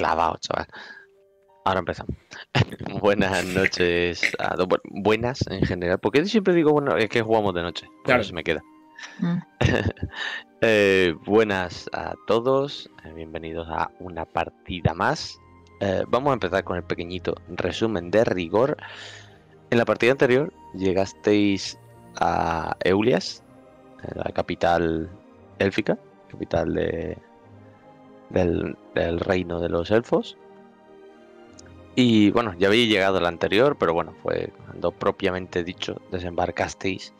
clavado, chaval. Ahora empezamos. buenas noches a todos. Bueno, buenas en general. Porque siempre digo, bueno, es que jugamos de noche. Por Claro. eso me queda. Mm. Eh, buenas a todos. eh, bienvenidos a una partida más. Eh, vamos a empezar con el pequeñito resumen de rigor. En la partida anterior llegasteis a Eulias, la capital élfica, capital de, del, reino de los elfos. Y bueno, ya habéis llegado la anterior, pero bueno, fue cuando propiamente dicho desembarcasteis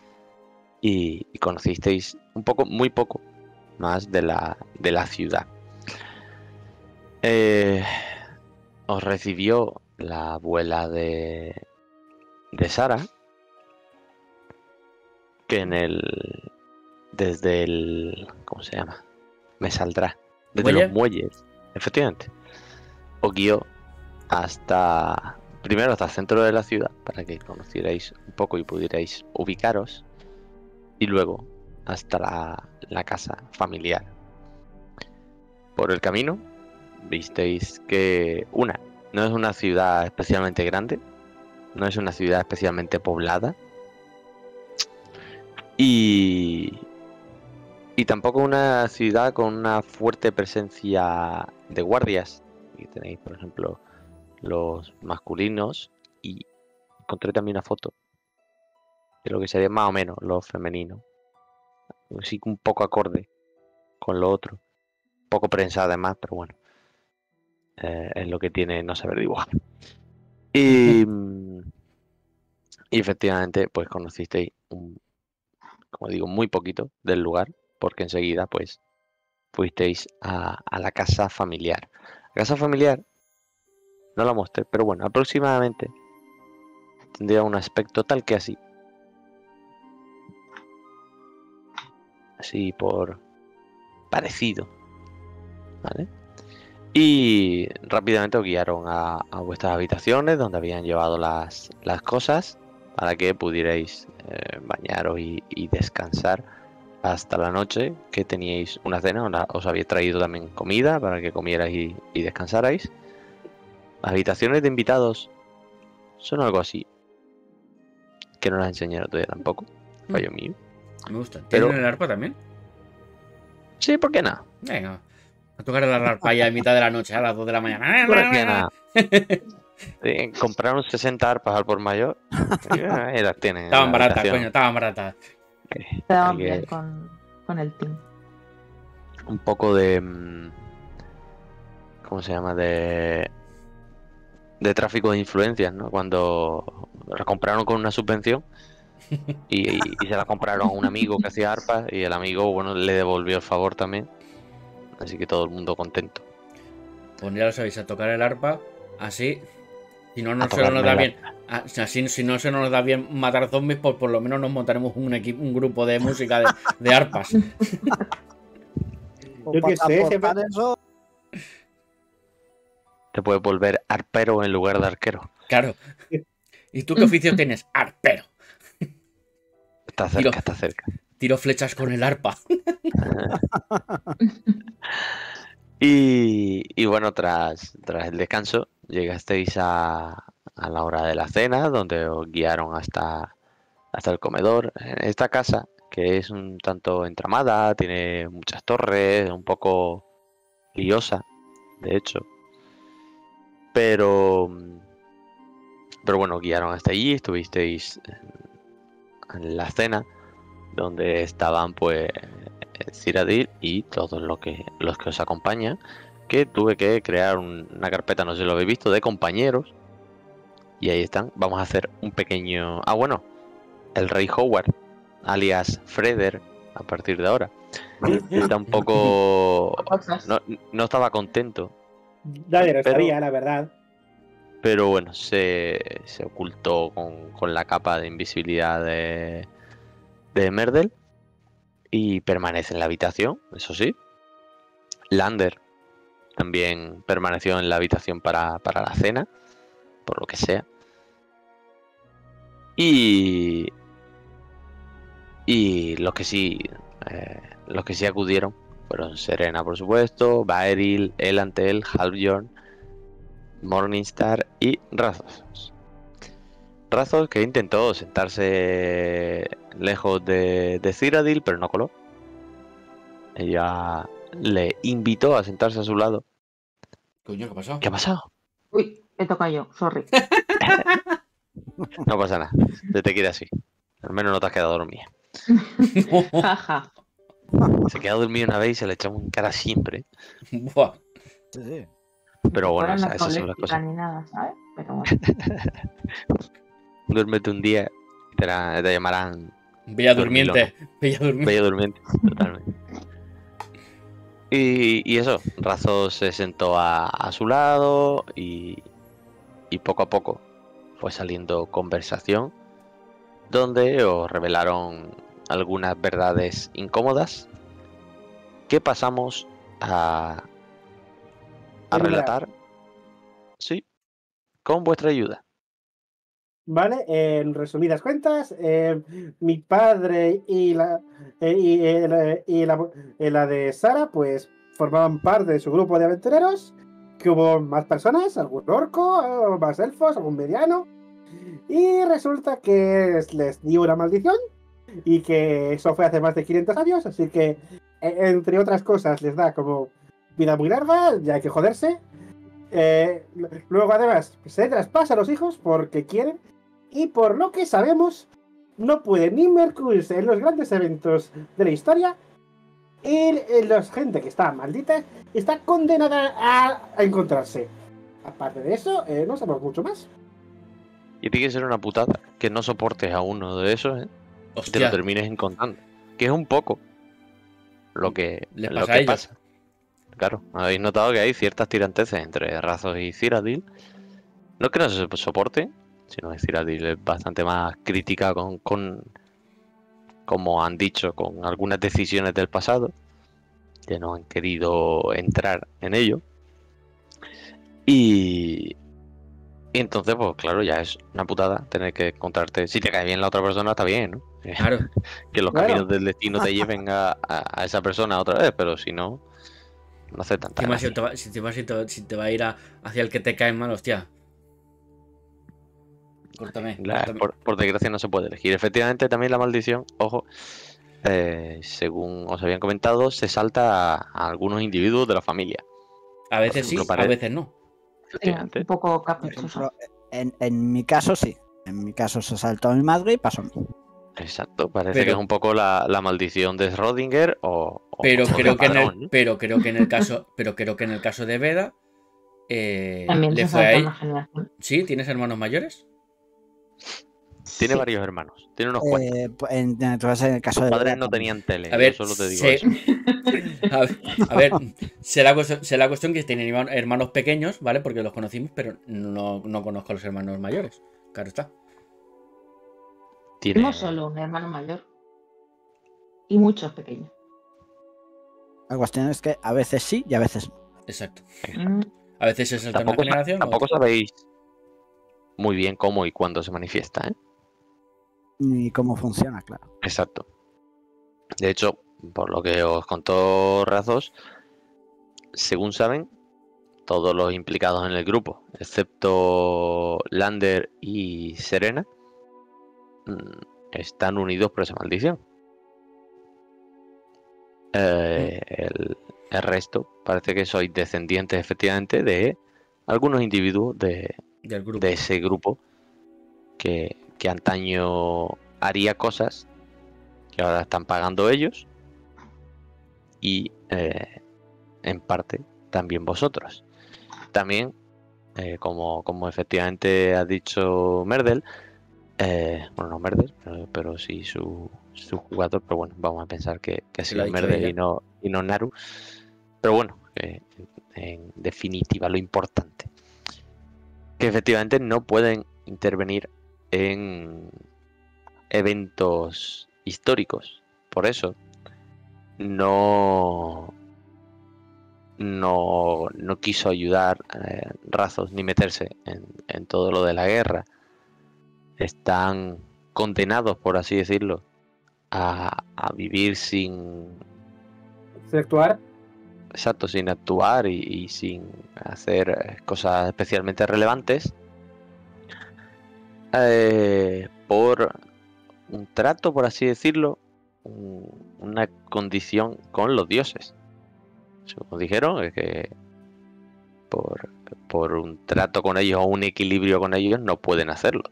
y, y conocisteis un poco, muy poco más de la, de la ciudad. Eh, os recibió la abuela de, de Sara, que en el. desde el. ¿cómo se llama? Me saldrá. Desde ¿Muelle? los muelles, efectivamente. Os guió hasta. primero hasta el centro de la ciudad, para que conocierais un poco y pudierais ubicaros. Y luego hasta la, la casa familiar. Por el camino, visteis que una, no es una ciudad especialmente grande, no es una ciudad especialmente poblada y, y tampoco una ciudad con una fuerte presencia de guardias. Aquí tenéis, por ejemplo, los masculinos y encontré también una foto de lo que sería más o menos lo femenino. Sí un poco acorde con lo otro. Un poco prensa además, pero bueno. Eh, es lo que tiene no saber dibujar. Y, y efectivamente, pues conocisteis un, como digo, muy poquito del lugar, porque enseguida, pues, fuisteis a, la casa familiar. La casa familiar, no la mostré, pero bueno, aproximadamente tendría un aspecto tal que así. Así por parecido. Y rápidamente os guiaron a, vuestras habitaciones donde habían llevado las, las cosas para que pudierais eh, bañaros y descansar hasta la noche que teníais una cena. Os, había traído también comida para que comierais y, y descansarais. Las habitaciones de invitados son algo así. Que no las enseñaron todavía tampoco. Fallo mío. Me gusta. Pero- ¿Tienen el arpa también? Sí, ¿por qué no? Venga. A tocar el arpa ya en mitad de la noche, a las 2 de la mañana. ¿Por qué no? Compraron 60 arpas al por mayor. eh, las tienen. en Estaban baratas, coño, estaban baratas. Eh, que- bien con, con el team. un poco de mm, ¿cómo se llama? de de tráfico de influencias, ¿no? Cuando la compraron con una subvención y, y- y se la compraron a un amigo que hacía arpas y el amigo, bueno, le devolvió el favor también. Así que todo el mundo contento. Pues ya lo sabéis, a tocar el arpa, así. Si no, no se nos da bien. ah, Así, si no se nos da bien matar zombies, pues por lo menos nos montaremos un equipo, un grupo de música de, de arpas. Yo qué sé, siempre- eso, Te puedes volver arpero en lugar de arquero. Claro. ¿Y tú qué oficio tienes? Arpero. Está Tiro. cerca, está cerca. Tiro flechas con el arpa. Y, y bueno, tras, tras el descanso, llegasteis a, a la hora de la cena, donde os guiaron hasta, hasta el comedor. En esta casa, que es un tanto entramada, tiene muchas torres, un poco liosa, de hecho. Pero, pero bueno, guiaron hasta allí, estuvisteis en la cena, donde estaban pues Ciradil y todos los que, los que os acompañan, que tuve que crear un- una carpeta, no sé si lo habéis visto, de compañeros. Y ahí están. Vamos a hacer un pequeño... Ah, bueno. El rey Howard, alias Freder, a partir de ahora. Está un poco... No, no estaba contento, Nadie lo Pero- sabía, la verdad. pero bueno, se, se ocultó con, con la capa de invisibilidad de, de Merdel y permanece en la habitación, eso sí. Lander también permaneció en la habitación para, para la cena, por lo que sea. Y, y los que sí, eh, los que sí acudieron fueron Serena, por supuesto, Baeril, Elantel, Halbjorn, Morningstar y Razos. Razos que intentó sentarse lejos de, de pero no coló. Ella le invitó a sentarse a su lado. Coño, ¿qué ha pasado? ¿Qué ha pasado? Uy, me toca yo, sorry. No pasa nada. Se te quiere así. Al menos no te has quedado dormida. Jaja. Se queda dormido una vez y se le echamos en cara siempre. Buah. Sí, sí. Pero bueno, esas son las cosas. ni nada, ¿sabes? Pero bueno. Duérmete un día y te, la- te llamarán Bella durmiente. Bella durmiente. Bello Durmiente. Totalmente. Y, y eso, Razos se sentó a, a su lado y, y poco a poco fue saliendo conversación donde os revelaron algunas verdades incómodas que pasamos a, a relatar. Sí, con vuestra ayuda. Vale, en resumidas cuentas, eh, mi padre y la eh, y, eh, y eh, la de Sara, pues formaban parte de su grupo de aventureros. Que hubo más personas, algún orco, más elfos, algún mediano. Y resulta que es- les dio una maldición. Y que eso fue hace más de 500 años. Así que, entre otras cosas, les da como vida muy larga, ya hay que joderse. Luego, además, se traspasa a los hijos porque quieren. Y por lo que sabemos, no puede ni mercurse en los grandes eventos de la historia. Y eh, la gente que está maldita está condenada a, a encontrarse. Aparte de eso, eh, no sabemos mucho más. Y tiene que ser una putada que no soportes a uno de esos ¿eh? y te lo Hostia. termines encontrando. Que es un poco lo que, Le lo pasa que a ellos. pasa. Claro, habéis notado que hay ciertas tiranteces entre Razos y Cyrodiil. No es que no se soporten, sino que Cyrodiil es bastante más crítica con, con, como han dicho, con algunas decisiones del pasado, que no han querido entrar en ello. Y, y entonces, pues claro, ya es una putada tener que encontrarte. Si te cae bien la otra persona, está bien, ¿no? Claro. que los caminos del destino te lleven a, a- a esa persona otra vez, pero si no, no hace tanta si te, va, si, te va, si, te, si te va a ir a- hacia el que te cae mal, hostia. Córtame. La- córtame. por, por desgracia no se puede elegir. Efectivamente, también la maldición, ojo, eh, según os habían comentado, se salta a, a algunos individuos de la familia. A veces sí, ejemplo, a veces no. Efectivamente. un poco caprichoso. en, en mi caso sí. En mi caso se saltó a mi madre y pasó a mí. Exacto, parece Pero- que es un poco la, la maldición de Schrödinger o, o- Pero creo que en el, pero creo que en el caso, pero creo que en el caso de Veda eh, También le se fue salta ahí. una generación. Sí, ¿tienes hermanos mayores? Tiene Sí. varios hermanos, tiene unos cuantos. Eh, pues, en, el caso Los de. padres no tenían tele, A ver, solo te digo se- eso. A ver, a ver, será, cuestión, será cuestión que tienen herman- hermanos pequeños, ¿vale? Porque los conocimos, pero no, no conozco a los hermanos mayores. Claro está. Tiene- Tenemos solo un hermano mayor. Y muchos pequeños. La cuestión es que a veces sí y a veces no. Exacto. Mm, A veces salta una Tampoco, generación. tampoco sabéis muy bien cómo y cuándo se manifiesta, ¿eh? Ni cómo funciona, claro. Exacto. De hecho, por lo que os contó Razos, según saben, todos los implicados en el grupo, excepto Lander y Serena, mm, están unidos por esa maldición. Eh, el, el resto parece que sois descendientes efectivamente de algunos individuos de, Del grupo. de ese grupo que, que antaño haría cosas que ahora están pagando ellos y eh, en parte también vosotros. También, eh, como, como efectivamente ha dicho Merdel, eh, bueno, no Merdel, pero, pero sí su, su jugador, pero bueno, vamos a pensar que, que ha sido Merdel y no, y no Naru. Pero bueno, eh, en definitiva, lo importante que efectivamente no pueden intervenir en eventos históricos. Por eso no no, no quiso ayudar eh, Razos ni meterse en, todo lo de la guerra. Están condenados, por así decirlo, a, a vivir sin, Sin actuar. Exacto, sin actuar y, y sin hacer eh, cosas especialmente relevantes, eh, por un trato, por así decirlo, un- una condición con los dioses. Según dijeron, es que por, por un trato con ellos o un equilibrio con ellos no pueden hacerlo.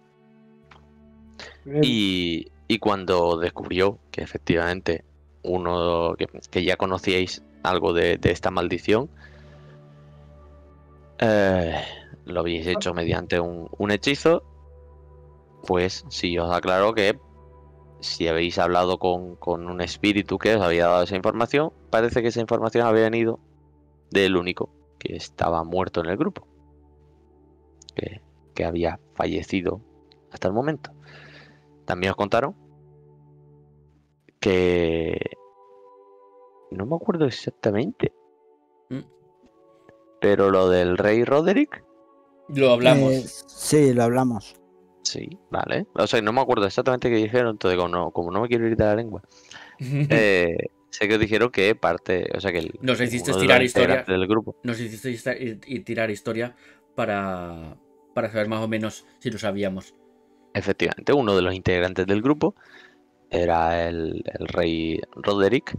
Y, y cuando descubrió que efectivamente uno que, que ya conocíais algo de, esta maldición, eh, lo habéis hecho mediante un, hechizo, pues sí os aclaro que si habéis hablado con, con un espíritu que os había dado esa información, parece que esa información había venido del único que estaba muerto en el grupo, que, que había fallecido hasta el momento. También os contaron que no me acuerdo exactamente, Mm. pero lo del rey Roderick, Lo hablamos. Eh, sí, lo hablamos. sí, vale. O sea, no me acuerdo exactamente qué dijeron, entonces como no, como no me quiero ir de la lengua, eh, sé que dijeron que parte, o sea que el, Nos hiciste tirar historia. del grupo, Nos hiciste tirar historia para, para saber más o menos si lo sabíamos. efectivamente, uno de los integrantes del grupo era el, el rey Roderick,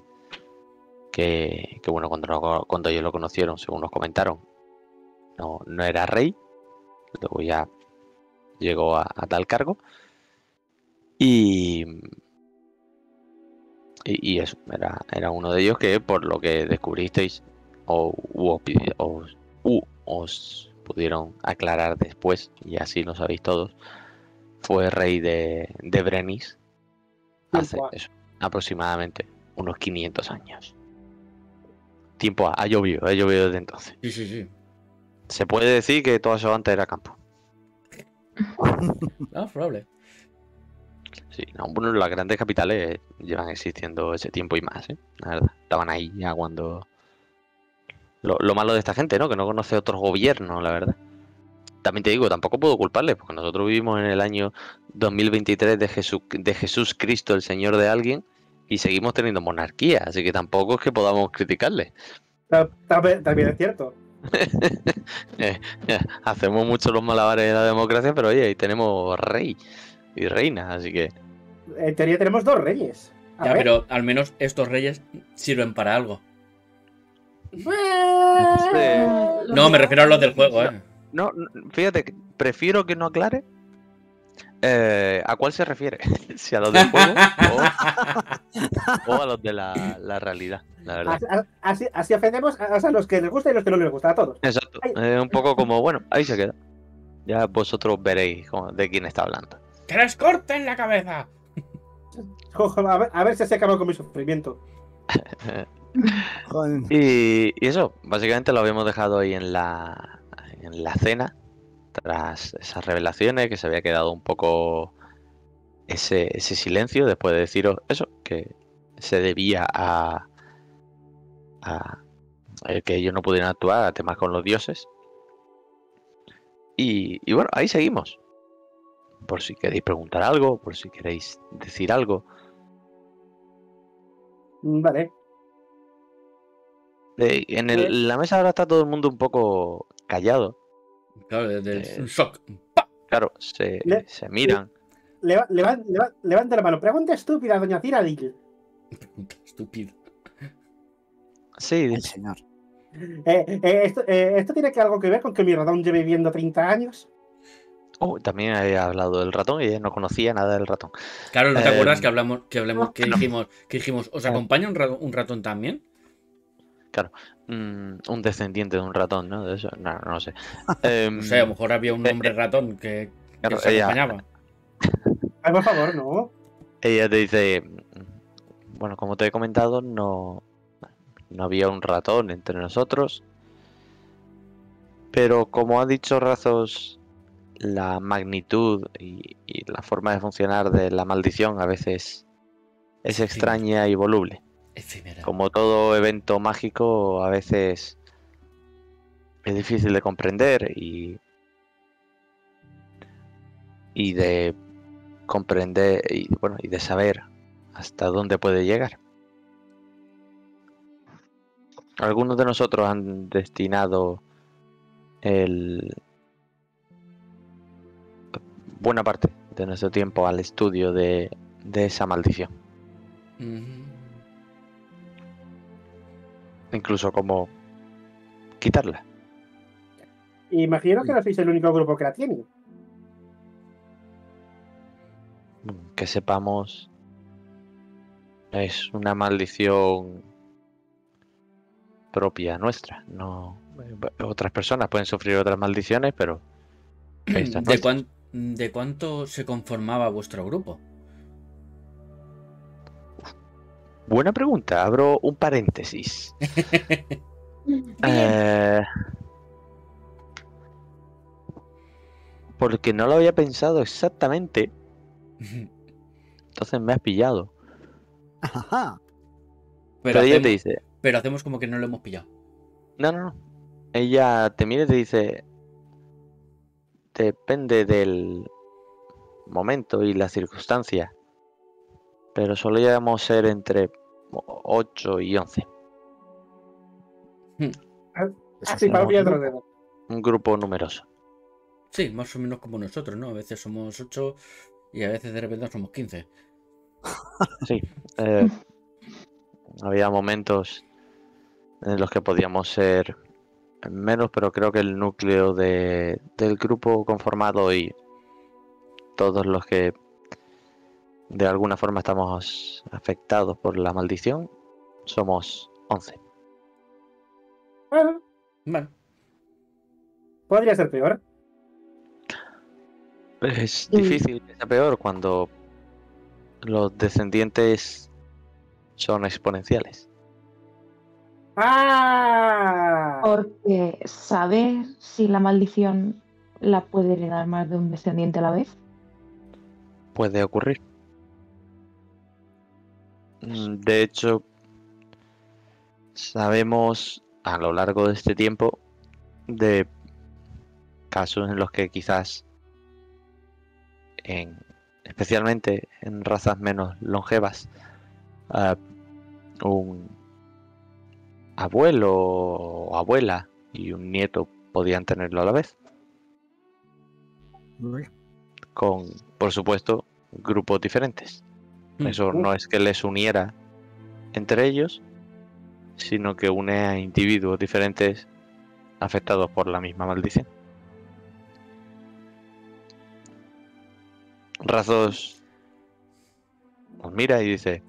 que, que bueno, cuando, lo- cuando ellos lo conocieron, según nos comentaron, no, no era rey, luego ya llegó a, a tal cargo. Y, y, y eso, era, era uno de ellos que por lo que descubristeis o, u os os- u os pudieron aclarar después, y así lo sabéis todos, fue rey de, de Brenis hace eso, aproximadamente unos 500 años. Tiempo ha, ha llovido, ha llovido desde entonces. Sí, sí, sí. Se puede decir que todo eso antes era campo. Ah, probable. Sí, no, bueno, las grandes capitales llevan existiendo ese tiempo y más, ¿eh? La verdad. Estaban ahí ya cuando... Lo, lo malo de esta gente, ¿no? Que no conoce otros gobiernos, la verdad. También te digo, tampoco puedo culparles, porque nosotros vivimos en el año 2023 de Jesús, de Jesús Cristo, el Señor de alguien, y seguimos teniendo monarquía, así que tampoco es que podamos criticarle. Ta- ta- También es cierto. Hacemos mucho los malabares de la democracia, pero oye, ahí tenemos rey y reina, así que... En teoría tenemos dos reyes. A Ya, ver. pero al menos estos reyes sirven para algo. No, me refiero a los del juego, ¿eh? No, no, fíjate, prefiero que no aclare eh, a cuál se refiere. si a los del juego o, o a los de la, la realidad, la verdad. Así, así, así ofendemos a, a los que les gusta y los que no les gusta, a todos. Exacto. Un poco como, bueno, ahí se queda. Ya vosotros veréis cómo- de quién está hablando. ¡Que les corten la cabeza! A ver, a ver si se acaba con mi sufrimiento. Y eso, básicamente lo habíamos dejado ahí en la, en la cena, tras esas revelaciones, que se había quedado un poco ese, ese silencio después de deciros eso, que se debía a, que ellos no pudieran actuar a temas con los dioses. Y, y bueno, ahí seguimos. Por si queréis preguntar algo, por si queréis decir algo. Mm, Vale. Eh, en el- la mesa ahora está todo el mundo un poco callado. Claro, desde Eh, el shock. Claro, se, Le- se miran. Leva- levanta la mano. Pregunta estúpida, doña Tiradil. Pregunta estúpida. Sí, El señor. Eh, eh, esto, eh, ¿Esto tiene que algo que ver con que mi ratón lleve viviendo 30 años? oh, también he hablado del ratón y ella no conocía nada del ratón. Claro, ¿no te Eh, acuerdas que hablamos, que hablamos, que no. dijimos, que dijimos, ¿os acompaña un ratón, un ratón también? Mm, un descendiente de un ratón, ¿no? De eso, no, no lo sé. Em, No sé, a lo mejor había un eh, hombre ratón que, que claro, se ella, acompañaba. Ay, por favor, no. ella te dice, bueno, como te he comentado, no, no había un ratón entre nosotros. Pero como ha dicho Razos, la magnitud y, y la forma de funcionar de la maldición a veces es Sí. extraña y voluble. Efímera. Como todo evento mágico, a veces es difícil de comprender y, y de comprender y bueno y de saber hasta dónde puede llegar. algunos de nosotros han destinado el buena parte de nuestro tiempo al estudio de, de esa maldición. Incluso como quitarla. Imagino que no sois el único grupo que la tiene. Que sepamos, es una maldición propia nuestra. No, otras personas pueden sufrir otras maldiciones, pero ¿De, cuán- ¿De cuánto se conformaba vuestro grupo? Buena pregunta. Abro un paréntesis. Eh, porque no lo había pensado exactamente. Entonces me has pillado. Ajá. Pero, Pero ella hacemos, te dice, pero hacemos como que no lo hemos pillado. no, no, no. Ella te mira y te dice, depende del momento y la circunstancia. Pero solíamos ser entre 8 y 11. Así para olvidar otro dedo. Un grupo numeroso. Sí, más o menos como nosotros, ¿no? A veces somos 8 y a veces de repente somos 15. Sí. eh, había momentos en los que podíamos ser menos, pero creo que el núcleo de, del grupo conformado y todos los que de alguna forma estamos afectados por la maldición somos 11. Bueno, Bueno, podría ser peor. Es difícil que sea peor cuando los descendientes son exponenciales. ¡Ah! Porque saber si la maldición la puede heredar más de un descendiente a la vez. Puede ocurrir. Mm, De hecho, sabemos a lo largo de este tiempo de casos en los que quizás, en, especialmente en razas menos longevas, ah, un abuelo o abuela y un nieto podían tenerlo a la vez, con, por supuesto, grupos diferentes. Mm. Eso no es que les uniera entre ellos, sino que une a individuos diferentes afectados por la misma maldición. Razos nos mira y dice,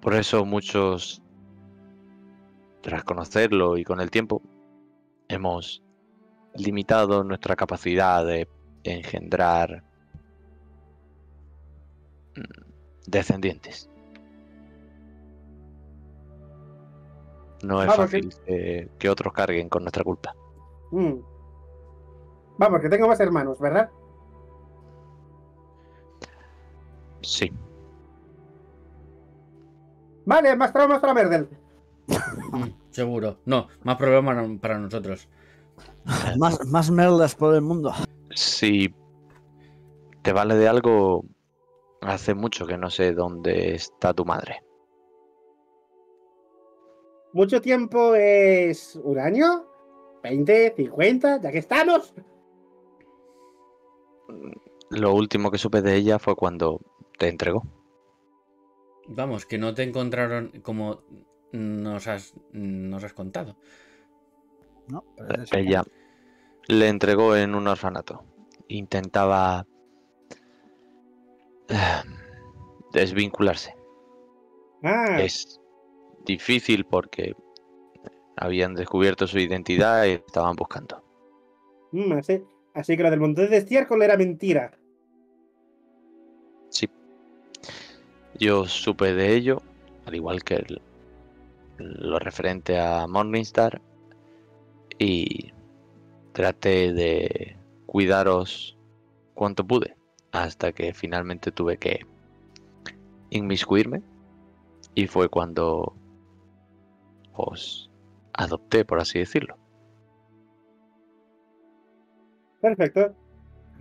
por eso muchos, tras conocerlo y con el tiempo, hemos limitado nuestra capacidad de engendrar descendientes. No es Vamos, fácil que, que otros carguen con nuestra culpa. Mm. Vamos, que tengo más hermanos, ¿verdad? Sí, Vale, más traumas para Merdel. mm, seguro. No, más problema no- para nosotros. Más, más merdas por el mundo. si te vale de algo, hace mucho que no sé dónde está tu madre. Mucho tiempo es un año, 20, 50, ya que estamos. Lo último que supe de ella fue cuando te entregó. Vamos, que no te encontraron como nos has, nos has contado. ¿no? Pero Ella le entregó en un orfanato. Intentaba desvincularse. Ah, Es difícil porque habían descubierto su identidad y estaban buscando. mm, así, así que lo del montón de estiércol era mentira. Sí. Yo supe de ello, al igual que el- lo referente a Morningstar, y traté de cuidaros cuanto pude, hasta que finalmente tuve que inmiscuirme, y fue cuando os adopté, por así decirlo. Perfecto.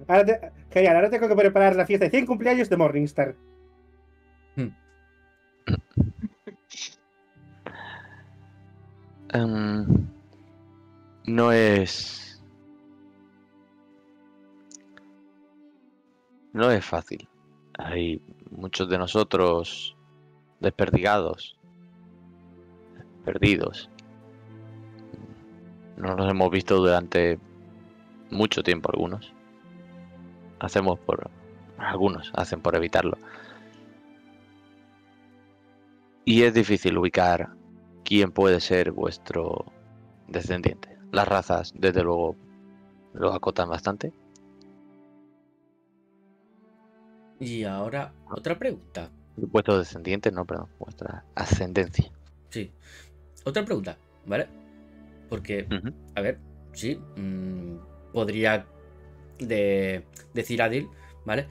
Ahora, te- genial, ahora tengo que preparar la fiesta de 100 cumpleaños de Morningstar. em, no es. No es fácil. Hay muchos de nosotros desperdigados, perdidos. No nos hemos visto durante mucho tiempo algunos. Hacemos por... Algunos hacen por evitarlo. Y es difícil ubicar quién puede ser vuestro descendiente. Las razas, desde luego, lo acotan bastante. Y ahora, otra pregunta. Vuestro descendiente, no, perdón, vuestra ascendencia. Sí. Otra pregunta, ¿vale? Porque, a ver, sí, mm, podría de, decir Adil, ¿vale?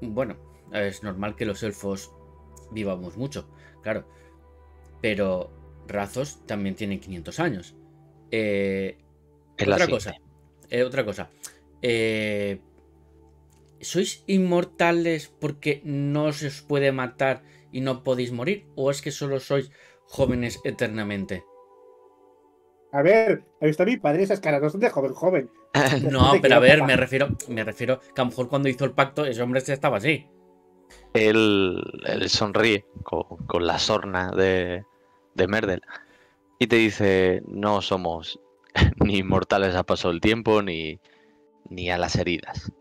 Bueno, es normal que los elfos vivamos mucho, claro. Pero Razos también tienen 500 años. Eh, la otra cosa. eh, otra cosa. Eh, ¿Sois inmortales porque no se os puede matar y no podéis morir? ¿O es que solo sois jóvenes eternamente? A ver, he visto a mi padre esas caras, no son de joven, joven. No, pero a ver, me refiero, me refiero que a lo mejor cuando hizo el pacto ese hombre se estaba así. él, él sonríe con, con la sorna de, de Merdel y te dice, no somos ni inmortales a paso del tiempo ni, ni a las heridas.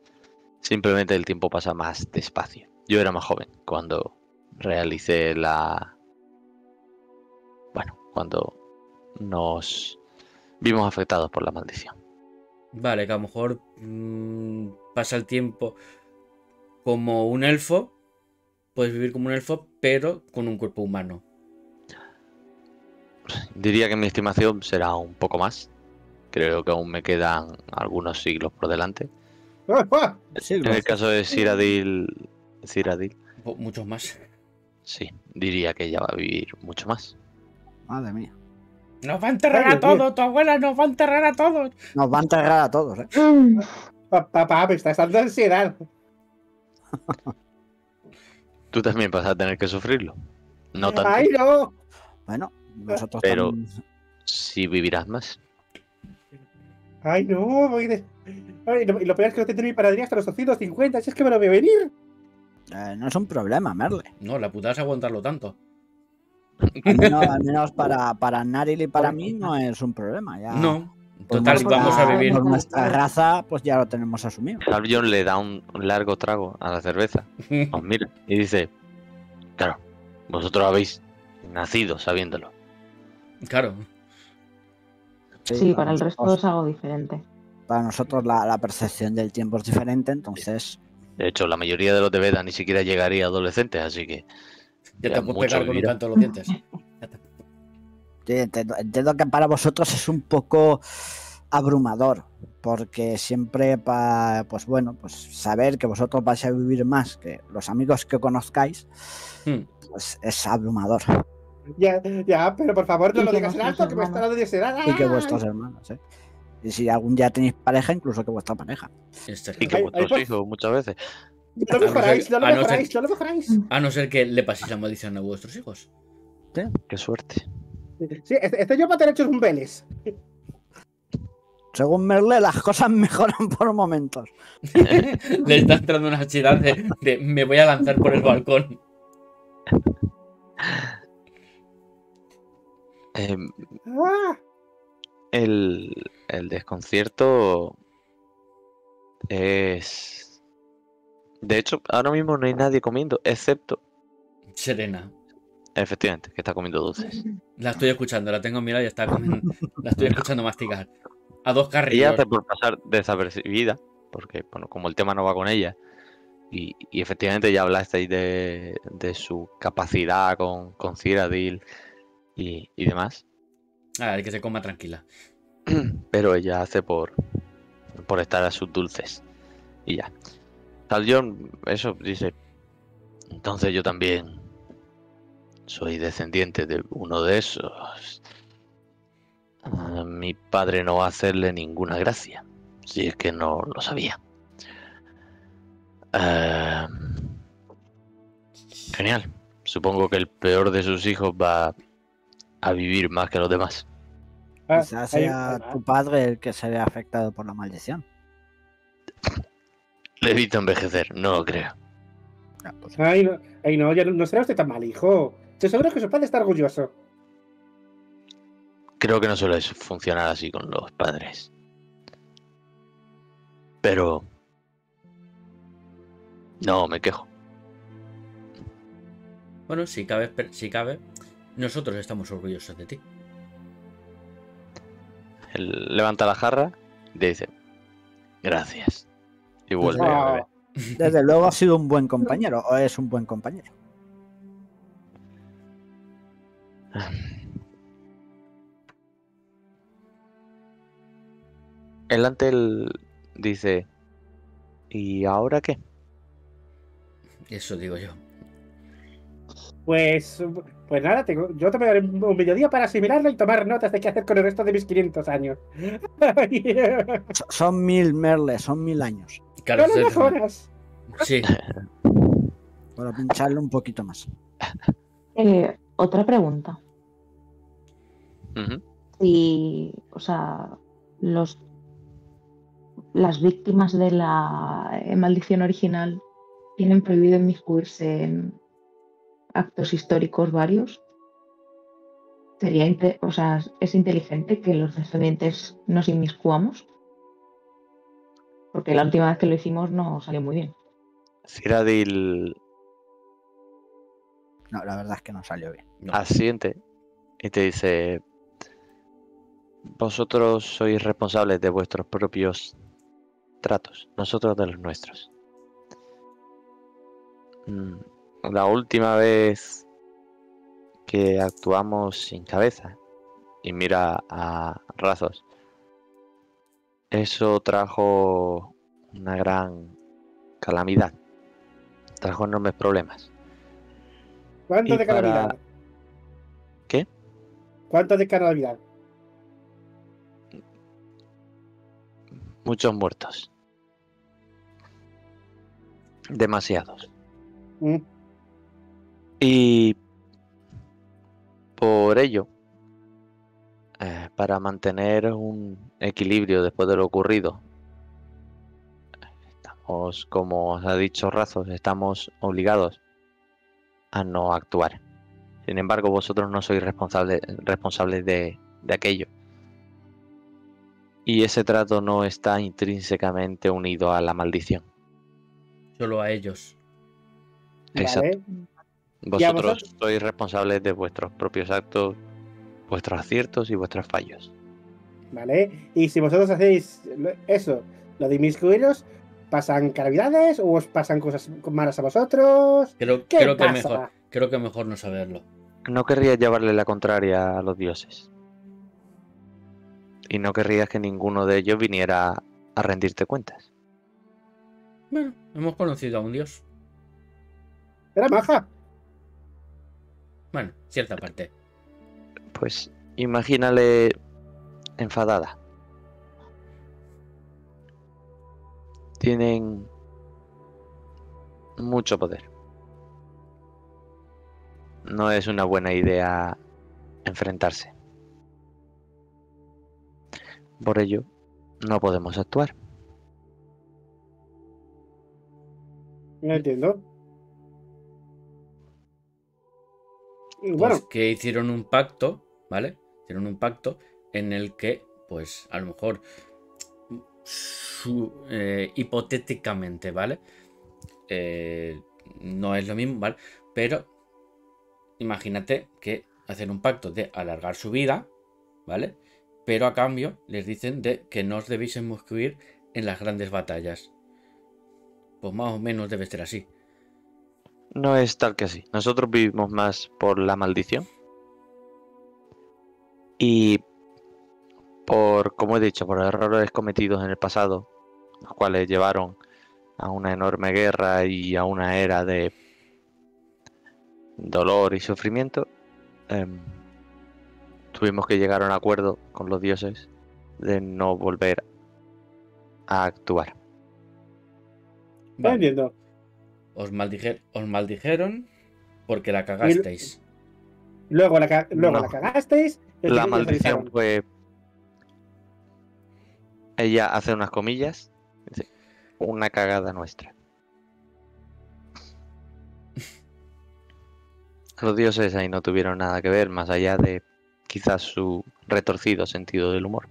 Simplemente el tiempo pasa más despacio. Yo era más joven cuando realicé la... Bueno, cuando nos vimos afectados por la maldición. Vale, que a lo mejor mm, pasa el tiempo como un elfo. Puedes vivir como un elfo, pero con un cuerpo humano. Diría que mi estimación será un poco más. Creo que aún me quedan algunos siglos por delante. Sí, En el caso de Cyrodiil, Po- Muchos más. sí, diría que ella va a vivir mucho más. Madre mía. Nos va a enterrar Ay, a todos, tu abuela nos va a enterrar a todos. Nos va a enterrar a todos, ¿eh? Pa- Papá, me estás dando ansiedad. Tú también vas a tener que sufrirlo. No tanto, ¡Ay, no! Bueno, nosotros Pero- también- si vivirás más. ¡Ay, no! Voy de... Ay, lo, y lo peor es que no tendré mi panadería hasta los 250, si es que me lo veo venir. eh, no es un problema, Merle. No, la putada es aguantarlo tanto. Al menos, al menos para, para Naril y para mí no es un problema. Ya, No. Total, nuestra- vamos a vivir. Por nuestra raza, pues ya lo tenemos asumido. Salvion le da un, un largo trago a la cerveza. Os mira y dice, claro, vosotros habéis nacido sabiéndolo. Claro. Sí, para el resto es algo diferente. Para nosotros la, la percepción del tiempo es diferente, entonces De hecho, la mayoría de los de Veda ni siquiera llegaría a adolescentes, así que Ya te puedes mucho pegar con un vivirá. canto en los dientes. sí, entiendo, entiendo que para vosotros es un poco abrumador, porque siempre para, pues bueno, pues saber que vosotros vais a vivir más que los amigos que conozcáis, Hmm. pues es abrumador. Ya, ya, pero por favor no lo digas en alto, que me está hermanos. Y que vuestros hermanos, ¿eh? Y si algún día tenéis pareja, incluso que vuestra pareja. Este es y que vuestros pues- hijos muchas veces. No lo A no mejoráis, ser- no lo a no ser- mejoráis, no lo mejoráis. A no ser que le paséis la maldición a vuestros hijos. Qué suerte. Sí, este- estoy yo para tener hechos un Vélez. Según Merle, las cosas mejoran por momentos. Le está entrando una ansiedad de, de me voy a lanzar por el balcón. Ah, el, el desconcierto es... De hecho, ahora mismo no hay nadie comiendo, excepto, Serena. efectivamente, que está comiendo dulces. La estoy escuchando, la tengo mirada y está comiendo. La estoy escuchando masticar. A dos Ella carrillos. hace por pasar desapercibida, porque bueno, como el tema no va con ella, y, y efectivamente ya hablasteis de, de su capacidad con, con Cyrodiil y, y demás, Ah, el que se coma tranquila. pero ella hace por, por estar a sus dulces. Y ya. Saljon, eso dice. Entonces yo también soy descendiente de uno de esos. Ah, mi padre no va a hacerle ninguna gracia, si es que no lo sabía. Ah, genial. Supongo que el peor de sus hijos va a vivir más que los demás. Ah, Quizás sea tu padre el que se ve afectado por la maldición. Le evito envejecer, no lo creo. Ah, pues, Ay, no, ay, no, ya no, no será usted tan mal, hijo. Estoy seguro que su padre está orgulloso. Creo que no suele funcionar así con los padres. Pero... No, me quejo. Bueno, si cabe, si cabe, nosotros estamos orgullosos de ti. Él levanta la jarra y dice... Gracias. Y vuelve a beber. desde luego ha sido un buen compañero, o es un buen compañero. El Antel dice... ¿Y ahora qué? Eso digo yo. Pues, pues nada, tengo, yo te daré un un mediodía para asimilarlo y tomar notas de qué hacer con el resto de mis 500 años. So- Son mil merles, son mil años. Claro, no lo mejoras. sí, Para pincharle un poquito más. Eh, otra pregunta. Ujú. Si, o sea, los las víctimas de la eh, maldición original tienen prohibido inmiscuirse en actos históricos varios. Sería, o sea, es inteligente que los descendientes nos inmiscuamos. Porque la última vez que lo hicimos no salió muy bien. Ciradil No, la verdad es que no salió bien. no. asiente y te dice... Vosotros sois responsables de vuestros propios tratos, nosotros de los nuestros. Mm, La última vez que actuamos sin cabeza y mira a Razos, eso trajo una gran calamidad, trajo enormes problemas. ¿Cuánto Y de para- calamidad? ¿Qué? ¿Cuánto de calamidad? Muchos muertos. Demasiados. Mm, Y por ello, eh, para mantener un equilibrio después de lo ocurrido, estamos, como os ha dicho Razos, estamos obligados a no actuar. Sin embargo, vosotros no sois responsables responsables de, de aquello. Y ese trato no está intrínsecamente unido a la maldición. Solo a ellos. Exacto. Vale. ¿Y a Vosotros vosotros? sois responsables de vuestros propios actos, vuestros aciertos y vuestros fallos. Vale. Y si vosotros hacéis eso, lo de inmiscuiros, ¿pasan calamidades o os pasan cosas malas a vosotros? Creo, ¿Qué creo que mejor, creo que mejor no saberlo. No querrías llevarle la contraria a los dioses. Y no querrías que ninguno de ellos viniera a rendirte cuentas. Bueno, hemos conocido a un dios. Era maja. Bueno, cierta parte. Pues imagínale enfadada. Tienen mucho poder. No es una buena idea enfrentarse. Por ello, no podemos actuar. No entiendo. Pues que hicieron un pacto, ¿vale? Hicieron un pacto en el que, pues, a lo mejor, su- eh, hipotéticamente, ¿vale? Eh, no es lo mismo, ¿vale? Pero imagínate que hacen un pacto de alargar su vida, ¿vale? Pero a cambio les dicen de que no os debéis inmiscuir en las grandes batallas. Pues más o menos debe ser así. No es tal que así. Nosotros vivimos más por la maldición. Y por, como he dicho, por errores cometidos en el pasado, los cuales llevaron a una enorme guerra y a una era de dolor y sufrimiento. em, tuvimos que llegar a un acuerdo con los dioses de no volver a actuar. Vale. entiendo. Os, maldijer- os maldijeron porque la cagasteis. Luego la, ca- luego No. la cagasteis. La maldición fue Ella hace unas comillas. Una cagada nuestra. Los dioses ahí no tuvieron nada que ver, más allá de quizás su retorcido sentido del humor.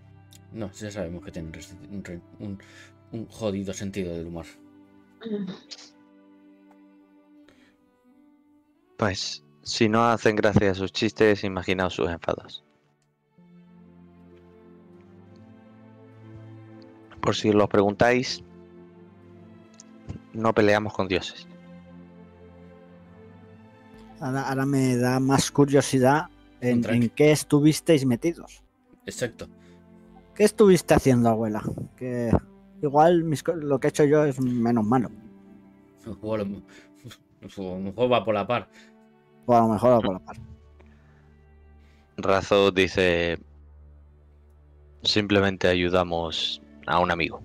No, ya sabemos que tienen un, un- un jodido sentido del humor. Pues, si no hacen gracia a sus chistes, imaginaos sus enfados. Por si lo preguntáis, no peleamos con dioses. Ahora, ahora me da más curiosidad en, qué estuvisteis metidos. Exacto. ¿Qué estuviste haciendo, abuela? Que igual mis co- lo que he hecho yo es menos malo. O a lo mejor va por la par. O a lo mejor por la par. Razo dice, simplemente ayudamos a un amigo.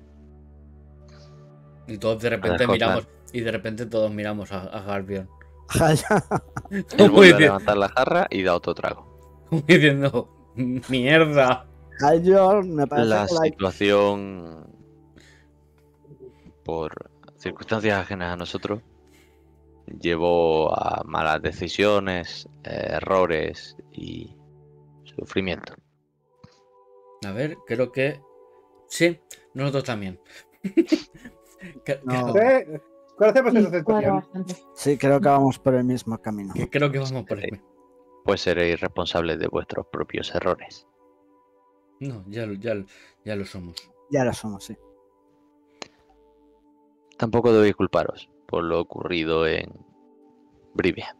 Y todos de repente miramos. Y de repente todos miramos a, a Garbion. Él vuelve a levantar la jarra y da otro trago. diciendo. Mierda. Me parece la- situación, por circunstancias ajenas a nosotros, llevó a malas decisiones, errores y sufrimiento. A ver, creo que. Sí, nosotros también. No. Eh, Conocemos esa Sí, sensación. creo que vamos por el mismo camino. creo que vamos por ahí. Pues seréis responsables de vuestros propios errores. No, ya, lo- ya, lo- ya lo somos. Ya lo somos, sí. Tampoco debéis culparos por lo ocurrido en Brivia.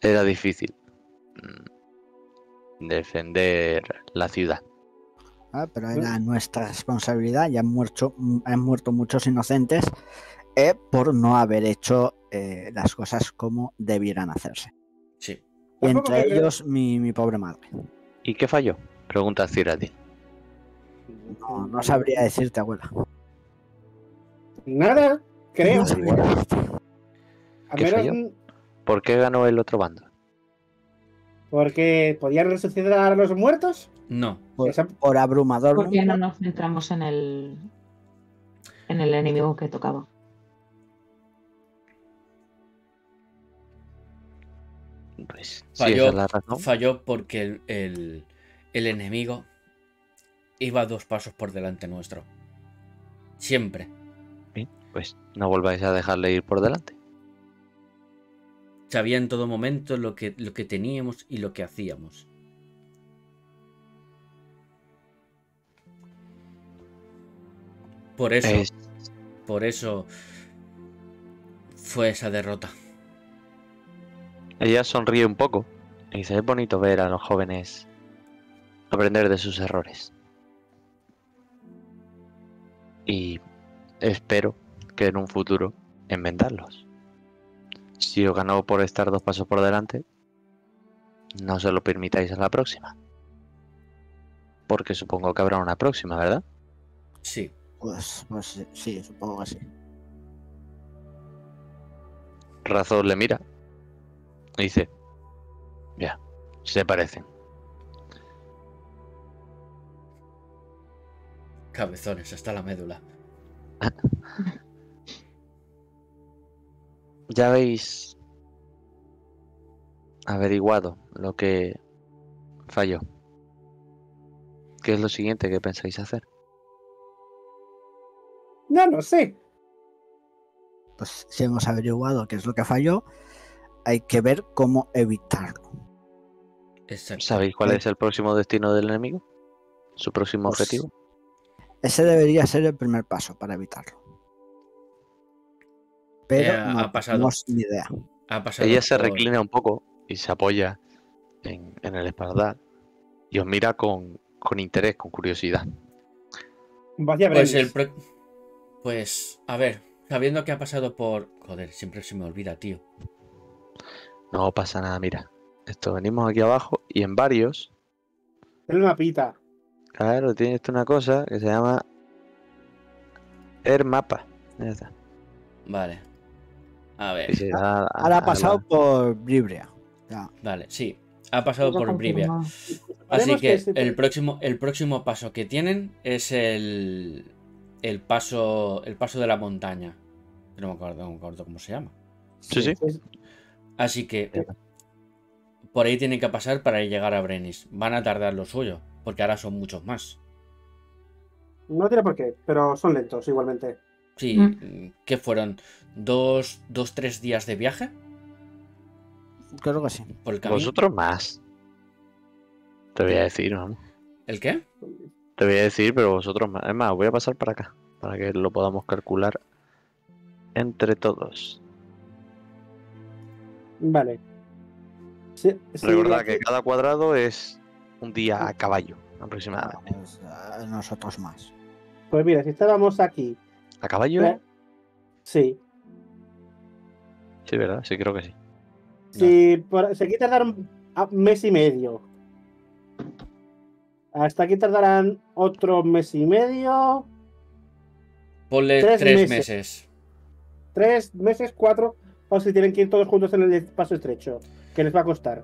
Era difícil mm, defender la ciudad. Ah, Pero era nuestra responsabilidad. Ya han muerto, han muerto muchos inocentes eh, por no haber hecho eh, las cosas como debieran hacerse. Sí. Y Tampoco entre ellos mi, mi pobre madre. ¿Y qué falló? Pregunta Cirati. No, no sabría decirte, abuela. Nada, creo. No. A ¿Qué menos ¿Por qué ganó el otro bando? porque podían resucitar a los muertos. No. Por, Esa- por abrumador. Porque no número, nos centramos en el en el enemigo que tocaba. Pues Falló, esa es la razón. falló porque el, el- el enemigo iba dos pasos por delante nuestro. Siempre. Pues no volváis a dejarle ir por delante. Sabía en todo momento lo que, lo que teníamos y lo que hacíamos. Por eso, Es- por eso fue esa derrota. ella sonríe un poco y dice, es bonito ver a los jóvenes aprender de sus errores. Y espero que en un futuro enmendarlos. Si os ganó por estar dos pasos por delante, no se lo permitáis a la próxima. Porque supongo que habrá una próxima, ¿verdad? Sí, Pues, pues sí, sí, supongo que sí. Razón le mira y dice, ya, se parecen. cabezones hasta la médula. Ya habéis averiguado lo que falló. ¿Qué es lo siguiente que pensáis hacer? No, no sé. Pues si hemos averiguado qué es lo que falló, hay que ver cómo evitarlo. Exacto. ¿Sabéis cuál es el próximo destino del enemigo? ¿Su próximo Pues, objetivo? Ese debería ser el primer paso para evitarlo. Pero Eh, ha no pasado. tenemos ni idea. Ha pasado Ella se reclina un poco y se apoya en, en el espaldar y os mira con, con interés, con curiosidad. Vaya Pues el pro- Pues, a ver, sabiendo que ha pasado por. Joder, siempre se me olvida, tío. No pasa nada, mira. Esto venimos aquí abajo y en varios, El mapita. claro, tiene esto una cosa que se llama Air Mapa. Ya está. Vale. A ver, Y se da a- Ahora ha a pasado la- por Bribria. Ya. vale, sí. Ha pasado por confirmado. Así que se- el próximo, el próximo paso que tienen es el, el paso el paso de la montaña. No me acuerdo, no me acuerdo cómo se llama. Sí, sí. Así que por ahí tienen que pasar para llegar a Brenis. Van a tardar lo suyo, porque ahora son muchos más. No tiene por qué, pero son lentos igualmente. Sí, Mm. ¿qué fueron? ¿Dos, dos, tres días de viaje Creo que sí. por el camino? Vosotros más. Te voy a decir, vamos. ¿El qué? Te voy a decir, pero vosotros más. Es más, voy a pasar para acá. Para que lo podamos calcular entre todos. Vale. Sí, sí, Recordad que cada cuadrado es un día a caballo, aproximadamente. Pues, nosotros más. Pues mira, si estábamos aquí. ¿A caballo? eh, Sí. Sí, ¿verdad? Sí, creo que sí. Si por, si aquí tardaron a- mes y medio. Hasta aquí tardarán otro mes y medio. Ponle Tres tres, meses. meses. Tres meses, cuatro. O si tienen que ir todos juntos en el paso estrecho. Que les va a costar.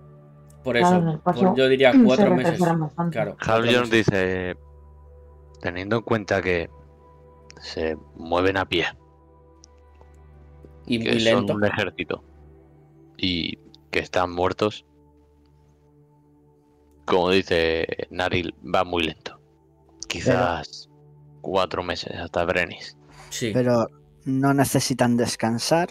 Por eso, por- yo diría cuatro meses. Claro. Hal Jones dice, teniendo en cuenta que se mueven a pie, Y que muy son lento. un ejército y que están muertos, como dice Naril, va muy lento. Quizás cuatro meses hasta Brenis. Sí. Pero no necesitan descansar.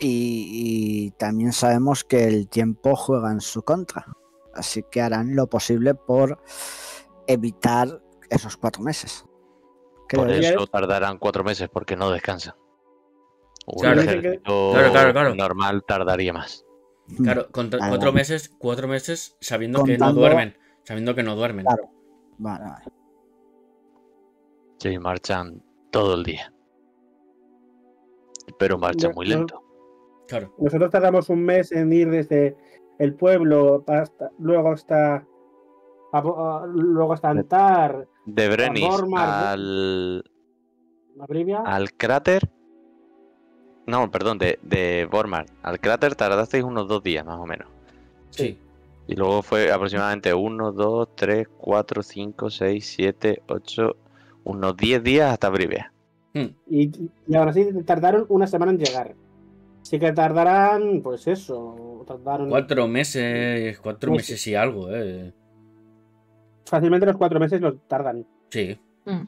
Y, y también sabemos que el tiempo juega en su contra. Así que harán lo posible por evitar esos cuatro meses. Creo Por eso es- tardarán cuatro meses, porque no descansan. Un Claro. ejército Claro, claro, claro. normal tardaría más. Claro, con Vale, cuatro vale. meses, cuatro meses sabiendo que no duermen. Sabiendo que no duermen. Claro. Vale, vale. Sí, marchan todo el día. Pero marchan muy lento. Claro. Nosotros tardamos un mes en ir desde el pueblo hasta, luego hasta a- a- luego hasta Antar, De Brenis al, al cráter. No, perdón, de, de Vormar al cráter tardasteis unos dos días más o menos. Sí. Y luego fue aproximadamente 1, 2, 3, 4, 5, 6, 7, 8, unos 10 días hasta Brivia. Hmm. Y, y ahora sí tardaron una semana en llegar. Sí que tardarán, pues eso, tardaron Cuatro meses, cuatro Meses. meses y algo, eh. Fácilmente los cuatro meses los tardan. Sí. Mm.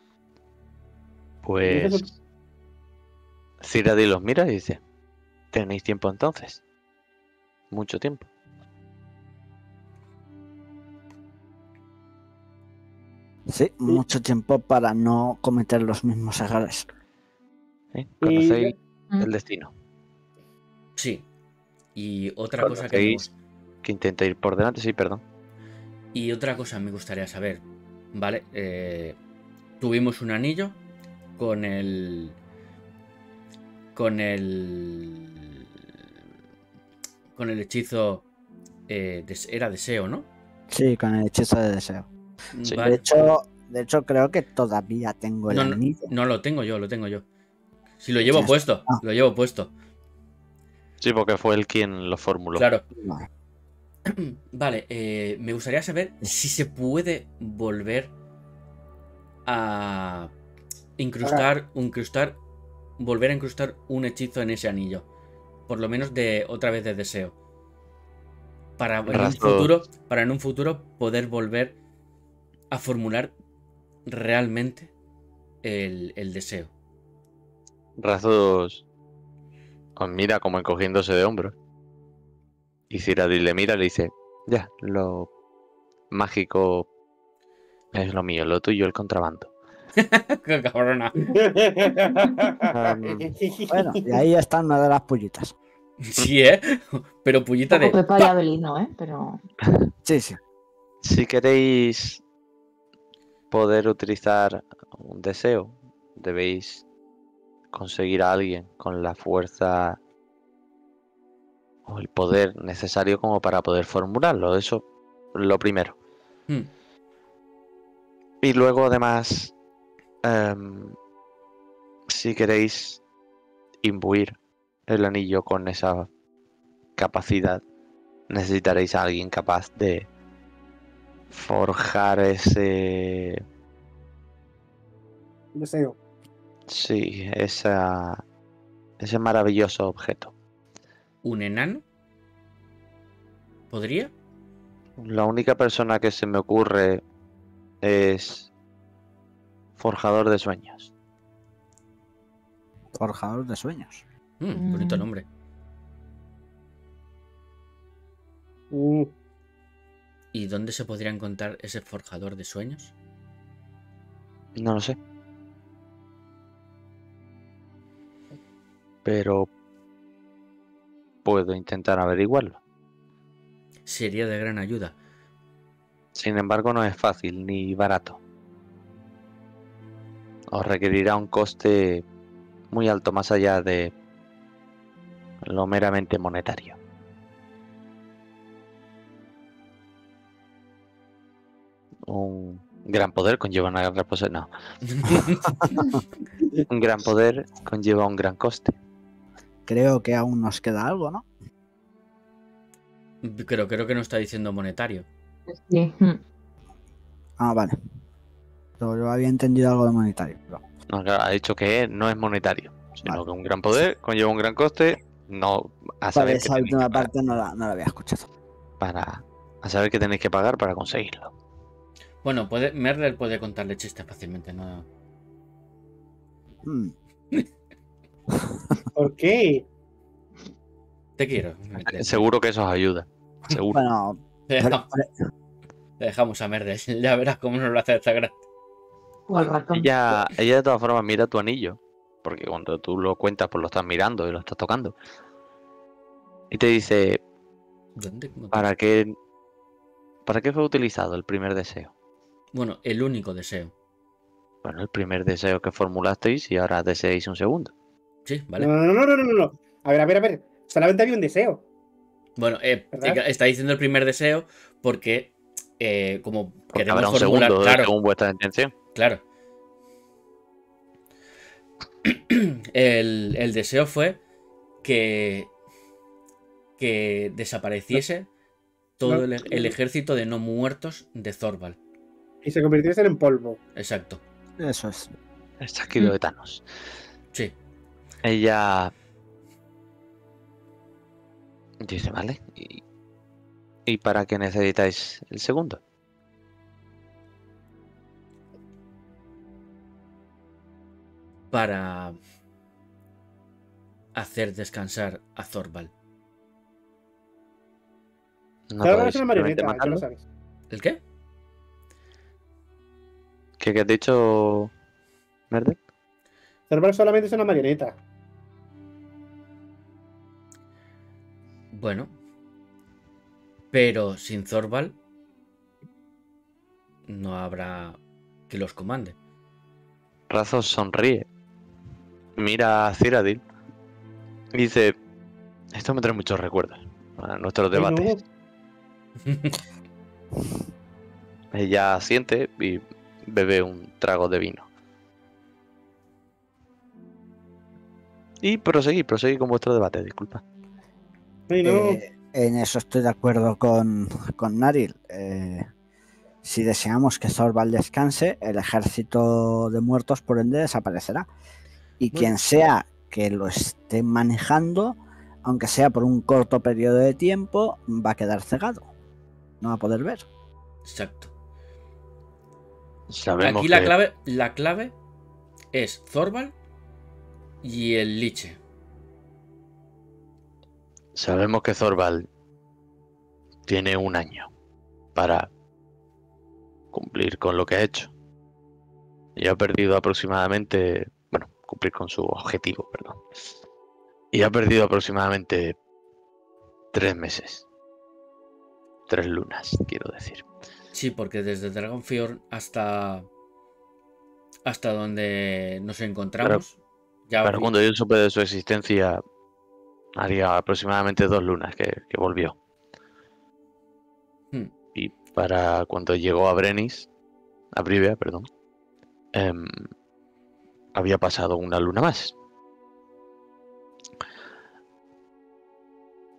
Pues Cyrodiil los mira y dice: ¿Tenéis tiempo entonces? Mucho tiempo. Sí, mucho tiempo para no cometer los mismos errores. ¿eh? Y- Conocéis Mm. el destino. Sí. Y otra cosa que Conocéis que intenta ir por delante, sí, perdón. Y otra cosa me gustaría saber, ¿vale? Eh, tuvimos un anillo con el. Con el. Con el hechizo. eh, des- era deseo, ¿no? Sí, con el hechizo de deseo. Sí. Vale. De hecho, de hecho, creo que todavía tengo el No, anillo. no lo tengo yo, lo tengo yo. Si lo llevo puesto, ah. lo llevo puesto. Sí, porque fue él quien lo formuló. Claro. Vale. Vale, eh, me gustaría saber si se puede volver a incrustar, incrustar, volver a incrustar un hechizo en ese anillo. Por lo menos de otra vez de deseo. Para en un futuro, para en un futuro poder volver a formular realmente el, el deseo. Razos os mira como encogiéndose de hombros. Y Cyrodiil le mira y le dice: Ya, lo mágico es lo mío, lo tuyo el contrabando. ¡Qué cabrona! Bueno, y ahí está una de las pullitas. Sí, ¿eh? Pero pullita de... Pepa y Abelino, ¿eh? Pero Sí, sí. Si queréis poder utilizar un deseo, debéis conseguir a alguien con la fuerza o el poder necesario como para poder formularlo. Eso lo primero. Hmm. Y luego además, em, si queréis imbuir el anillo con esa capacidad, necesitaréis a alguien capaz de forjar ese. Deseo. Sí, esa, ese maravilloso objeto. ¿Un enano? ¿Podría? La única persona que se me ocurre es forjador de sueños. Forjador de sueños. Mm, bonito Mm. nombre. Mm, ¿Y dónde se podría encontrar ese forjador de sueños? No lo sé. Pero puedo intentar averiguarlo. Sería de gran ayuda. Sin embargo, no es fácil ni barato. Os requerirá un coste muy alto, más allá de lo meramente monetario. Un gran poder conlleva una gran responsabilidad. No, un gran poder conlleva un gran coste. Creo que aún nos queda algo, ¿no? Creo, creo que no está diciendo monetario. Sí. mm. Ah, vale. Yo, yo había entendido algo de monetario. pero- No, claro, ha dicho que no es monetario, sino Vale. que un gran poder conlleva un gran coste. No a Vale, saber, que esa última que parte no la, no la había escuchado. para a saber que tenéis que pagar para conseguirlo. Bueno, puede, Merler puede contarle chistes fácilmente, ¿no? Hmm, ¿Por qué? Te quiero. Merler. Seguro que eso os ayuda. Seguro. Bueno, pero- dejamos, le dejamos a Merler. Ya verás cómo nos lo hace esta gracia. Ella, ella de todas formas mira tu anillo, porque cuando tú lo cuentas, pues lo estás mirando y lo estás tocando. Y te dice, ¿Dónde? ¿para qué, ¿para qué fue utilizado el primer deseo? Bueno, el único deseo. Bueno, el primer deseo que formulasteis y ahora deseáis un segundo. Sí, vale. No, no, no, no, no, no, no. A ver, a ver, a ver. Solamente había un deseo. Bueno, eh, ¿Verdad? está diciendo el primer deseo porque eh, como Porque queremos habrá un formular, segundo claro, según vuestra intención. claro. El, el deseo fue que que desapareciese todo No. el, el ejército de no muertos de Thorvald. Y se convirtiese en polvo. Exacto. eso es. El chasquido de Thanos. Sí. Ella dice, vale. ¿Y, ¿y para qué necesitáis el segundo? Para hacer descansar a Thorvald. No es una marioneta, lo sabes. ¿El qué? ¿Qué, qué has dicho, Merde? Cerval solamente es una marioneta. Bueno. Pero sin Thorvald no habrá que los comande. Razos sonríe. Mira a Cyrodiil. Y dice, esto me trae muchos recuerdos a nuestros debates. Ella asiente y bebe un trago de vino. Y proseguí, proseguí con vuestro debate, disculpa. No. Eh, en eso estoy de acuerdo con, con Naril. Eh, si deseamos que Thorvald descanse, el ejército de muertos por ende desaparecerá. Y Bueno. quien sea que lo esté manejando, aunque sea por un corto periodo de tiempo, va a quedar cegado. No va a poder ver. Exacto. Sabemos Aquí la que- clave, la clave es Thorvald y el Liche. Sabemos que Thorvald tiene un año para cumplir con lo que ha hecho. Y ha perdido aproximadamente, bueno, cumplir con su objetivo, perdón. Y ha perdido aproximadamente tres meses. Tres lunas, quiero decir. Sí, porque desde Dragonfjord hasta hasta donde nos encontramos ya Pero cuando yo supe de su existencia, haría aproximadamente dos lunas que, que volvió. Hmm. Y para cuando llegó a Brenis, a Brivia, perdón, em, había pasado una luna más.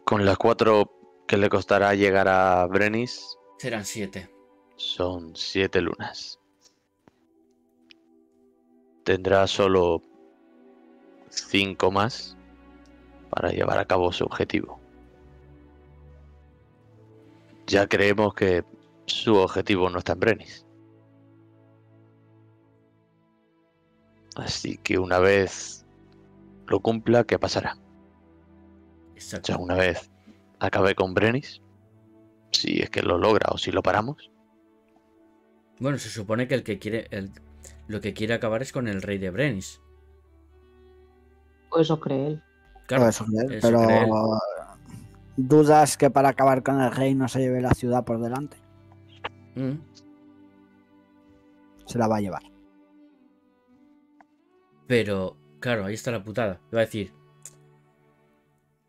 Con las cuatro que le costará llegar a Brenis, serán siete. Son siete lunas. Tendrá solo cinco más para llevar a cabo su objetivo. Ya creemos que su objetivo no está en Brenis. Así que una vez lo cumpla, ¿qué pasará? Exacto. Ya una vez acabe con Brenis, si es que lo logra o si lo paramos, Bueno, se supone que el que quiere. el- lo que quiere acabar es con el rey de Brenis. O eso cree él. Claro, Puede suceder, eso pero cree él. dudas que para acabar con el rey no se lleve la ciudad por delante. Mm. Se la va a llevar. Pero, claro, ahí está la putada. Iba a decir,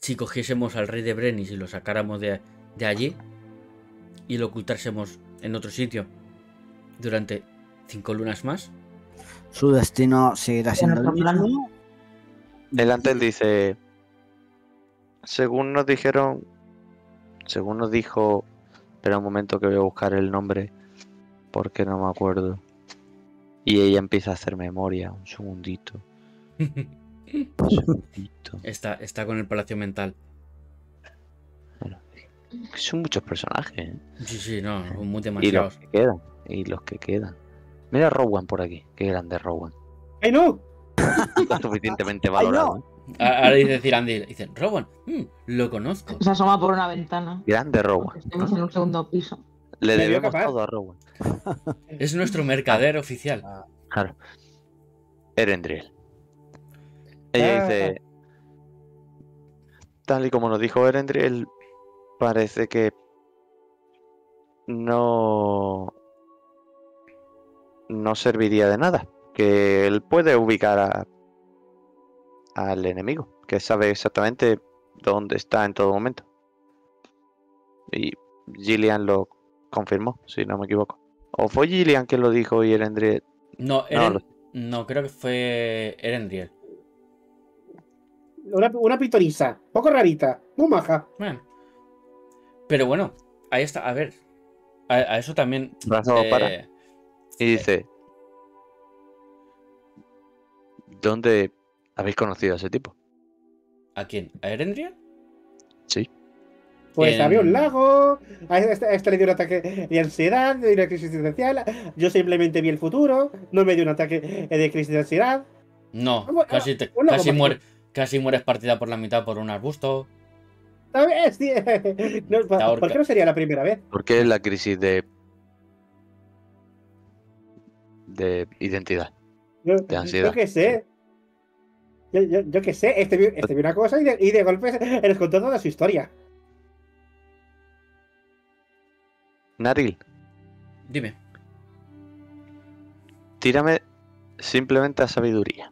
si cogiésemos al rey de Brenis y lo sacáramos de, de allí y lo ocultásemos en otro sitio durante cinco lunas más, Su destino seguirá siendo el mismo. El antes dice, según nos dijeron, según nos dijo, espera un momento que voy a buscar el nombre, porque no me acuerdo. Y ella empieza a hacer memoria, un segundito. Un segundito. está, está con el palacio mental. Son muchos personajes, ¿eh? Sí, sí, no, muy Y los demasiados. que quedan, y los que quedan. Mira a Rowan por aquí, qué grande Rowan. ¡Ay, no! Está suficientemente valorado. Ahora dice Cirandil, dice, Rowan, mm, lo conozco. Se asoma por una ventana. Grande Rowan. Estamos ¿no? en un segundo piso. Le debemos todo a Rowan. Es nuestro mercader oficial. Claro. Erendriel. Ella Ah. dice. Tal y como nos dijo Erendriel, parece que no. No serviría de nada. Que él puede ubicar a, al enemigo, que sabe exactamente dónde está en todo momento. Y Gillian lo confirmó, si no me equivoco. O fue Gillian quien lo dijo y Erendriel. No, No, lo- no, creo que fue Erendriel. Una, una pitonisa, poco rarita, muy maja. Bueno. Pero bueno, ahí está. A ver. A, a eso también. Brazo para. eh, Y dice, ¿dónde habéis conocido a ese tipo? ¿A quién? ¿A Erendriel? Sí. Pues En- había un lago, a este, a este le dio un ataque de ansiedad, de una crisis existencial. Yo simplemente vi el futuro, no me dio un ataque de crisis de ansiedad. No, Ah, bueno, casi, te- loco casi, muere, casi mueres partida por la mitad por un arbusto. No, ¿por- La ¿Por horca. qué no sería la primera vez? ¿Por qué la crisis de de identidad? Yo, De ansiedad. yo qué sé. Yo, yo, yo qué sé, este vio, este una cosa y de, y de golpe les contó toda su historia. Naril, Dime. tírame simplemente a sabiduría.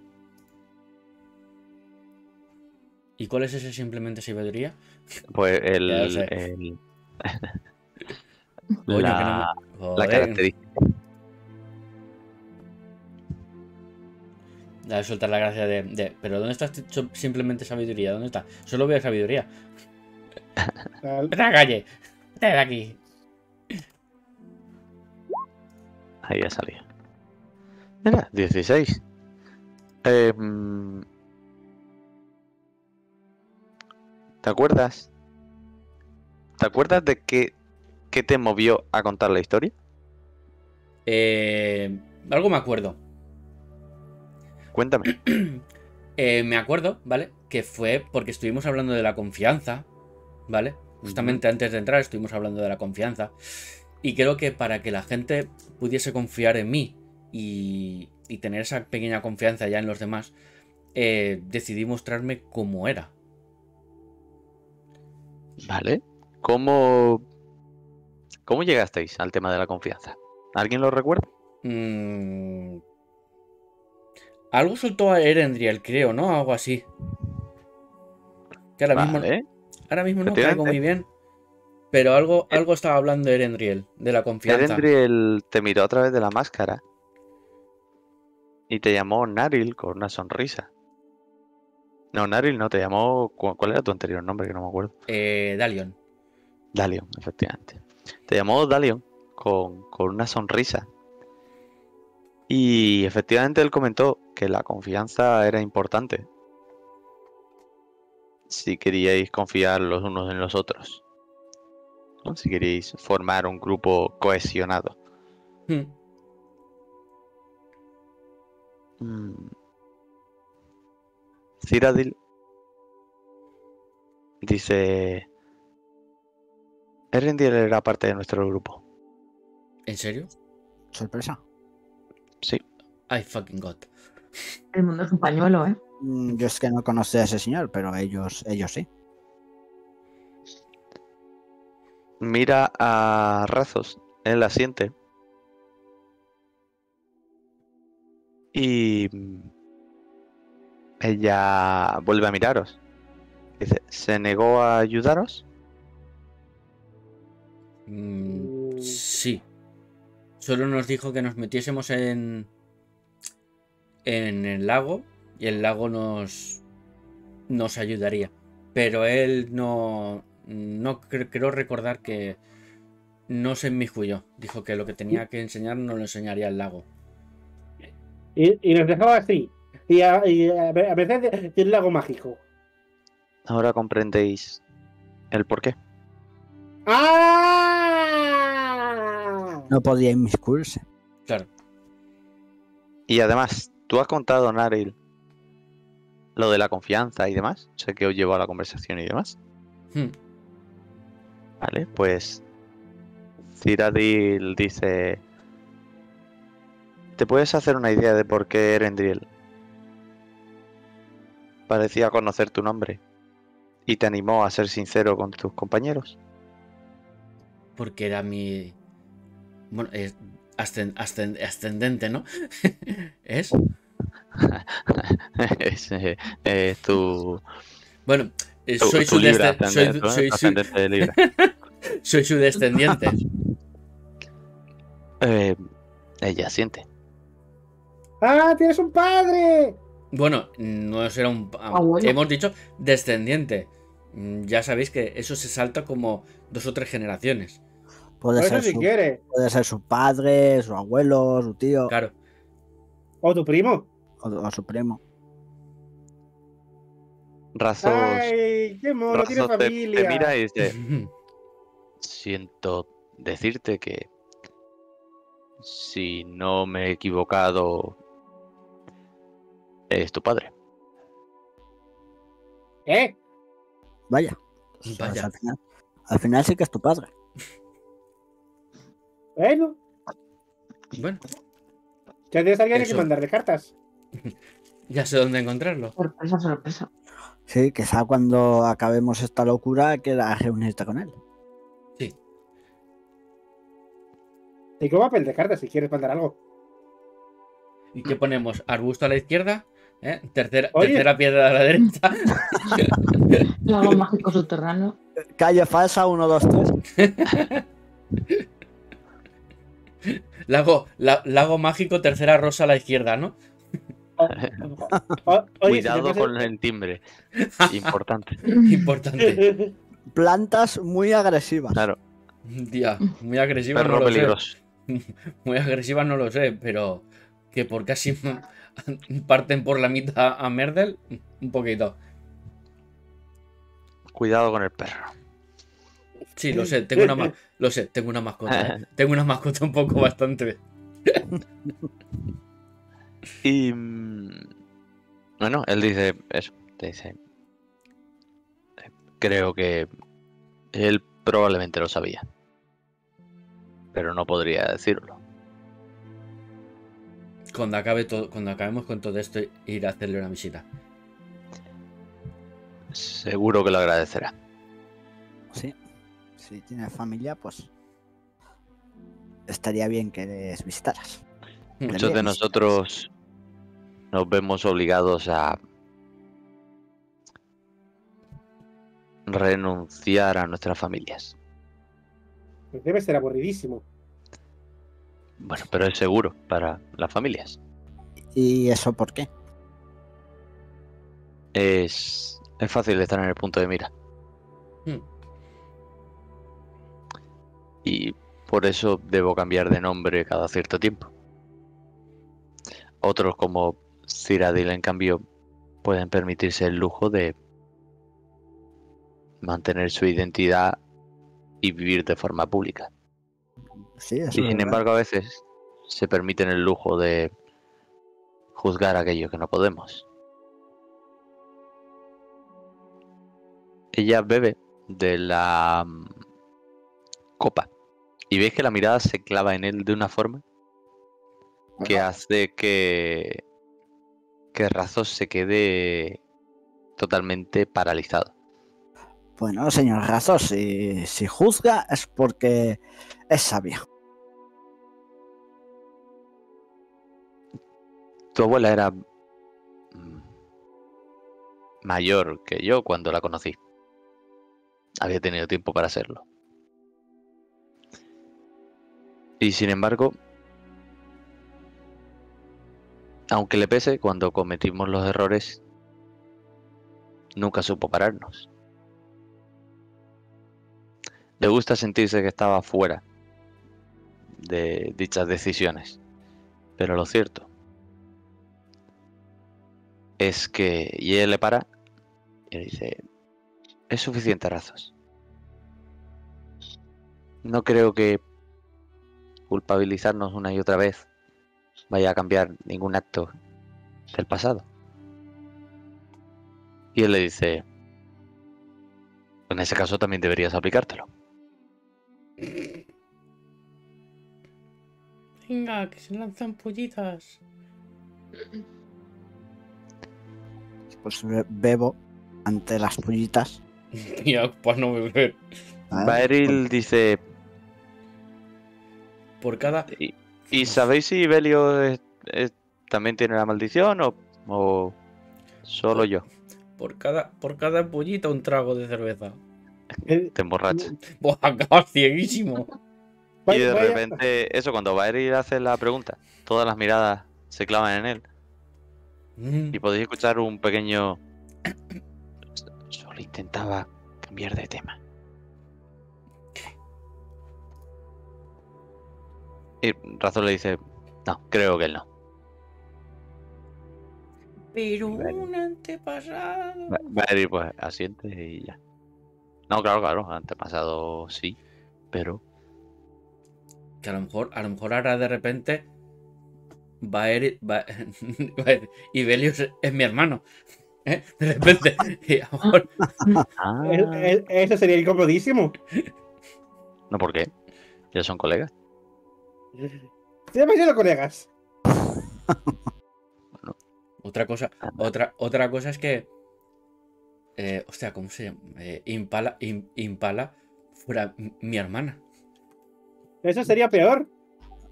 ¿Y cuál es ese simplemente sabiduría? Pues el, el- Coño, que no la, me- la característica. Ya soltar la gracia de, de- Pero ¿dónde está este simplemente sabiduría? ¿Dónde está? Solo veo sabiduría. ¡Vete a la calle! ¡Vete de aquí! Ahí ha salido. Mira, 16. Eh, mm, ¿Te acuerdas? ¿Te acuerdas de qué, qué te movió a contar la historia? Eh, algo me acuerdo. Cuéntame. Eh, me acuerdo, ¿vale? Que fue porque estuvimos hablando de la confianza, ¿vale? Justamente antes de entrar estuvimos hablando de la confianza. Y creo que para que la gente pudiese confiar en mí y, y tener esa pequeña confianza ya en los demás, eh, decidí mostrarme como era. Vale. ¿Cómo, ¿Cómo llegasteis al tema de la confianza? ¿Alguien lo recuerda? Mm, algo soltó a Erendriel, creo, ¿no? Algo así. Que ahora mismo, ahora mismo no caigo muy bien. Pero algo, algo estaba hablando Erendriel, de la confianza. Erendriel te miró a través de la máscara y te llamó Naril con una sonrisa. No, Naril no, te llamó. ¿cu- ¿Cuál era tu anterior nombre? Que no me acuerdo. Eh, Dalion. Dalion, efectivamente. Te llamó Dalion con, con una sonrisa. Y efectivamente él comentó que la confianza era importante. Si queríais confiar los unos en los otros. ¿no? Si queréis formar un grupo cohesionado. Hmm. Mm. Cyrodiil dice: Erendiel era parte de nuestro grupo. ¿En serio? Sorpresa. Sí. I fucking got. El mundo es un pañuelo, ¿eh? Mm, Yo es que no conocía a ese señor, pero ellos, ellos sí. Mira a Razos, él la siente. Y ella vuelve a miraros. Dice, ¿se negó a ayudaros? Mm, sí. Solo nos dijo que nos metiésemos en. En el lago. Y el lago nos. nos ayudaría. Pero él no. No cre- creo recordar que. No se enmijuyó. Dijo que lo que tenía que enseñar no lo enseñaría el lago. Y, y nos dejaba así. Y a, y a ve- a veces un lago mágico. Ahora comprendéis el por qué. ¡Ah! No podía inmiscuirse. Claro. Y además, tú has contado, Naril, lo de la confianza y demás. Sé que os llevó a la conversación y demás. Hmm. Vale, pues Cyrodiil dice, ¿te puedes hacer una idea de por qué Erendriel parecía conocer tu nombre y te animó a ser sincero con tus compañeros? Porque era mi. Bueno, es ascen- ascen- ascendente, ¿no? es. es, eh, es tu, Bueno, eh, tu- soy, tu su Libra soy, soy su- Ascendente de Libra. soy su descendiente. Eh, ella siente. ¡Ah, tienes un padre! Bueno, no será un. ah, Abuelo. Hemos dicho descendiente. Mm, Ya sabéis que eso se salta como dos o tres generaciones. Puede ser, si su, quiere. puede ser su padre, su abuelo, su tío Claro. O tu primo. o, o su primo. Razos, ¡Ay, qué mono! Tiene Razos te, te familia. mira y dice, siento decirte que si no me he equivocado es tu padre. ¿Eh? Vaya. Pues, Vaya. Al, final, al final sí que es tu padre. Bueno, Bueno, ya tienes a alguien a que Eso. mandarle cartas. ya sé dónde encontrarlo. Sorpresa, sorpresa. Sí, quizá cuando acabemos esta locura quieras reunirte con él. Sí. Tengo papel de cartas si quieres mandar algo. ¿Y qué ponemos? ¿Arbusto a la izquierda? ¿Eh? Tercera, tercera piedra a la derecha. Lago mágico subterráneo. Calle falsa, 1, 2, 3. Lago, la- lago mágico, tercera rosa a la izquierda, ¿no? O- o- oye, si te Cuidado con el timbre. Importante. Importante. Plantas muy agresivas. Claro, Tía, muy agresiva perro no lo peligroso. sé. Muy agresiva no lo sé, pero que por casi parten por la mitad a Merdel, un poquito. Cuidado con el perro. Sí, lo sé, tengo una ma- lo sé, tengo una mascota, ¿eh? Tengo una mascota un poco bastante. Y mm, bueno, él dice eso, te dice. eh, Creo que él probablemente lo sabía. Pero no podría decirlo. Cuando acabe todo, cuando acabemos con todo esto, ir a hacerle una visita. Seguro que lo agradecerá. Sí. Si tienes familia, pues estaría bien que les visitaras. Muchos de nosotros nos vemos obligados a renunciar a nuestras familias. Pues debe ser aburridísimo. Bueno, pero es seguro para las familias. ¿Y eso por qué? Es, es fácil estar en el punto de mira. Hmm. Y Por eso debo cambiar de nombre cada cierto tiempo. Otros como Cyrodiil, en cambio, pueden permitirse el lujo de mantener su identidad y vivir de forma pública. Sí, Y sin verdad. embargo, a veces se permiten el lujo de juzgar aquello que no podemos. Ella bebe de la mm, copa y veis que la mirada se clava en él de una forma que hace que que Razos se quede totalmente paralizado. Bueno, señor Razo, si, si juzga es porque es sabio. Tu abuela era mayor que yo cuando la conocí. Había tenido tiempo para hacerlo. Y sin embargo, aunque le pese, cuando cometimos los errores, nunca supo pararnos. Le gusta sentirse que estaba fuera de dichas decisiones. Pero lo cierto es que y él le para y le dice es suficiente razos no creo que culpabilizarnos una y otra vez vaya a cambiar ningún acto del pasado y él le dice en ese caso también deberías aplicártelo Venga, que se lanzan pollitas. Pues be- bebo ante las pollitas. Mira, pues no beber. Baeril dice Por cada. ¿y, y sabéis si Belio es- es- también tiene la maldición o, o solo yo? Por cada, por cada pollita un trago de cerveza. Eh, Te emborracha. Buah, acabas cieguísimo. Y de vaya- vaya- repente, eso, cuando Baeril hace la pregunta, todas las miradas se clavan en él Mm, y podéis escuchar un pequeño. Solo intentaba cambiar de tema. Y Razón le dice: No, creo que él no. Pero un antepasado. Ba- Baeril, pues asiente y ya. No, claro, claro, antepasado sí, pero. Que a lo mejor, a lo mejor ahora de repente. Va a ir. Va, va a ir- y Belios es, mi hermano. ¿eh? De repente. Y a lo mejor- Ah, Eso sería incomodísimo. no, ¿por qué? Ya son colegas. Demasiado colegas. Otra cosa, otra, otra cosa es que. Eh, hostia, ¿cómo se llama? Eh, Impala, Im- Impala fuera mi hermana. Eso sería peor.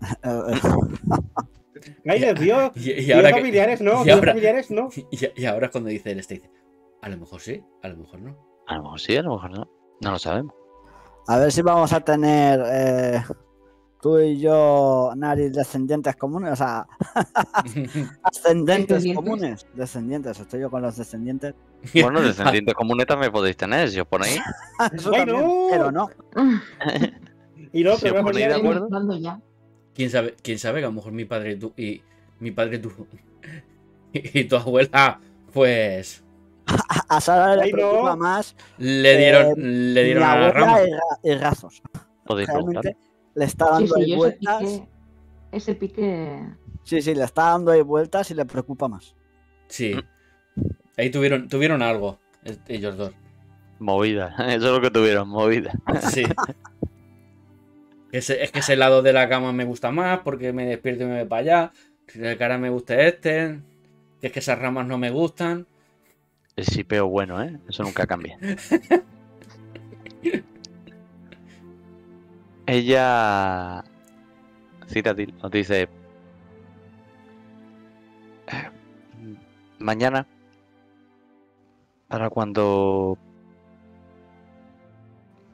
Ay, mío. Y, y Tíos ahora que- familiares no, y ahora- familiares no. y, y ahora es cuando dice él este dice. A lo mejor sí, a lo mejor no. A lo mejor sí, a lo mejor no. No lo sabemos. a ver si vamos a tener eh, tú y yo, Nari, descendientes comunes, o sea, ascendentes comunes. Descendientes, estoy yo con los descendientes. Bueno, descendientes comunes también podéis tener, si os ponéis. Eso Ay, también, no. pero no. Y no, Si pero os mejor ponéis ya- de acuerdo. ¿Quién sabe? ¿Quién sabe que a lo mejor mi padre y tú y mi padre y tú y tu abuela pues A, Sara le Ay, no. preocupa más le dieron Eh, le dieron la abuela rama? y, ra- y razos. Podéis preguntar. Realmente le está dando Sí, sí, ahí vueltas. pique, ese pique Sí, sí, le está dando ahí vueltas y le preocupa más. Sí. Ahí tuvieron tuvieron algo es- ellos dos. Movida. Eso es lo que tuvieron, movida. Sí. Ese- es que ese lado de la cama me gusta más porque me despierto y me voy para allá. Que ahora me gusta este. Que es que esas ramas no me gustan. El sipeo bueno, ¿eh? Eso nunca cambia. Ella. Citadil nos dice. "Eh, Mañana. Para cuando.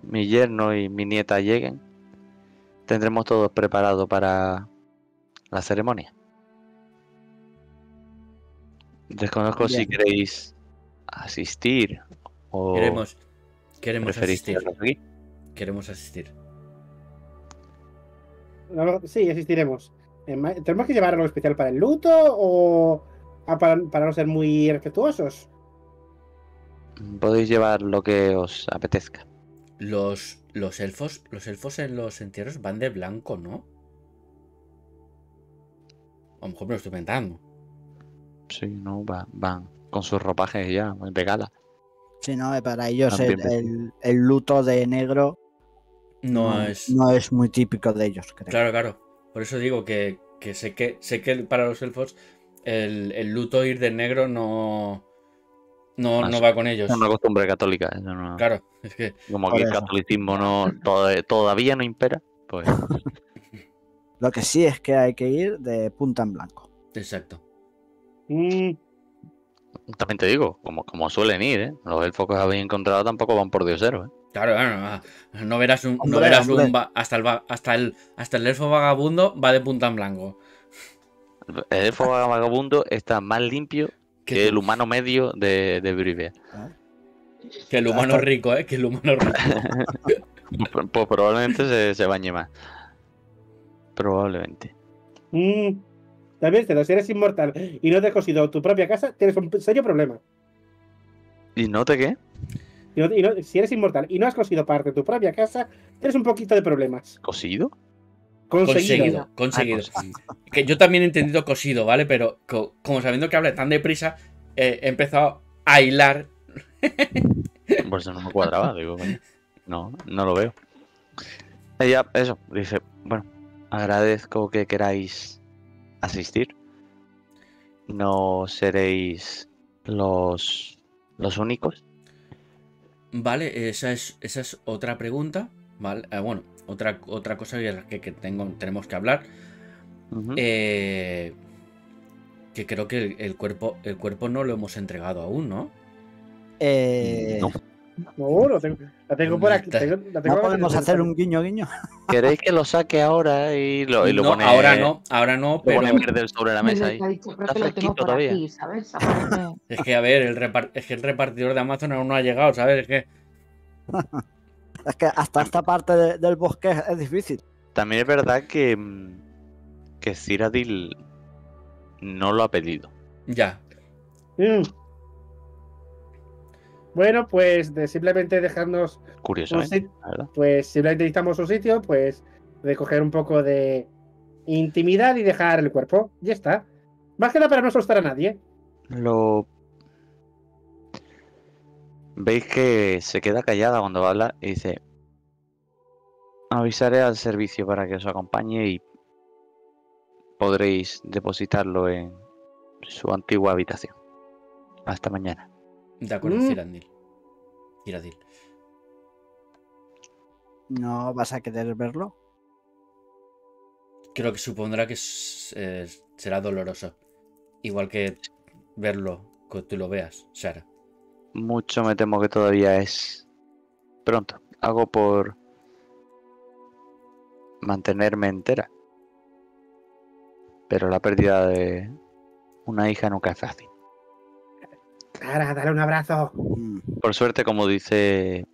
Mi yerno y mi nieta lleguen. Tendremos todo preparado para la ceremonia. Desconozco si queréis asistir o Queremos, asistir. aquí. Queremos asistir. No, sí, existiremos. Eh, ¿Tenemos que llevar algo especial para el luto o ah, para, para no ser muy respetuosos? Podéis llevar lo que os apetezca. Los, los elfos, los elfos en los entierros van de blanco, ¿no? A lo mejor me lo estoy inventando. Sí, no, Va- van con sus ropajes ya, de gala. Sí, no, para ellos el- el luto de negro No, es. no es muy típico de ellos, creo. Claro, claro. Por eso digo que, que sé que sé que para los elfos el, el luto ir de negro no. No, Ah, no va con ellos. Es una costumbre católica. eso no- Claro, es que. Como aquí el catolicismo no to- todavía no impera, pues Lo que sí es que hay que ir de punta en blanco. Exacto. Mm, también te digo, como, como suelen ir, ¿eh? Los elfos que os habéis encontrado tampoco van por dioseros, ¿eh? Claro, claro, no verás un, no verás hombre. un va- hasta el hasta el hasta el elfo vagabundo va de punta en blanco. El elfo vagabundo está más limpio Que, el humano medio de, de Brivea. que el humano rico, eh, que el humano rico. Pues, pues probablemente se, se bañe más. Probablemente. mm. También te si eres inmortal y no te has cosido tu propia casa, tienes un serio problema. ¿Y no te qué? Y no- y no- si eres inmortal y no has cosido parte de tu propia casa, tienes un poquito de problemas. ¿Cosido? Conseguido. Conseguido, conseguido. Ah, cosido. Que yo también he entendido cosido, ¿vale? Pero co- como sabiendo que habla tan deprisa, eh, he empezado a hilar. Por eso no me cuadraba, digo, no, no lo veo. Ella, eso, dice, bueno, agradezco que queráis asistir. No seréis los, los únicos. Vale, esa es, esa es otra pregunta. Vale, eh, bueno, otra, otra cosa que, que tengo, tenemos que hablar. Eh, que creo que el, el cuerpo, el cuerpo no lo hemos entregado aún, ¿no? Eh, No. No, lo tengo, la tengo por aquí. Tengo- la tengo ¿No podemos hacer un guiño guiño? ¿Queréis que lo saque ahora y lo, y lo No, pone, ahora no, ahora no, lo pone verde sobre la mesa Me ahí? dicho, Está fresquito todavía. aquí, ¿sabes? Es que a ver, el es que el repartidor de Amazon aún no ha llegado, ¿sabes? Es que Es que hasta esta parte de- del bosque es, difícil. También es verdad que, mm, que Cyrodiil no lo ha pedido. ya. Mm. Bueno, pues de simplemente dejarnos Curioso, ¿eh? pues simplemente necesitamos un sitio, pues de coger un poco de intimidad y dejar el cuerpo. Ya está. Más que nada para no asustar a nadie. Lo... Veis que se queda callada cuando habla y dice, avisaré al servicio para que os acompañe y podréis depositarlo en su antigua habitación. Hasta mañana. De acuerdo, Mm. Cirandil. Ciradil. ¿No vas a querer verlo? Creo que supondrá que eh, será doloroso. Igual que verlo, que tú lo veas, Sara. Mucho me temo que todavía es pronto. Hago por mantenerme entera. Pero la pérdida de una hija nunca es fácil. Cara, dale un abrazo. Mm, Por suerte, como dice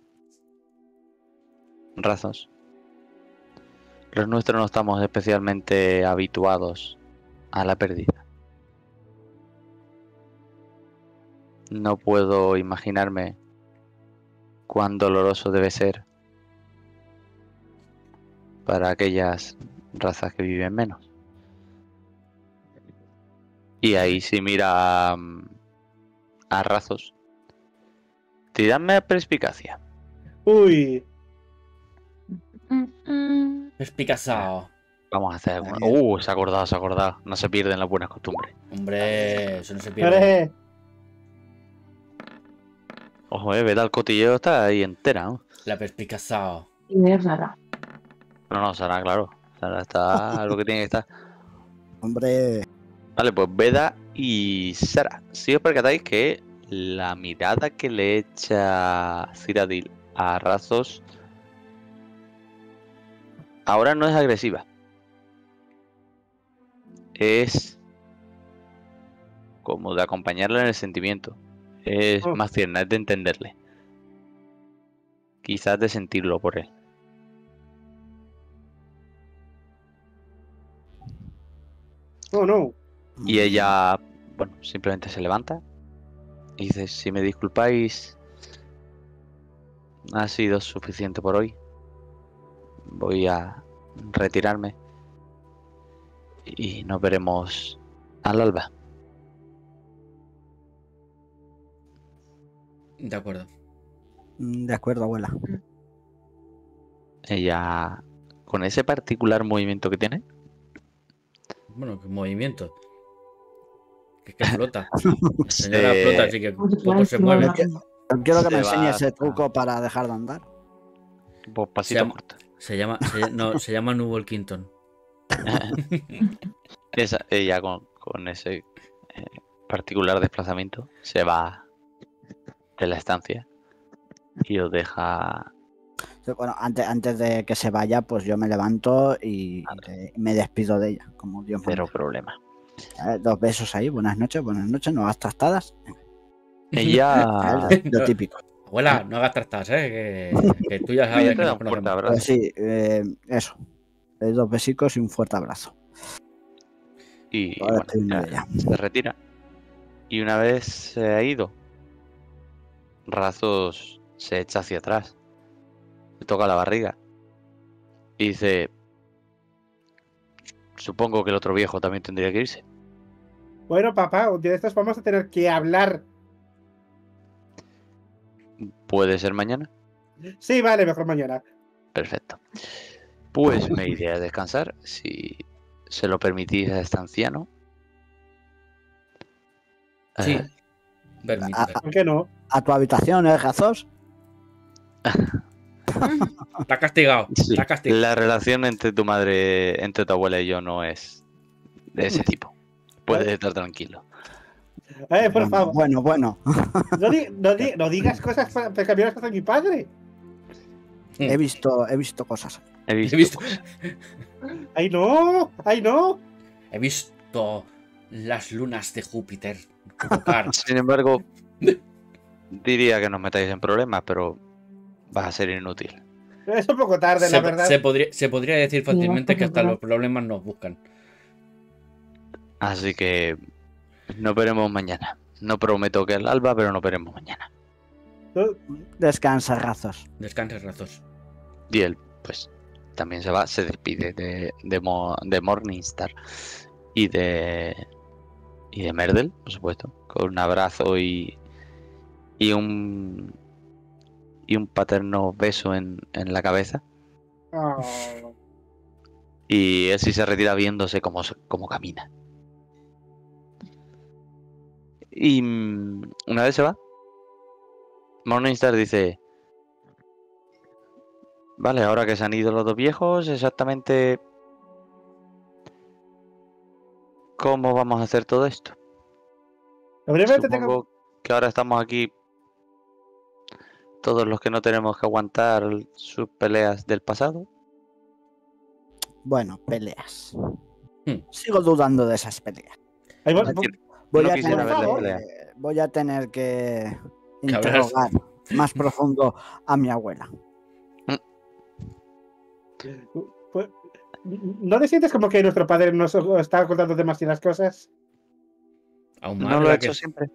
Razos, los nuestros no estamos especialmente habituados a la pérdida. No puedo imaginarme cuán doloroso debe ser para aquellas razas que viven menos. Y ahí sí mira a, a Razos. Tiradme a perspicacia. Uy. Picasso. Vamos a hacer. Una- Uh, se ha acordado, se ha acordado. No se pierden las buenas costumbres. Hombre, eso no se pierde. Ojo, eh, Veda el cotilleo está ahí entera, ¿no? La perspicacia. Y es rara. No, no, Sara, claro. Sara está lo que tiene que estar. Hombre, Vale, pues Veda y Sara. Si os percatáis que la mirada que le echa Cyrodiil a Razos ahora no es agresiva. Es como de acompañarle en el sentimiento. Es Oh. más tierna, es de entenderle. Quizás de sentirlo por él. Oh, no. Y ella, bueno, simplemente se levanta y dice, si me disculpáis, ha sido suficiente por hoy. Voy a retirarme y nos veremos al alba. De acuerdo. Mm, De acuerdo, abuela. Ella, con ese particular movimiento que tiene, Bueno, qué movimiento. Que, que flota. Señora Eh, flota, así que poco claro, se sí, mueve. Quiero que me Se enseñe va ese truco para dejar de andar. pues pasito llama- corto. Se llama, se, no, se llama Nubel Quinton. Esa- ella con, con ese eh, particular desplazamiento se va de la estancia y os deja Sí, Bueno, antes, antes de que se vaya, pues yo me levanto y eh, me despido de ella, como Dios cero manda. problema. Eh, Dos besos ahí, buenas noches, buenas noches, no hagas trastadas. Ella Lo típico. Abuela, no hagas trastas, ¿eh? Que, que tú ya sabes que nos un fuerte conocemos. abrazo. Pues sí, eh, eso. Dos besicos y un fuerte abrazo. y bueno, ya se retira. Y una vez se ha ido, Razos se echa hacia atrás, le toca la barriga y dice: Supongo que el otro viejo también tendría que irse. Bueno, papá, un día de estos vamos a tener que hablar. ¿Puede ser mañana? Sí, vale, mejor mañana. Perfecto. Pues me iré a descansar, si se lo permitís a este anciano. Sí. Eh. Ah, ah. ¿Por qué no? ¿A tu habitación, eh, Razos? Está castigado. sí, Está castigado. La relación entre tu madre, entre tu abuela y yo no es de ese tipo. Puedes estar tranquilo. Eh, por favor. Bueno, bueno. No, di- no di- no digas cosas para para cambiar las cosas de mi padre. He visto, he visto cosas. He visto, He visto, ¡Ay, no! ¡Ay, no! he visto las lunas de Júpiter. Sin embargo, diría que nos metáis en problemas, pero va a ser inútil. Es un poco tarde, Se, la verdad. se podría, se podría decir fácilmente que hasta los problemas nos buscan. Así que nos veremos mañana. No prometo que al alba, pero nos veremos mañana. Descansa, Razos. Descanse, razos. Y él, pues, también se va, se despide de, de, Mo- de Morningstar y de. y de Merdel, por supuesto. Con un abrazo y. y un. Y un paterno beso en, en la cabeza. Oh. Y él sí se retira viéndose cómo, cómo camina. Y mm, una vez se va, Morningstar dice: Vale, ahora que se han ido los dos viejos, exactamente. ¿Cómo vamos a hacer todo esto? Brevemente tengo. Supongo que ahora estamos aquí todos los que no tenemos que aguantar sus peleas del pasado. Bueno, peleas. Hmm. Sigo dudando de esas peleas. Ay, bueno, Voy, no a, tener pelea. voy a tener que interrogar más profundo a mi abuela. pues, ¿No te sientes como que nuestro padre nos está contando demasiadas cosas? ¿Aún más? No lo he ¿verdad hecho que- siempre.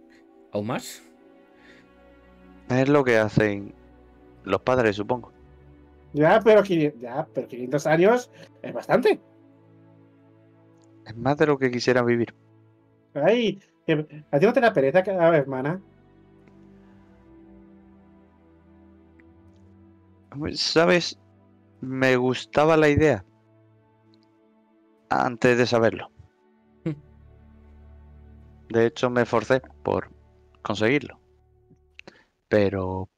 ¿Aún más? Es lo que hacen los padres, supongo. Ya, pero, 500, ya, pero 500 años es bastante. Es más de lo que quisieran vivir. Ay, ¿a ti no te da pereza, a ver, hermana? ¿Sabes? Me gustaba la idea. Antes de saberlo. De hecho, me esforcé por conseguirlo. Pero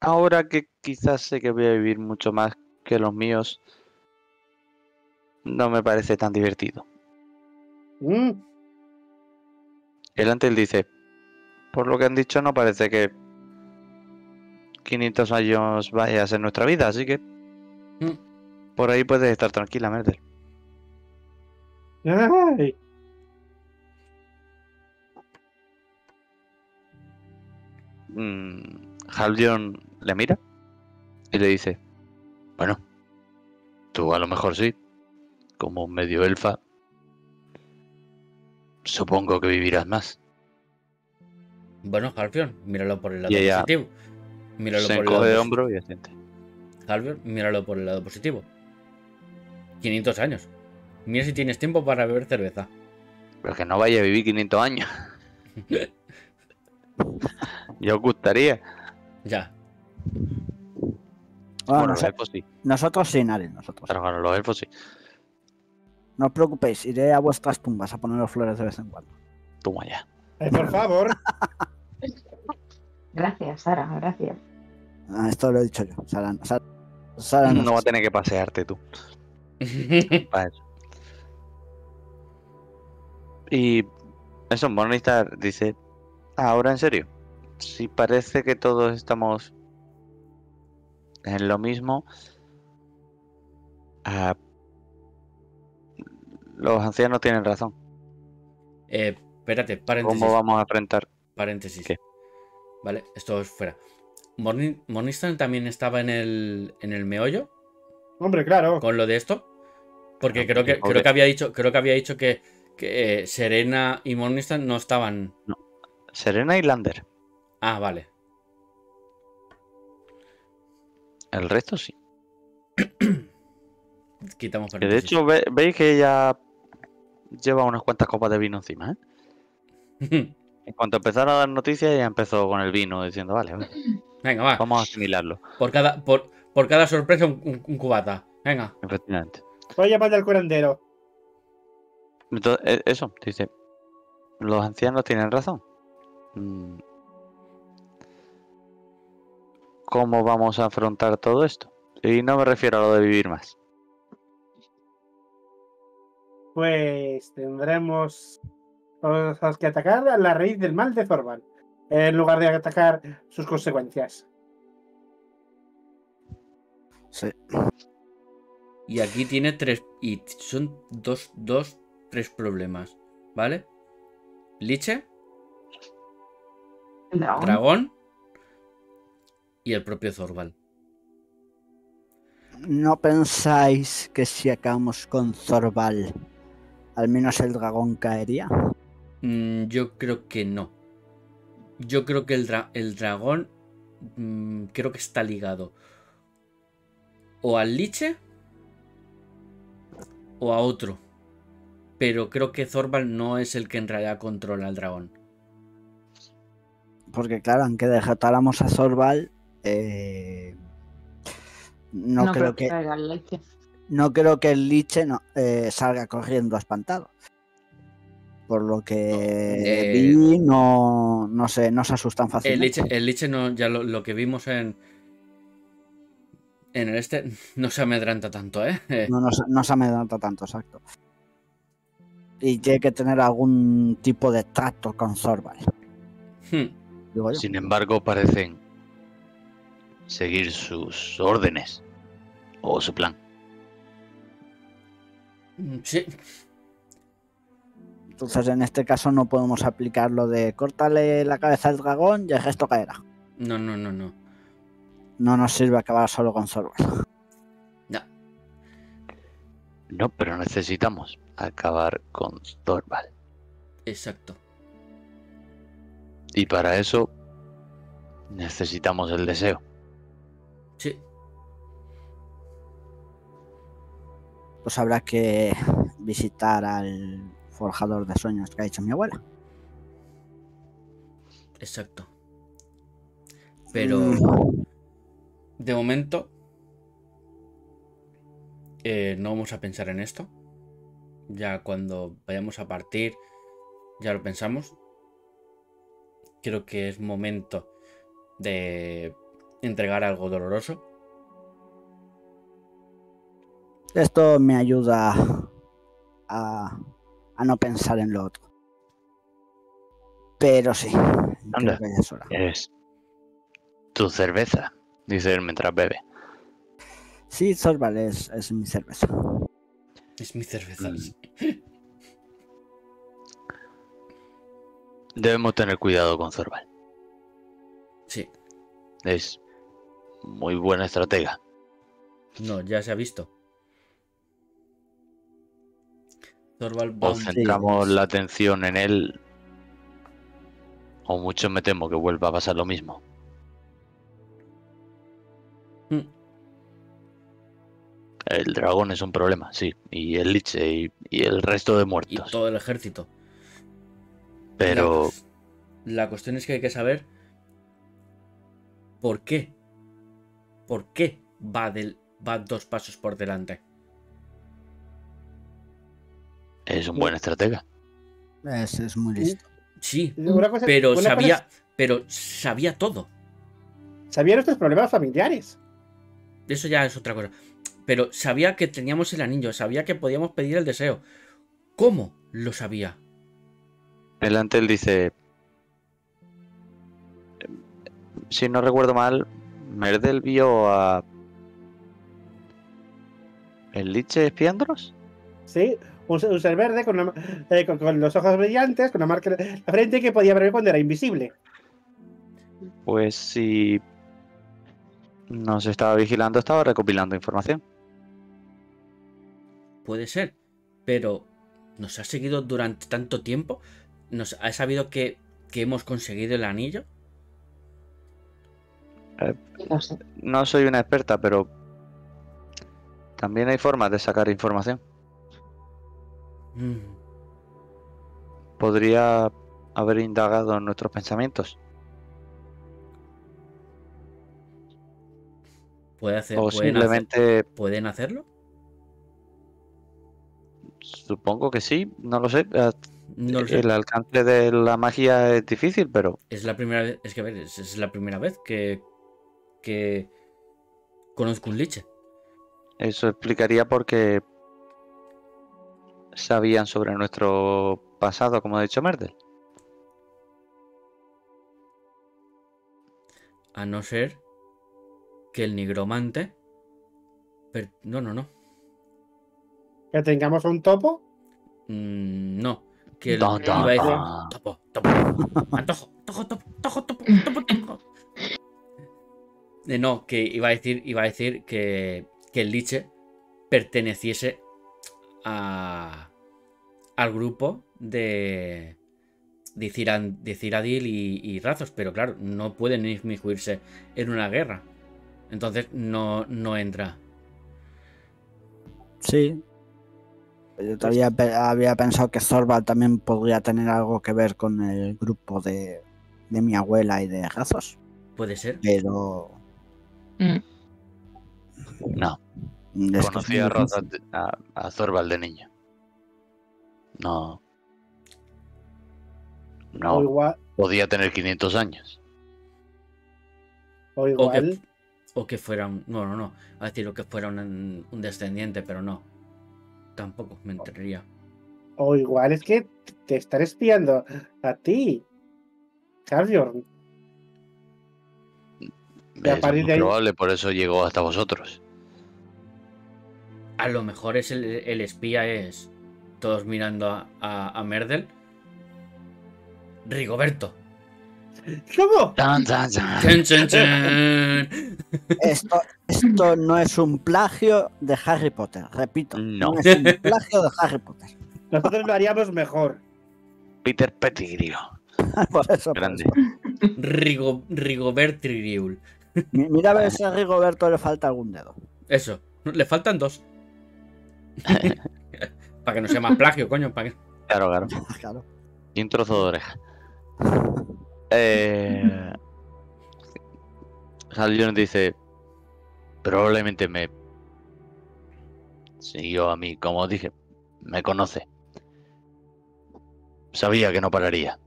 ahora que quizás sé que voy a vivir mucho más que los míos, no me parece tan divertido. Mm, El antes dice, por lo que han dicho, no parece que 500 años vaya a ser nuestra vida, así que Mm. por ahí puedes estar tranquila, Merdel. Ay, Mm, Haljon le mira y le dice, bueno, tú a lo mejor sí, como medio elfa, supongo que vivirás más. Bueno, Halfion, míralo por el lado Y positivo. Míralo Se por el encoge lado de hombro y asiente. Halfion, míralo por el lado positivo. 500 años. Mira si tienes tiempo para beber cerveza. Pero que no vaya a vivir 500 años. Yo os gustaría. Ya. Bueno, Bueno, los elfos sí. nosotros sí, Nari, nosotros. Pero bueno, los elfos sí. No os preocupéis, iré a vuestras tumbas a poneros flores de vez en cuando. Toma ya. Ay, por favor. Gracias, Sara, gracias. Ah, esto lo he dicho yo. Sara, Sara- Sara No no va a tener que pasearte tú. para eso. Y eso, Morningstar dice, ahora en serio, si parece que todos estamos en lo mismo, ah, los ancianos tienen razón. Eh, espérate, paréntesis. ¿Cómo vamos a enfrentar? Paréntesis. ¿Qué? Vale, esto es fuera. Morning, Morningstar también estaba en el, en el meollo Hombre, claro. con lo de esto. Porque Claro, creo que, creo que había dicho, creo que había dicho que, que, eh, Serena y Morningstar no estaban. Serena y Lander, Ah, vale. el resto sí. Quitamos Que de hecho ve- veis que ella lleva unas cuantas copas de vino encima, ¿eh? En cuanto empezaron a dar noticias, ya empezó con el vino diciendo, vale, vale, Venga, va. vamos a asimilarlo. Por cada, por, por cada sorpresa, un, un- un cubata. Venga. Efectivamente. Voy a llamar al curandero. Entonces, e- eso, dice, los ancianos tienen razón. ¿Cómo vamos a afrontar todo esto? Y no me refiero a lo de vivir más. Pues tendremos cosas que atacar a la raíz del mal de Zorban. En lugar de atacar sus consecuencias. Sí. Y aquí tiene tres. Y son dos, dos, tres problemas. ¿Vale? Liche, dragón. Y el propio Zorbal. ¿No pensáis que si acabamos con Zorbal, al menos el dragón caería? Mm, yo creo que no. Yo creo que el, dra- el dragón. mm, creo que está ligado. O al liche. O a otro. Pero creo que Zorbal no es el que en realidad controla al dragón. Porque claro, aunque derrotáramos a Zorbal, eh, no, creo que traiga leche. no creo que el liche no, eh, salga corriendo espantado. Por lo que Eh, vi, no, no, se, no se asustan El fácilmente. liche, el liche no, ya lo, lo que vimos en. En el este no se amedrenta tanto, ¿eh? Eh, No, no, se- no se amedrenta tanto, exacto. Y tiene que tener algún tipo de trato con Zorbal, hmm. Sin embargo, parecen seguir sus órdenes o su plan. Mm, Sí, Entonces, en este caso no podemos aplicar lo de córtale la cabeza al dragón y el resto caerá. no, no, no, no. No nos sirve acabar solo con Zorbal. No, pero necesitamos acabar con Thorvald. Exacto. Y para eso necesitamos el deseo. Pues habrá que visitar al forjador de sueños que ha dicho mi abuela. Exacto. Pero Mm, de momento eh, no vamos a pensar en esto. Ya cuando vayamos a partir, ya lo pensamos. Creo que es momento de entregar algo doloroso. Esto me ayuda a, a no pensar en lo otro. Pero sí, Anda. es hora. Es tu cerveza, dice él mientras bebe. Sí, Zorbal es, es mi cerveza. Es mi cerveza. Mm. Debemos tener cuidado con Thorvald. Sí. Es muy buena estratega. No, ya se ha visto. Thorvald va O un- centramos la atención en él. O mucho me temo que vuelva a pasar lo mismo. Mm. El dragón es un problema, sí. Y el liche y, y el resto de y muertos. todo el ejército. Pero La, la cuestión es que hay que saber por qué. ¿Por qué va, del, va dos pasos por delante? Es un buen estratega. Es, es muy listo. Sí, cosa- pero sabía, es- pero sabía todo. sabía nuestros problemas familiares. Eso ya es otra cosa. Pero sabía que teníamos el anillo, sabía que podíamos pedir el deseo. ¿Cómo lo sabía? Delante él dice. Si no recuerdo mal, Merdel vio a. ¿El liche espiándonos? Sí, un, ser- un ser verde con, una- eh, con, con los ojos brillantes, con una marca en la frente que podía ver cuando era invisible. Pues si nos estaba vigilando, estaba recopilando información. Puede ser, pero nos ha seguido durante tanto tiempo. Nos ha sabido que, que hemos conseguido el anillo. Lo sé. No soy una experta, pero también hay formas de sacar información. Mm, Podría haber indagado en nuestros pensamientos. ¿Puede hacer, O pueden, hacer- simplemente, ¿Pueden hacerlo? supongo que sí, no lo sé. eh, No lo sé. El alcance de la magia es difícil, pero Es la primera vez. Es que a ver, es, es la primera vez que. que conozco un liche. eso explicaría por qué sabían sobre nuestro pasado, como ha dicho Merdel. A no ser que el nigromante. per- No, no, no. Que tengamos un topo. Mm, no. Que el, tan, iba a decir. tan. Topo, topo. Antojo, tojo, topo, tojo, topo, topo, topo. Eh, No, que iba a decir, iba a decir que, que el liche perteneciese a, al grupo de, de, Ciran- de Ciradil y, y Razos, pero claro, no pueden inmiscuirse en una guerra. Entonces no, no entra. Sí. Yo todavía había pensado que Thorvald también podría tener algo que ver con el grupo de, de mi abuela y de Razos. Puede ser. Pero. Mm. No, es que es conocí a, a, a Thorvald de niño. No. O No, igual. podía tener 500 años. O O igual. que, o que fuera un. No, no, no. A decir o que fuera un, un descendiente, pero no. Tampoco me enteraría. O igual es que te están espiando a ti. A Es muy de ahí- probable, por eso llegó hasta vosotros. A lo mejor es el, el espía es. Todos mirando a, a, a Merdel. Rigoberto. ¿Cómo? Tan, tan, tan. Chan, chan, chan. Esto, esto no es un plagio de Harry Potter, repito. No. es un plagio de Harry Potter. Nosotros lo haríamos mejor. Peter Pettigrew. Por eso, Grande. Rigo, Rigobertriul. Mi- Mira a ver si a Rigoberto le falta algún dedo. Eso. Le faltan dos. para que no sea más plagio, coño. Para que... Claro, claro. Claro. Y un trozo de oreja. Eh... Hal Jones dice: Probablemente me siguió a mí, como dije, me conoce. Sabía que no pararía.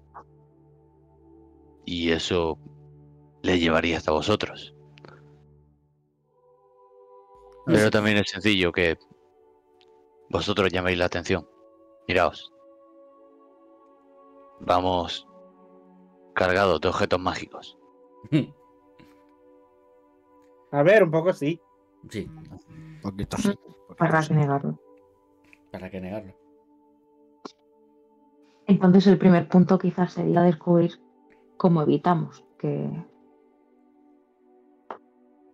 Y eso le llevaría hasta vosotros. Pero también es sencillo que vosotros llaméis la atención. Miraos. Vamos cargados de objetos mágicos. A ver, un poco sí. Sí, Un poquito sí. Para que negarlo. para que negarlo. Entonces el primer punto quizás sería descubrir cómo evitamos que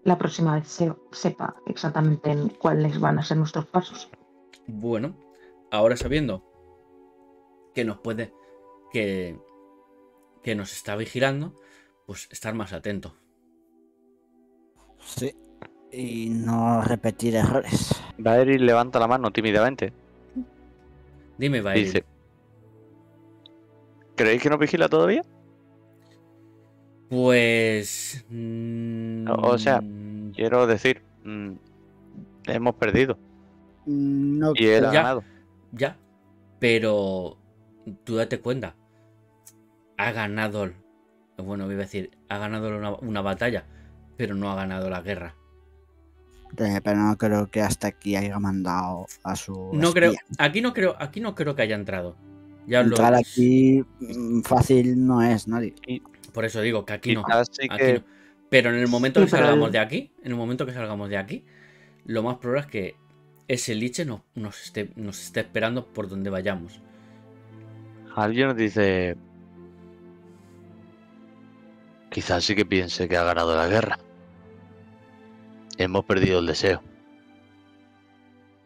la próxima vez se sepa exactamente en cuáles van a ser nuestros pasos. Bueno, ahora sabiendo que nos puede. que. que nos está vigilando, pues estar más atento. Sí. Y no repetir errores. Vaeri levanta la mano tímidamente. Dime, y Bael. Dice: ¿Creéis que nos vigila todavía? Pues. mm, O sea, Quiero decir, mm, hemos perdido No y él ha Ya. ganado. Ya. Pero. Tú date cuenta. Ha ganado. Bueno, iba a decir, ha ganado una, una batalla, pero no ha ganado la guerra. Pero no creo que hasta aquí haya mandado a su. No creo. Aquí no creo. Aquí no creo que haya entrado. Ya lo- Entrar aquí mm, fácil no es nadie. Por eso digo que aquí no. Quizás sí Aquí que no. Pero en el momento Sí, que salgamos el- de aquí, en el momento que salgamos de aquí, lo más probable es que ese liche no- nos, esté, nos esté esperando por donde vayamos. alguien nos dice: Quizás sí que piense que ha ganado la guerra. Hemos perdido el deseo.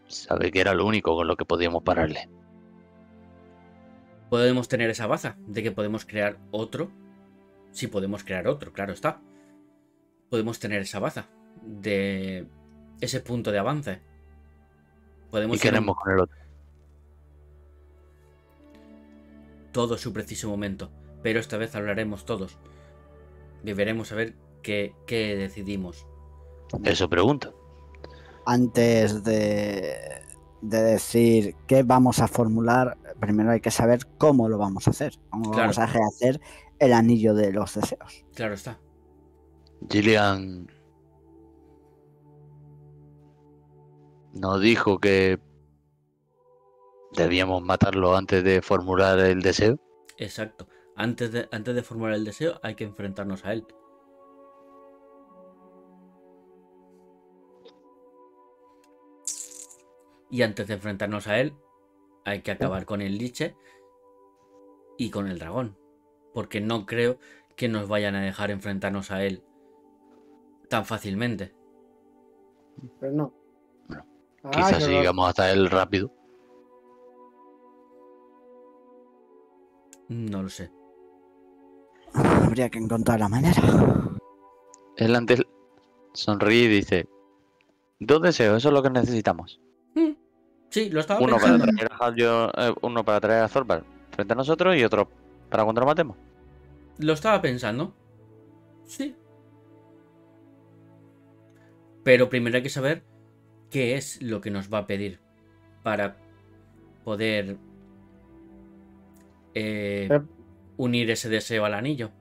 Sabe que era lo único con lo que podíamos pararle. Podemos tener esa baza de que podemos crear otro. Si podemos crear otro, claro está. Podemos tener esa baza de ese punto de avance. Podemos Y queremos con el otro. todo su preciso momento. Pero esta vez hablaremos todos. Y veremos a ver qué, qué decidimos. Eso pregunto. Antes de, de decir qué vamos a formular, primero hay que saber cómo lo vamos a hacer. Cómo Claro. vamos a rehacer el anillo de los deseos. Claro está. Gillian nos dijo que debíamos matarlo antes de formular el deseo. Exacto. Antes de, antes de formular el deseo hay que enfrentarnos a él. Y antes de enfrentarnos a él, hay que acabar con el liche y con el dragón. Porque no creo que nos vayan a dejar enfrentarnos a él tan fácilmente. Pero no. Ah, Quizás si llegamos hasta él rápido. No lo sé. Habría que encontrar la manera. Él antes sonríe y dice: Dos deseos, eso es lo que necesitamos. Mm, Sí, lo estaba Uno para pensando. traer a eh, uno para traer a Thorvald frente a nosotros y otro para cuando lo matemos. Lo estaba pensando. Sí. Pero primero hay que saber qué es lo que nos va a pedir para poder eh, unir ese deseo al anillo.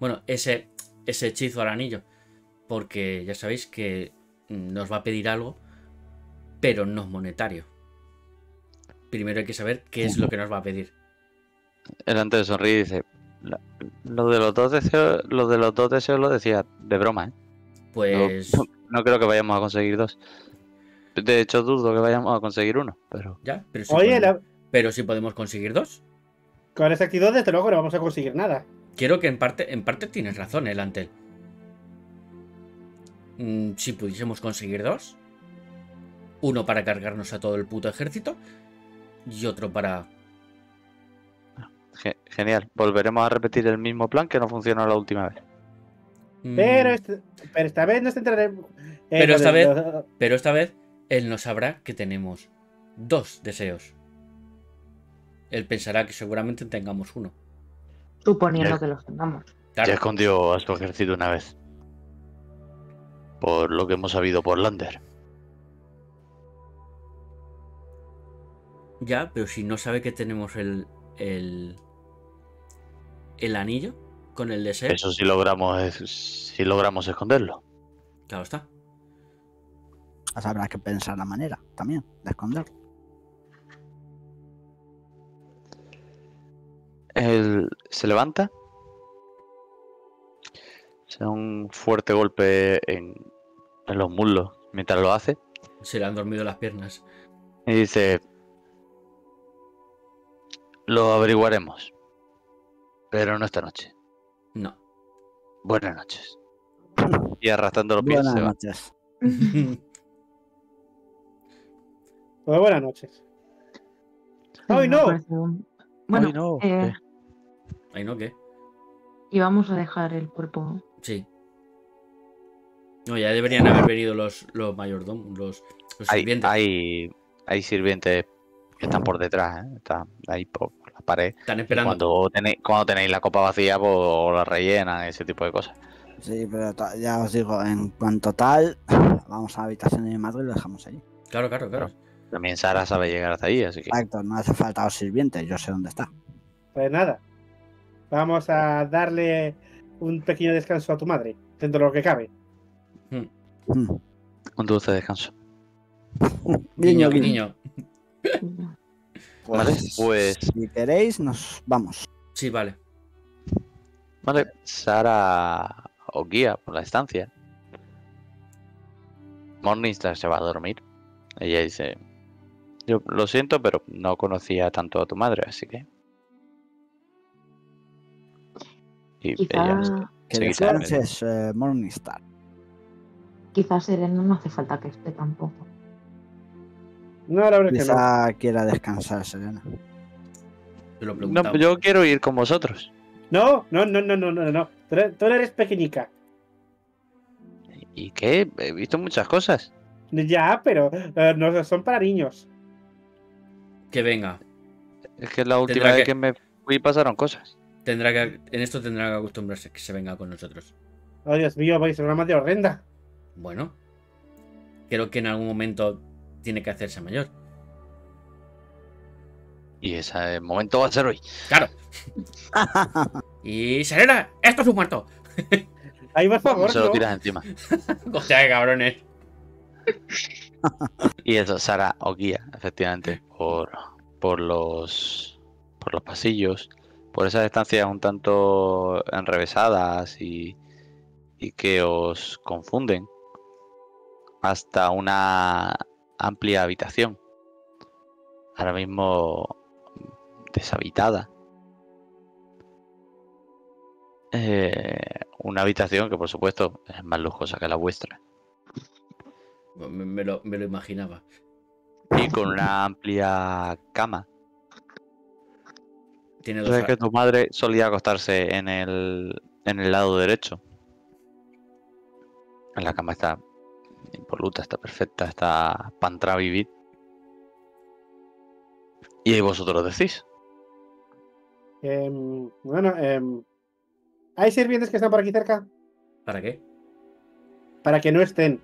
Bueno, ese, ese hechizo al anillo. Porque ya sabéis que nos va a pedir algo, pero no es monetario. Primero hay que saber qué es lo que nos va a pedir. Él antes sonríe y dice: "La- Lo de los dos deseos, lo de los dos deseos lo decía de broma, ¿eh? Pues No, no creo que vayamos a conseguir dos. De hecho, dudo que vayamos a conseguir uno, pero ya, pero si, Oye, podemos, la- pero si podemos conseguir dos. con esa actitud, desde luego, no vamos a conseguir nada. Quiero que en parte, en parte tienes razón, el Antel. Mm, si pudiésemos conseguir dos. Uno para cargarnos a todo el puto ejército. Y otro para. ge- genial. Volveremos a repetir el mismo plan que no funcionó la última vez. mm, Pero, este- pero esta vez no centraremos. en Pero esta vez- pero esta vez él no sabrá que tenemos dos deseos. Él pensará que seguramente tengamos uno. Suponiendo Ya. que los tengamos. Claro, Ya escondió a su ejército una vez. Por lo que hemos sabido por Lander. ya, pero si no sabe que tenemos el. el. el anillo con el deseo. Eso si logramos, si logramos esconderlo. Claro está. Pues habrá que pensar la manera también de esconderlo. Él se levanta. Se da un fuerte golpe en, en los muslos mientras lo hace. Se le han dormido las piernas. Y dice, lo averiguaremos. Pero no esta noche. No. Buenas noches. Y arrastrando los pies Buenas se va. Pues buenas noches. ¡Ay, no! un- Bueno, Ay, no, eh, ¿qué? Ahí no, ¿qué? y vamos a dejar el cuerpo. Sí. No, ya deberían haber venido los, los mayordomos, los, los Hay, sirvientes. hay, hay sirvientes que están por detrás, ¿eh? están ahí por la pared. Están esperando. Cuando tenéis, cuando tenéis la copa vacía, pues la rellenan, ese tipo de cosas. Sí, pero ya os digo, en cuanto tal, vamos a la habitación de mi madre y lo dejamos allí. Claro, claro, claro. También Sara sabe llegar hasta ahí, así que. Exacto, no hace falta los sirvientes, yo sé dónde está. Pues nada. Vamos a darle un pequeño descanso a tu madre, dentro de lo que cabe. Mm. Un dulce descanso. Guiño, guiño. guiño. Pues, Vale, pues- si queréis, nos vamos. Sí, vale. Vale, Sara os guía por la estancia. Morningstar se va a dormir. Ella dice: Yo lo siento, pero no conocía tanto a tu madre, así que. Y Quizá, ella Que quizá- descanses, eh, Morningstar. quizá Serena no hace falta que esté tampoco. No, la verdad es que no. Quizá quiera descansar, Serena. Lo No, yo quiero ir con vosotros. No, no, no, no, no, no, no. Tú eres, tú eres pequeñica. ¿Y qué? He visto muchas cosas. Ya, pero eh, no son para niños. Que venga. Es que la última Tendrá vez que- que... me fui pasaron cosas. Tendrá que, en esto tendrá que acostumbrarse que se venga con nosotros. Oh, Dios mío, vais a ser una madre horrenda. Bueno. Creo que en algún momento tiene que hacerse mayor. Y ese momento va a ser hoy. Claro. Y Serena, esto es un muerto. Ahí, por favor, se lo tiras encima. Hostia, cabrones. Y eso, Sara os guía, efectivamente, por, por los por los pasillos, por esas estancias un tanto enrevesadas y, y que os confunden, hasta una amplia habitación, ahora mismo deshabitada. Eh, una habitación que por supuesto es más lujosa que la vuestra. Me, me lo, me lo imaginaba. y con una amplia cama. Tiene dos. sabes que tu madre solía acostarse en el, en el lado derecho. La cama está impoluta, está perfecta, está pantra vivir. Y ahí vosotros decís. Em, bueno, em, ¿hay sirvientes que están por aquí cerca? ¿Para qué? Para que no estén.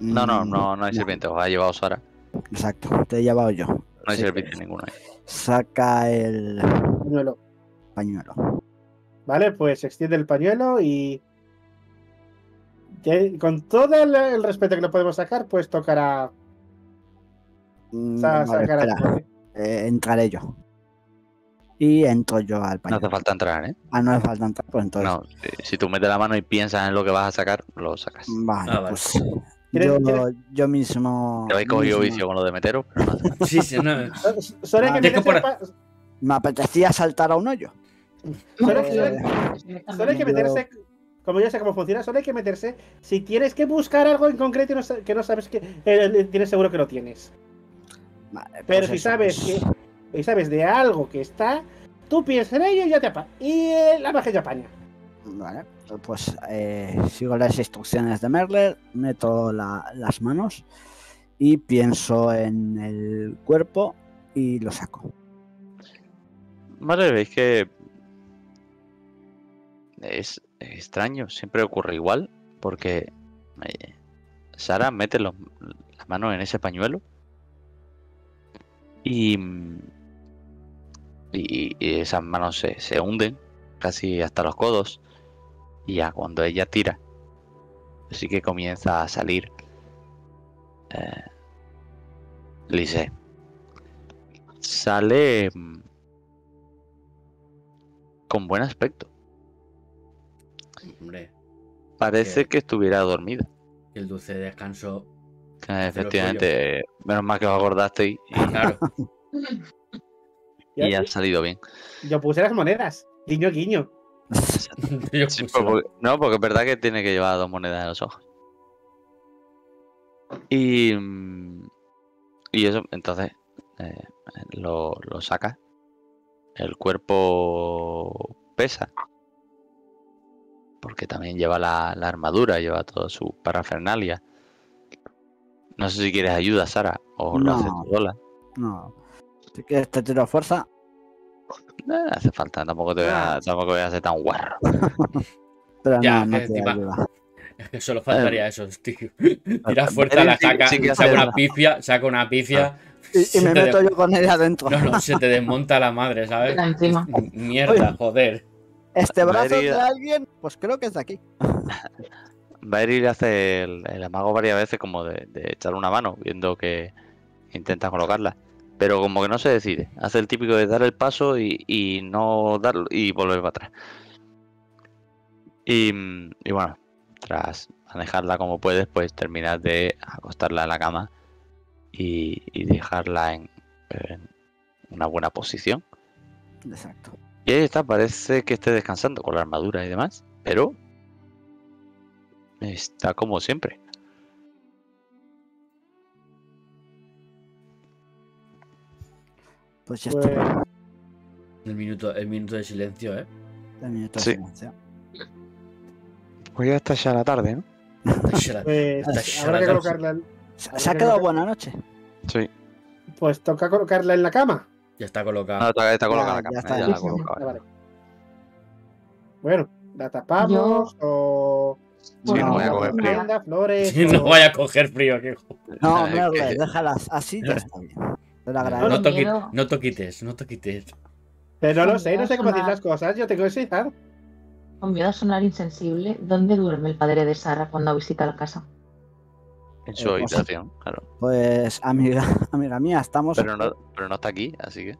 No, no, no, no hay sirviente, os ha llevado Sara. Exacto, te he llevado yo. No hay Sí. servicio ninguno ahí. Saca el Pañuelo. pañuelo. Vale, pues extiende el pañuelo y. con todo el, el respeto que le podemos sacar, pues tocará. Mm, sa- vale, sacar espera, al- eh, entraré yo. Y entro yo al No pañuelo. hace falta entrar, ¿eh? Ah, no hace falta entrar, pues entonces. No, si- si tú metes la mano y piensas en lo que vas a sacar, lo sacas. Vale, Ah, vale. pues ¿Quieres- yo, yo mismo. Te habéis cogido vicio con lo de meteros, pero no hace falta. Sí, sí, no. So- Solo hay que Ah, por- el pa- Me apetecía saltar a un hoyo. Solo, Eh, solo hay que meterse. Como yo sé cómo funciona, solo hay que meterse si tienes que buscar algo en concreto y no sa- que no sabes que eh, tienes seguro que lo tienes. Vale, Pero pues si eso, sabes pues, que y sabes de algo que está, tú piensas en ello y ya te apaña. Y eh, la magia te apaña. Vale, pues eh, sigo las instrucciones de Merler, meto la- las manos y pienso en el cuerpo y lo saco. Vale, veis que es extraño, siempre ocurre igual, porque eh, Sara mete los- las manos en ese pañuelo y, y, y esas manos se, se hunden casi hasta los codos y ya cuando ella tira, sí que comienza a salir eh, Lise. Sale mm, con buen aspecto. Hombre, Parece que estuviera dormida. el dulce descanso. Que lo efectivamente, menos mal que os acordasteis y, Claro. Ya- y ha salido bien. Yo puse las monedas. Guiño, guiño. Sí, porque- no, porque es verdad que tiene que llevar dos monedas en los ojos. Y, mm, y eso, entonces, eh, lo, lo saca el cuerpo pesa. Porque también lleva la, la armadura, lleva toda su parafernalia. No sé si quieres ayuda, Sara, o lo haces No. tú sola. No. Si quieres te tiro fuerza. No hace falta, tampoco te voy a, tampoco voy a ser tan guarro. Pero Ya, no, no que te encima- ayuda. Es que solo faltaría eso, tío. Tira Beryl fuerza, la sí- saca, sí saca una pifia, saca una pifia. Y, y me meto de- yo con ella adentro. No, no, se te desmonta la madre, ¿sabes? Encima. Mierda, joder. Este brazo de alguien, pues creo que es de aquí. Beryl hace el, el amago varias veces como de, de echar una mano, viendo que intenta colocarla. Pero como que no se decide. Hace el típico de dar el paso y, y no darlo y volver para atrás. Y, mm, y bueno, tras manejarla como puedes, pues terminas de acostarla en la cama y, y dejarla en, en una buena posición. Exacto. Y ahí está, parece que esté descansando con la armadura y demás, pero está como siempre. Pues ya Pues, está. El minuto, el minuto de silencio, ¿eh? El minuto de Sí. silencio. Pues ya está ya la tarde, ¿no? Pues, Así, habrá que colocarla. Se, se ha quedado buena noche. Sí. Pues toca colocarla en la cama. Ya está No, colocado. está, está Ya, colocada la ya cama, está, ya ya la está. colocaba. Ah, vale. Bueno, la tapamos o. Sí, no voy a coger frío. Prenda, flores. Si no vaya a coger frío, que No, que- déjalas así, ya está bien. Te lo No, agradezco. Tengo toqui- no toquites, no toquites. Pero no lo sé, no sé cómo decir las cosas. Yo tengo esa edad. Con miedo a sonar insensible, ¿dónde duerme el padre de Sara cuando visita la casa? En su Eh, pues- habitación, claro. Pues, amiga, amiga mía, estamos, Pero no, pero no está aquí, así que.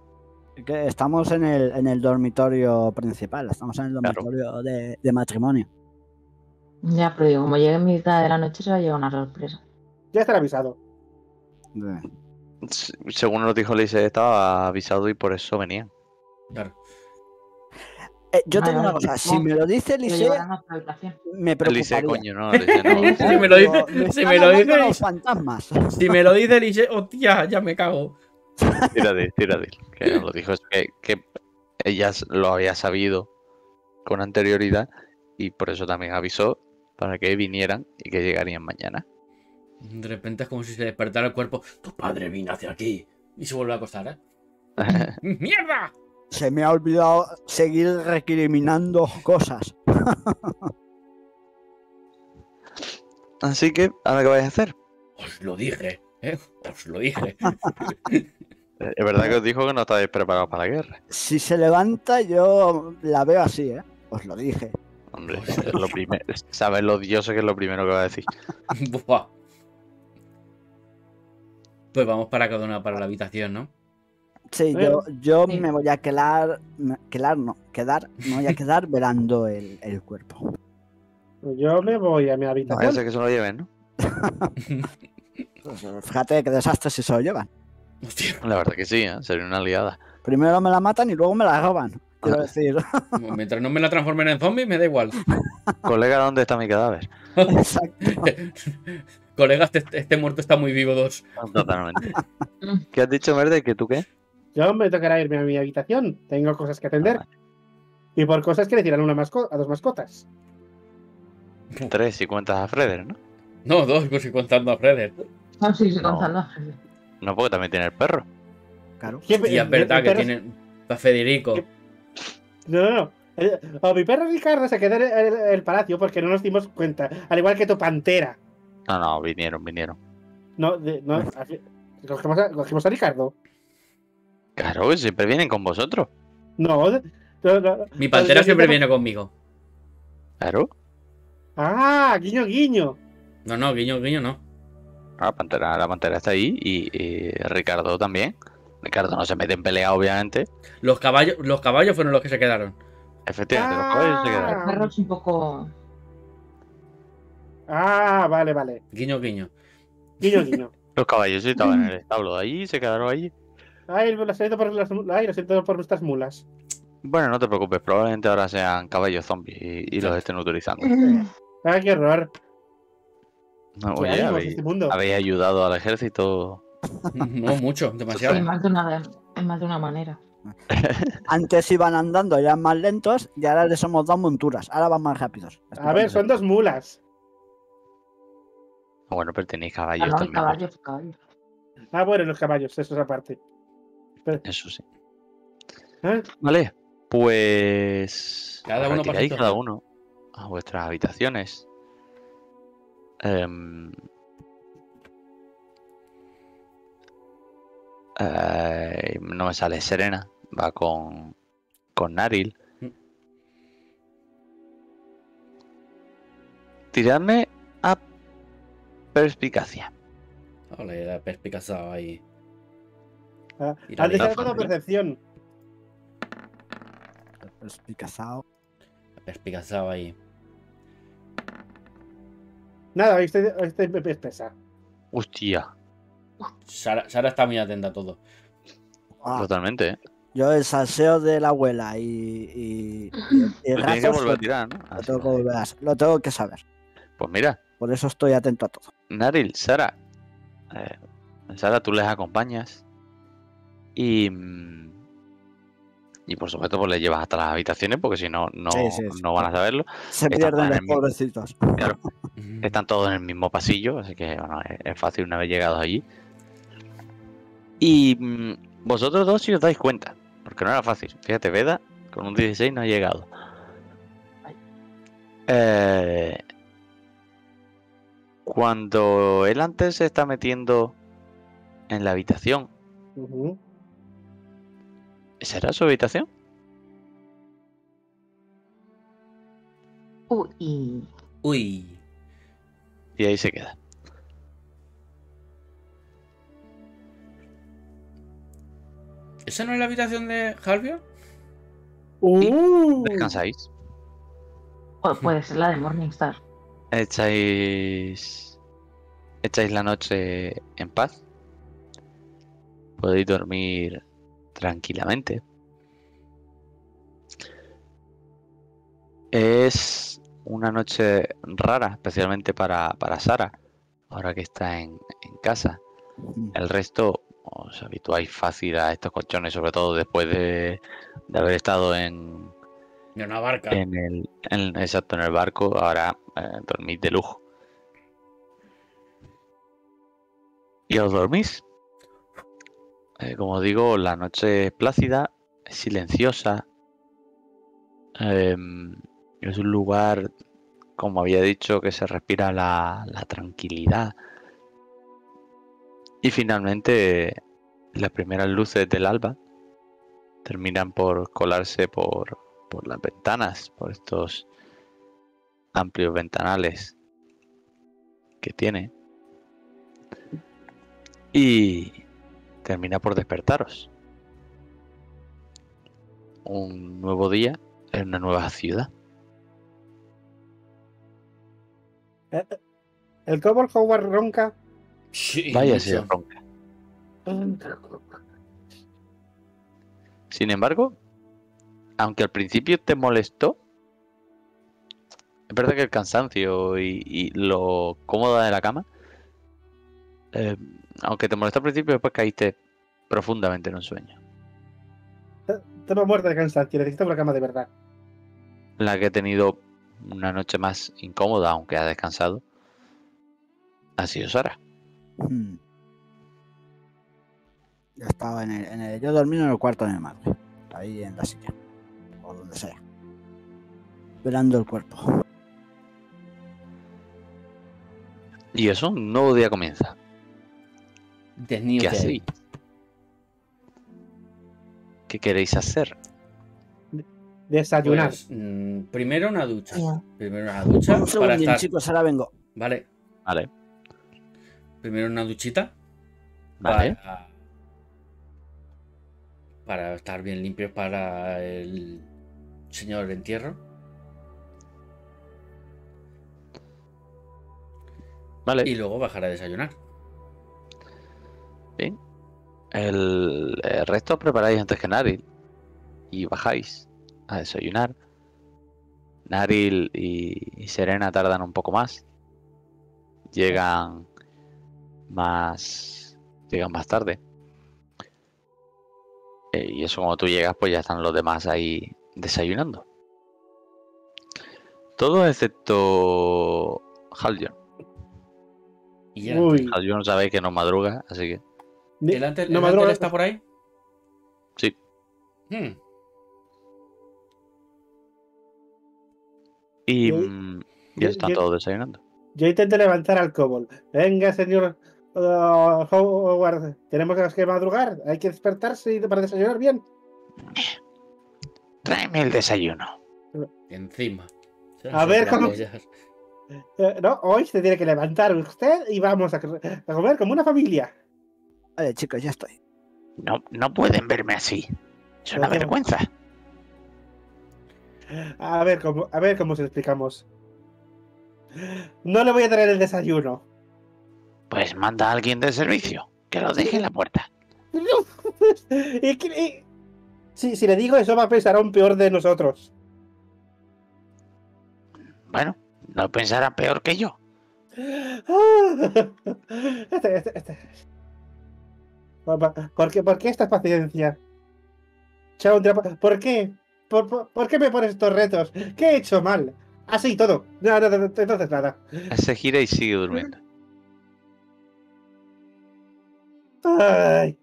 que estamos en el, en el dormitorio principal, estamos en el Claro. dormitorio de, de matrimonio. Ya, pero digo, como llegue en mitad de la noche se va a llevar una sorpresa. Ya estará avisado. Según nos dijo Lise, estaba avisado y por eso venían. Claro. Eh, yo tengo una cosa, si me lo dice Lise, me Lise, preocuparía. coño, no, Lise, no. Si me lo dice- si me lo dice los Lise- fantasmas. Si me lo dice Elise, hostia, ya me cago. Tírate, tírate. Que nos lo dijo, es que, que ella lo había sabido con anterioridad y por eso también avisó para que vinieran y que llegarían mañana. De repente es como si se despertara el cuerpo. Tu padre vino hacia aquí. Y se vuelve a acostar, ¿eh? ¡Mierda! Se me ha olvidado seguir recriminando cosas. Así que, ¿ahora qué vais a hacer? Os lo dije, ¿eh? Os lo dije. Es verdad que os dijo que no estabais preparados para la guerra. Si se levanta, yo la veo así, ¿eh? Os lo dije. Hombre, es lo primero. Sabes lo odioso que es lo primero que va a decir. Buah. Pues vamos para cada una para la habitación, ¿no? Sí, yo, yo Sí. me voy a quedar, me- quedar no, quedar, me voy a quedar velando el, el cuerpo. Yo me voy a mi No habitación. ser que se lo lleven, ¿no? Pues, Fíjate qué desastre si se lo llevan. Hostia, La verdad que sí, ¿eh? sería una liada. Primero me la matan y luego me la roban. Quiero decir, mientras no me la transformen en zombie, me da igual. Colega, ¿dónde está mi cadáver? exacto. Colegas, este, este muerto está muy vivo, dos. Totalmente. ¿Qué has dicho, Verde? ¿Que tú qué? Yo me tocará irme a mi habitación. Tengo cosas que atender. Ah, Y por cosas que le tiran una a dos mascotas. Tres si cuentas a Freder, ¿no? No, dos, pues estoy contando a Freder. No, sí, contando. No, porque también tiene el perro. Claro. ¿Quién- Y es verdad el que tiene a Federico. No, no, no. El- o mi perro Ricardo se quedó en el, el- el palacio porque no nos dimos cuenta. Al igual que tu pantera. No, no, vinieron, vinieron. No, de- no. así- Cogimos a, cogimos a Ricardo. Claro, que siempre vienen con vosotros. No. no, no, Mi pantera siempre viene conmigo. Claro. Ah, guiño, guiño. No, no, guiño, guiño, no. La pantera, la pantera está ahí y, y Ricardo también. Ricardo no se mete en pelea, obviamente. Los caballos, los caballos fueron los que se quedaron. Efectivamente, los caballos se Ah. quedaron. El perro es un poco. Ah, vale, vale. Guiño, guiño. Guiño, guiño. Los caballos estaban en el establo de allí, se quedaron allí. Ay, lo siento por, las, ay, lo siento por nuestras mulas. Bueno, no te preocupes, probablemente ahora sean caballos zombies y, y los estén utilizando. Ay, qué horror. No, ¿Qué oye, habéis, este mundo? habéis ayudado al ejército. No mucho, En demasiado. más de una, en más de una manera. Antes iban andando, eran más lentos y ahora les hemos dado monturas. Ahora van más rápidos. A ver, son dos mulas. Ah, Bueno, pero tenéis Ah, caballos no, también. caballos, caballos. Ah, bueno, los caballos, eso es aparte. Pero- Eso sí. ¿eh? Vale, pues. Cada uno pasito. cada uno a vuestras habitaciones. Em, eh, no me sale Serena, va con, con Naril. Mm. Tiradme a perspicacia. Ole, la perspicazada ahí. Ah, Y la Has dejado con percepción. Perspicazao. La perspicazada ahí. Nada, estoy, estoy espesa. Hostia, Sara, Sara está muy atenta a todo. Ah, totalmente, ¿eh? yo el salseo de la abuela y, y, y- y Lo tienes que volver a tirar, ¿no? lo tengo que que- volver a- lo tengo que saber. Pues mira, Por eso estoy atento a todo. Naril, Sara. eh, Sara, tú les acompañas. Y. mm, Y por supuesto, pues les llevas hasta las habitaciones, porque si no, no, Sí, sí, sí. no van a saberlo. Se pierden en los mismo- pobrecitos. Claro, están todos en el mismo pasillo, así que bueno, es, es fácil una vez llegados allí. Y mm, vosotros dos si os dais cuenta, porque no era fácil. Fíjate, Veda con un 16 no ha llegado. Eh, cuando él antes se está metiendo en la habitación, Ujú. ¿será su habitación? Uy, Uy. Y ahí se queda. ¿Esa no es la habitación de Halvio? Uh, Descansáis. o puede ser la de Morningstar. Echáis. Echáis la noche en paz. Podéis dormir tranquilamente. Es una noche rara, especialmente para, para Sara, ahora que está en, en casa. El resto os habituáis fácil a estos colchones, sobre todo después de, de haber estado en, De una barca. en el, exacto, en el barco, ahora eh, dormís de lujo. Y os dormís. Eh, como digo, la noche es plácida, es silenciosa. em, es un lugar, como había dicho, que se respira la, la tranquilidad. Y finalmente, las primeras luces del alba terminan por colarse por, por las ventanas, por estos amplios ventanales que tiene. Y termina por despertaros. Un nuevo día en una nueva ciudad. el Cobalt Howard ronca. Sí, Vaya si ronca. Sin embargo, aunque al principio te molestó, es verdad que el cansancio y, y lo cómoda de la cama, eh, aunque te molestó al principio, después caíste profundamente en un sueño. Estaba muerta de cansancio, necesito una cama de verdad. La que ha tenido una noche más incómoda, aunque ha descansado, ha sido Sara. Mm. Yo estaba en el, en el- Yo dormí en el cuarto de mi madre. Ahí en la silla. O donde sea. Velando el cuerpo. Y eso, un nuevo día comienza. The New ¿Qué Day. hacéis? ¿Qué queréis hacer? Desayunar. Pues, mm, primero una ducha. Primero una ducha Un para estar. chicos, ahora vengo. Vale. Vale, Primero una duchita. vale. Para, para estar bien limpios para el señor entierro. Vale. Y luego bajar a desayunar. Bien. El, el resto os preparáis antes que Naril. Y bajáis a desayunar. Naril y, y Serena tardan un poco más. Llegan más. Llegan más tarde. Eh, y eso cuando tú llegas, pues ya están los demás ahí desayunando. Todo excepto Haljon. Y ya. Uy, Haljon sabéis que no madruga, así que... ¿El Antel, no el madruga- Antel está por ahí? Sí. Hmm, Y mm, ya yo- están yo- todos desayunando. Yo intento levantar al kobold. Venga, señor uh, Howard, tenemos que madrugar. Hay que despertarse y- para desayunar bien. Tráeme el desayuno. encima. A ver, ¿cómo- ellas. Eh, no, hoy se tiene que levantar usted y vamos a, comer como una familia. Vale, chicos, ya estoy. No, no pueden verme así. Es una vergüenza. A ver cómo, a ver cómo se lo explicamos. No le voy a traer el desayuno. Pues manda a alguien de servicio. Que lo deje en la puerta. Y y- Sí, si le digo eso va a pensar aún peor de nosotros. Bueno, no pensará peor que yo. Este, este, este. ¿Por qué, por qué esta paciencia? Chaundra, ¿por qué? ¿Por, por, por qué me pones estos retos? ¿Qué he hecho mal? Así, todo. No, no, no, no, entonces nada. Se gira y sigue durmiendo. Ay.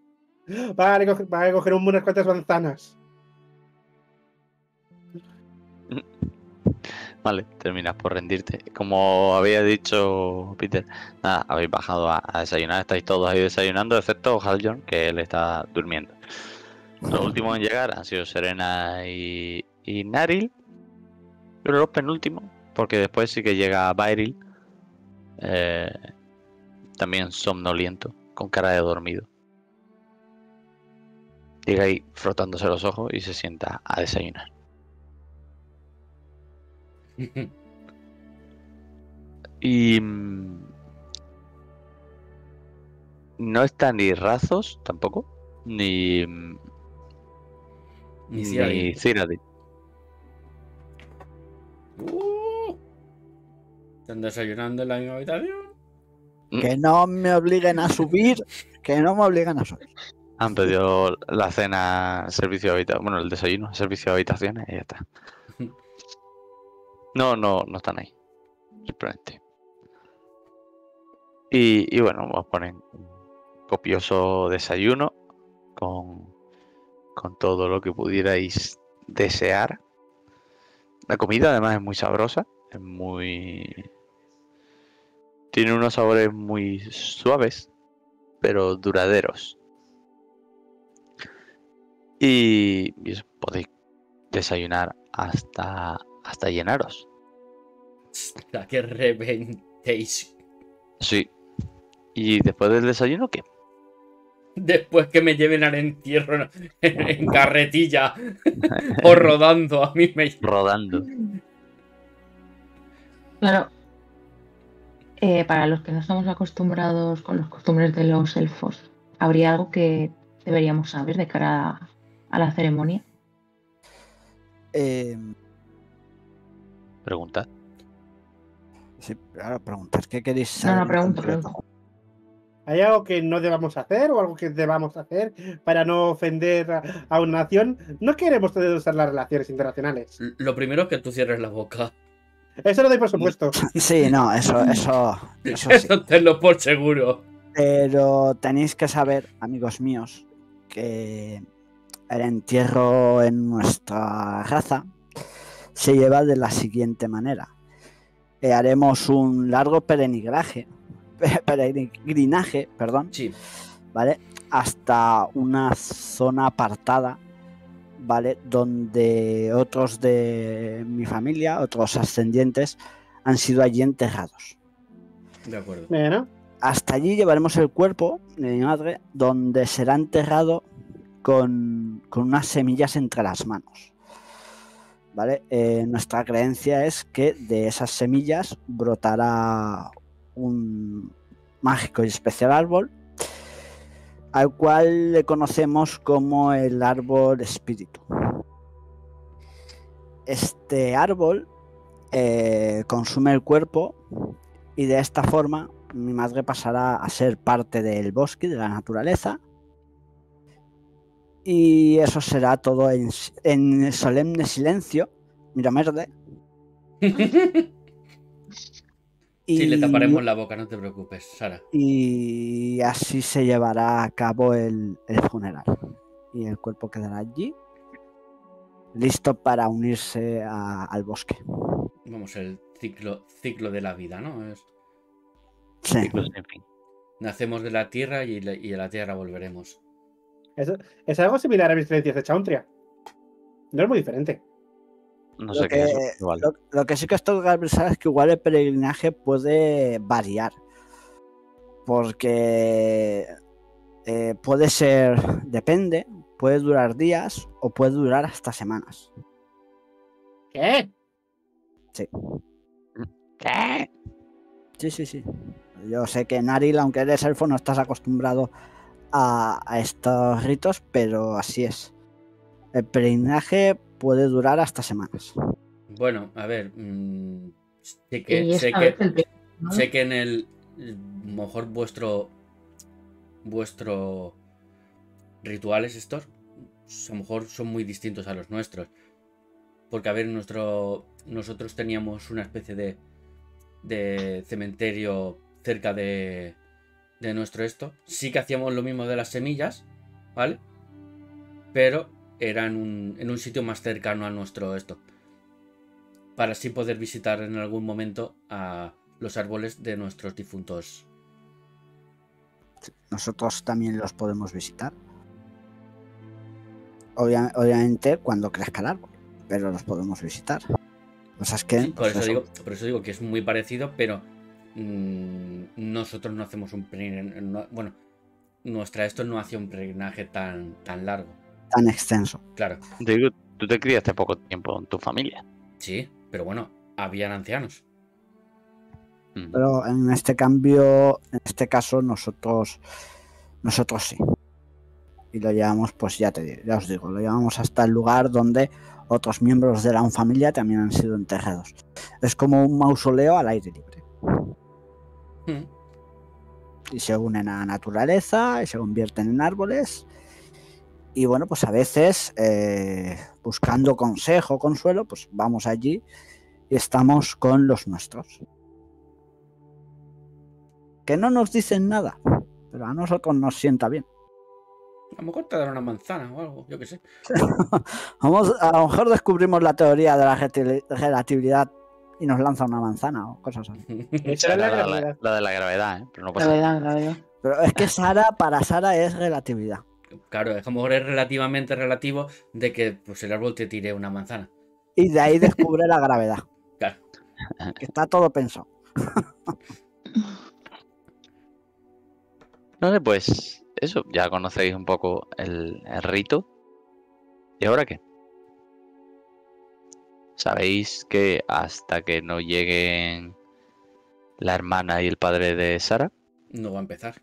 Vale, coge- vale, coger unas cuantas manzanas. Vale, terminas por rendirte. Como había dicho Peter, nada, habéis bajado a, a desayunar, estáis todos ahí desayunando, excepto Haljon, que él está durmiendo. Los últimos en llegar han sido Serena y, y Naril, pero los penúltimos, porque después sí que llega Byril, eh, también somnoliento, con cara de dormido. Llega ahí frotándose los ojos y se sienta a desayunar. Y mm, no está ni Razos tampoco, ni, mm, Ni Cyrodiil. Uh, ¿Están desayunando en la misma habitación? Que no me obliguen a subir. Que no me obliguen a subir. Han pedido la cena, servicio de habitaciones, bueno, el desayuno, servicio de habitaciones y ya está. No, no, no están ahí. Simplemente. Y, y bueno, os ponen un copioso desayuno con, con todo lo que pudierais desear. La comida además es muy sabrosa, es muy... Tiene unos sabores muy suaves, pero duraderos. Y, y eso, podéis desayunar hasta, hasta llenaros. La que reventéis. Sí. ¿Y después del desayuno qué? Después que me lleven al entierro en, en carretilla o rodando, a mí me. Rodando. Claro. eh, para los que no estamos acostumbrados con las costumbres de los elfos, ¿habría algo que deberíamos saber de cara a, a la ceremonia? Eh, Pregunta. sí, claro, preguntar qué queréis No, no, saber. en pregunto, pregunto. ¿Hay algo que no debamos hacer o algo que debamos hacer para no ofender a, a una nación? No queremos usar las relaciones internacionales. Lo primero es que tú cierres la boca. Eso lo doy por supuesto. Sí, no, eso, eso, eso sí. Eso tenlo por seguro. Pero tenéis que saber, amigos míos, que el entierro en nuestra raza se lleva de la siguiente manera. Eh, haremos un largo peregrinaje, peregrinaje, perdón, Sí. ¿vale? Hasta una zona apartada, ¿vale? Donde otros de mi familia, otros ascendientes, han sido allí enterrados. De acuerdo. Bueno, Hasta allí llevaremos el cuerpo de mi madre, donde será enterrado con, unas semillas entre las manos. Eh, nuestra creencia es que de esas semillas brotará un mágico y especial árbol, al cual le conocemos como el árbol espíritu. Este árbol eh, consume el cuerpo y de esta forma mi madre pasará a ser parte del bosque, de la naturaleza. Y eso será todo en, en solemne silencio. Mira, merde. Sí, le Y- taparemos la boca, no te preocupes, Sara. Y así se llevará a cabo el, el funeral. Y el cuerpo quedará allí, listo para unirse a- al bosque. Vamos, el ciclo, ciclo de la vida, ¿no? Es- Sí. Ciclos sin fin. nacemos de la tierra y, le- y a la tierra volveremos. Es, es algo similar a mis creencias de Chauntria. No es muy diferente. No Lo sé qué es igual. Lo, lo que sí que estoy que pensar es que igual el peregrinaje puede variar. Porque eh, puede ser, depende, puede durar días o puede durar hasta semanas. ¿Qué? ¿Qué? Sí, sí, sí. Yo sé que en Aril, aunque eres elfo, no estás acostumbrado a, a estos ritos, pero así es. El peregrinaje puede durar hasta semanas. Bueno, a ver, mm, sé que, sé que, el sé que en el a lo mejor vuestro vuestro rituales estos a lo mejor son muy distintos a los nuestros. Porque a ver, nuestro nosotros teníamos una especie de de cementerio cerca de de nuestro esto. Sí que hacíamos lo mismo de las semillas, ¿vale? Pero era en un, en un sitio más cercano a nuestro esto. Para así poder visitar en algún momento a los árboles de nuestros difuntos. Nosotros también los podemos visitar. Obvia- obviamente cuando crezca el árbol, pero los podemos visitar. Es que Sí, por, pues eso, digo, por eso digo que es muy parecido, pero mm, nosotros no hacemos un peregrinaje. bueno, nuestra esto no hacía un peregrinaje tan, tan largo. tan extenso. Claro, digo, tú te criaste poco tiempo en tu familia. sí, pero bueno, habían ancianos. Pero en este cambio, en este caso, nosotros, nosotros sí. Y lo llevamos, pues ya te digo, ya os digo, lo llevamos hasta el lugar donde otros miembros de la familia también han sido enterrados. Es como un mausoleo al aire libre. Mm, Y se unen a la naturaleza y se convierten en árboles. Y bueno, pues a veces, eh, buscando consejo, consuelo, pues vamos allí y estamos con los nuestros. Que no nos dicen nada, pero a nosotros nos sienta bien. A lo mejor te dan una manzana o algo, yo qué sé. Vamos, a lo mejor descubrimos la teoría de la relatividad y nos lanza una manzana o cosas así. Esa es la Era la, gravedad. la de la gravedad, ¿eh? Pero no pasa nada. Gravedad, gravedad. Pero es que Sara, para Sara es relatividad. Claro, es como es relativamente relativo de que pues, el árbol te tire una manzana. Y de ahí descubre la gravedad. Claro. Que está todo pensado. No sé, pues eso, ya conocéis un poco el, el rito. ¿Y ahora qué? Sabéis que hasta que no lleguen la hermana y el padre de Sara, No va a empezar.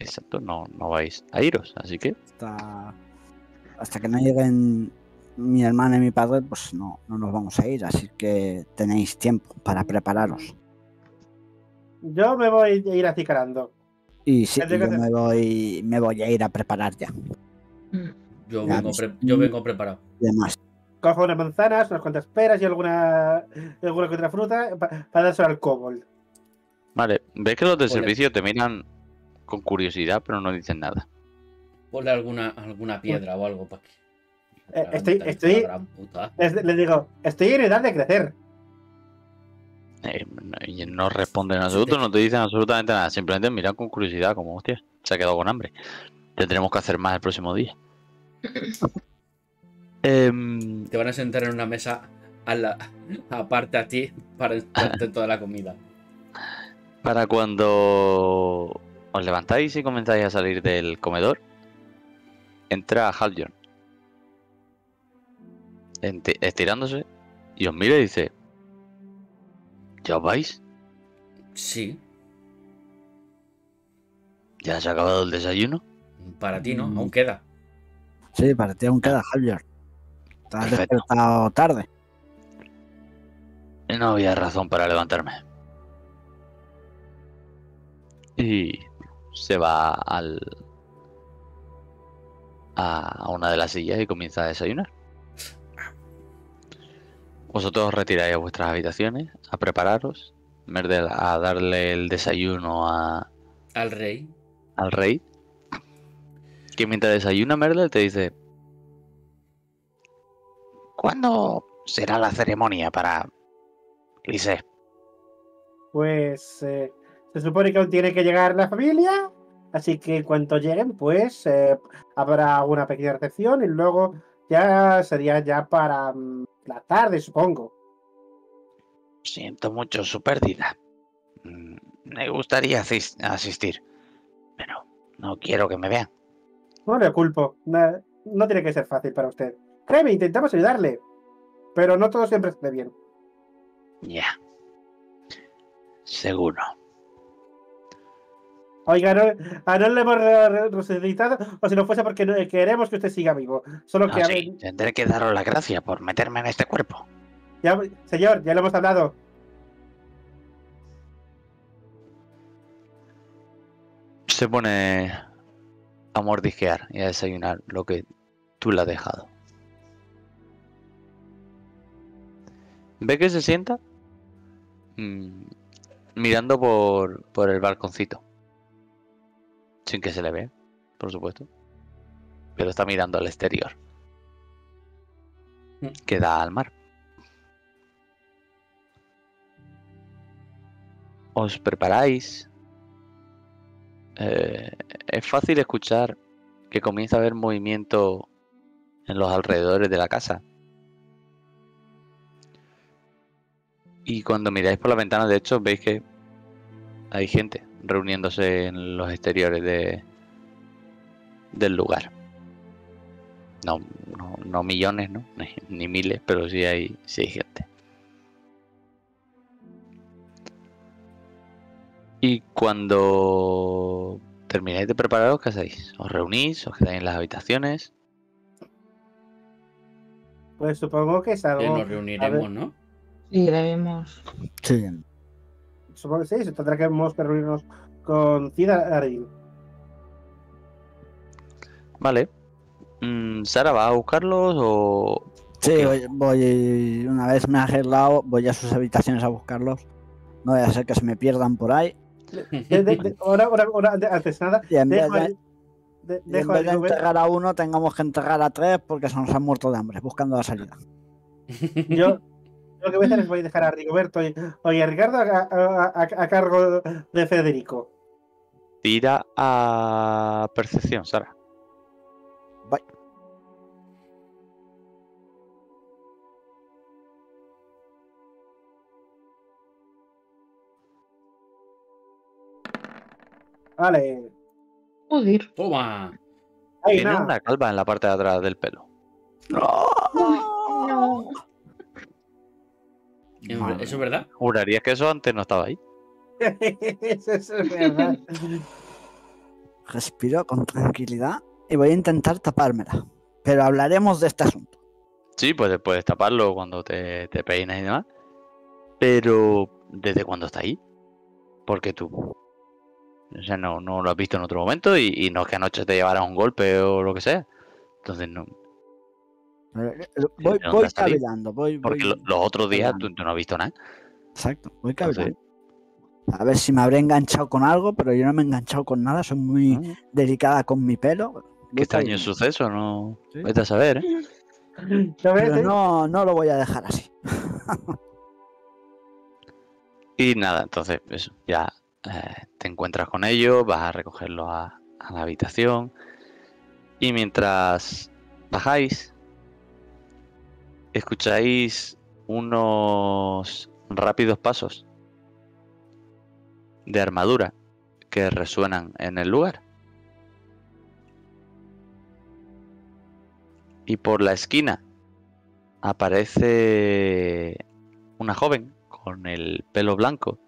exacto, no, no vais a iros. Así que Hasta, hasta que no lleguen mi hermana y mi padre, pues no, no nos vamos a ir. Así que tenéis tiempo para prepararos. Yo me voy a ir acicarando. Y sí, ¿Qué tengo yo me voy, me voy a ir a preparar ya. Mm. Yo, Ya, vengo, pues, pre- yo mm. vengo preparado. Demás. Cojo unas manzanas, unas cuantas peras y alguna, alguna que otra fruta pa- para dárselo al kobold. Vale, ves que los del Ole. servicio te miran con curiosidad, pero no dicen nada. Ponle alguna, alguna piedra o algo para que. Eh, estoy- estoy-. Es- Les digo, estoy en edad de crecer. Eh, no- y no responden a absoluto, no te dicen absolutamente nada. Simplemente miran con curiosidad, como hostia, se ha quedado con hambre. Tendremos que hacer más el próximo día. Em, Te van a sentar en una mesa a la, aparte a ti para darte toda la comida. para cuando os levantáis y comenzáis a salir del comedor, entra Haljon. Estirándose y os mira y dice: ¿Ya os vais? Sí, ¿Ya se ha acabado el desayuno? para ti no, Mm. aún queda. Sí, para ti aún queda, Javier. Te has Perfecto. despertado tarde. No había razón para levantarme. Y se va al a una de las sillas y comienza a desayunar. Vosotros os retiráis a vuestras habitaciones, a prepararos, Merdel a darle el desayuno a, Al rey. al rey. Que mientras desayuna Merdel te dice: ¿Cuándo será la ceremonia para Lise? Pues eh, se supone que aún tiene que llegar la familia, así que en cuanto lleguen, pues eh, habrá una pequeña recepción y luego ya sería ya para mm, la tarde, supongo. Siento mucho su pérdida. Mm, Me gustaría asis- asistir, pero no quiero que me vean. No le culpo, na- no tiene que ser fácil para usted. Créeme, intentamos ayudarle, pero no todo siempre sale bien. Ya. Seguro. Oiga, no, a no le hemos re- re- resucitado, o si no fuese porque no- queremos que usted siga vivo. Solo No, que, sí, tendré que daros las gracias por meterme en este cuerpo. ya- señor, ya lo hemos hablado. Se pone a mordisquear y a desayunar lo que tú le has dejado. Ve que se sienta mm, mirando por, por el balconcito. Sin que se le vea, por supuesto. Pero está mirando al exterior. Mm. Que da al mar. Os preparáis. Eh, es fácil escuchar que comienza a haber movimiento en los alrededores de la casa. Y cuando miráis por la ventana, de hecho, veis que hay gente reuniéndose en los exteriores de, del lugar. No, no, no millones, ¿no? Ni, ni miles, pero sí hay, sí hay gente. Y cuando termináis de prepararos, ¿qué hacéis? ¿Os reunís? ¿Os quedáis en las habitaciones? Pues supongo que es Que algo. nos reuniremos, ¿no? Sí, debemos. Sí. Supongo que sí, se tendremos que reunirnos con Cida Arin. Vale. Mm, Sara, ¿va a buscarlos o...? Sí, voy, voy- una vez me he arreglado, voy a sus habitaciones a buscarlos. No vaya a ser que se me pierdan por ahí. De- de- de- ahora, ahora, antes nada, Y en vez dejo, de, enterrar a uno, tengamos que enterrar a tres porque se nos han muerto de hambre, buscando la salida. Yo lo que voy a hacer es voy a dejar a Rigoberto y, y a Ricardo a, a- a- a cargo de Federico. Tira a percepción, Sara. Voy. Vale. Joder. ¡Toma! Tiene una calva en la parte de atrás del pelo. No. Madre ¿Eso es verdad? Jurarías que eso antes no estaba ahí. Eso es verdad. Respiro con tranquilidad y voy a intentar tapármela. Pero hablaremos de este asunto. Sí, pues puedes taparlo cuando te, te peinas y demás. Pero, ¿desde cuándo está ahí? Porque tú. O sea, no, no lo has visto en otro momento y, y no es que anoche te llevara un golpe o lo que sea. Entonces, no. Eh, Voy, ¿de dónde voy cavilando, voy, Porque voy- los otros días tú, tú no has visto nada. Exacto, voy cavilando. A ver si me habré enganchado con algo, pero yo no me he enganchado con nada, soy muy ah, delicada con mi pelo. Qué extraño suceso, no. Sí. Vete a saber, ¿eh? ¿Lo ves, Pero eh? no, no lo voy a dejar así. Y nada, entonces, eso, ya eh, te encuentras con ellos, vas a recogerlos a, a la habitación. Y mientras bajáis, escucháis unos rápidos pasos de armadura que resuenan en el lugar. Y por la esquina aparece una joven con el pelo blanco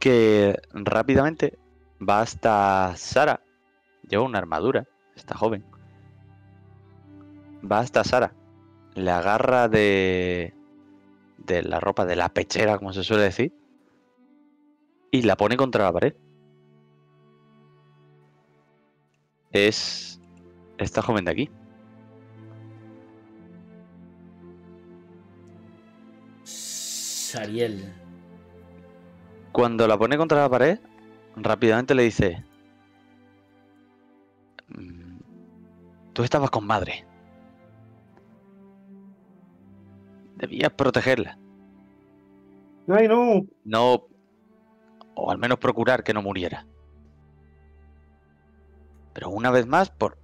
que rápidamente va hasta Sara. Lleva una armadura, esta joven. Va hasta Sara. Le agarra de, de la ropa, de la pechera, como se suele decir. Y la pone contra la pared. es esta joven de aquí. Sariel. Cuando la pone contra la pared, rápidamente le dice: "Mm, Tú estabas con madre. Debías protegerla, Ay, no. no. O al menos procurar que no muriera. Pero una vez más, por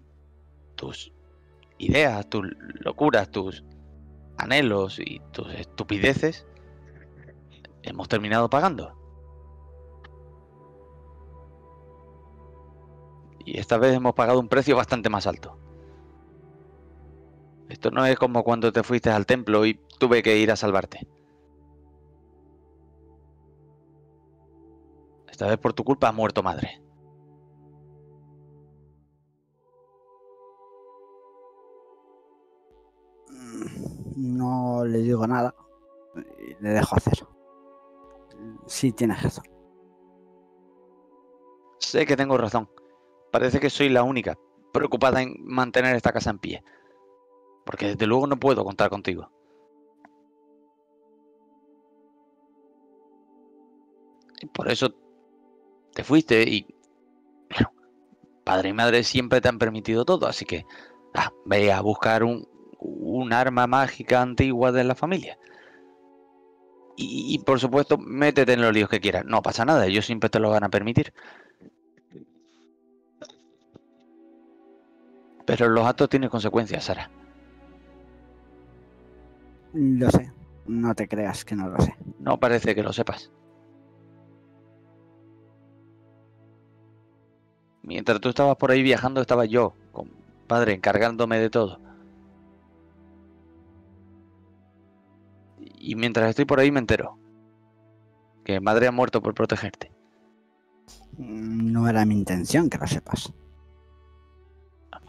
tus ideas, tus locuras, tus anhelos y tus estupideces, hemos terminado pagando. Y esta vez hemos pagado un precio bastante más alto. Esto no es como cuando te fuiste al templo y tuve que ir a salvarte. Esta vez por tu culpa ha muerto madre. Mm, No le digo nada. y Le dejo hacer. Sí, tienes razón. Sé que tengo razón. Parece que soy la única preocupada en mantener esta casa en pie. Porque desde luego no puedo contar contigo. Y por eso te fuiste y... Bueno, padre y madre siempre te han permitido todo, así que... Ah, ve a buscar un, arma mágica antigua de la familia. Y, y, por supuesto, métete en los líos que quieras. No pasa nada, ellos siempre te lo van a permitir. Pero los actos tienen consecuencias, Sara. Lo sé. No te creas que no lo sé. No parece que lo sepas. Mientras tú estabas por ahí viajando, estaba yo, con padre, encargándome de todo. Y mientras estoy por ahí me entero que madre ha muerto por protegerte. No era mi intención que lo sepas.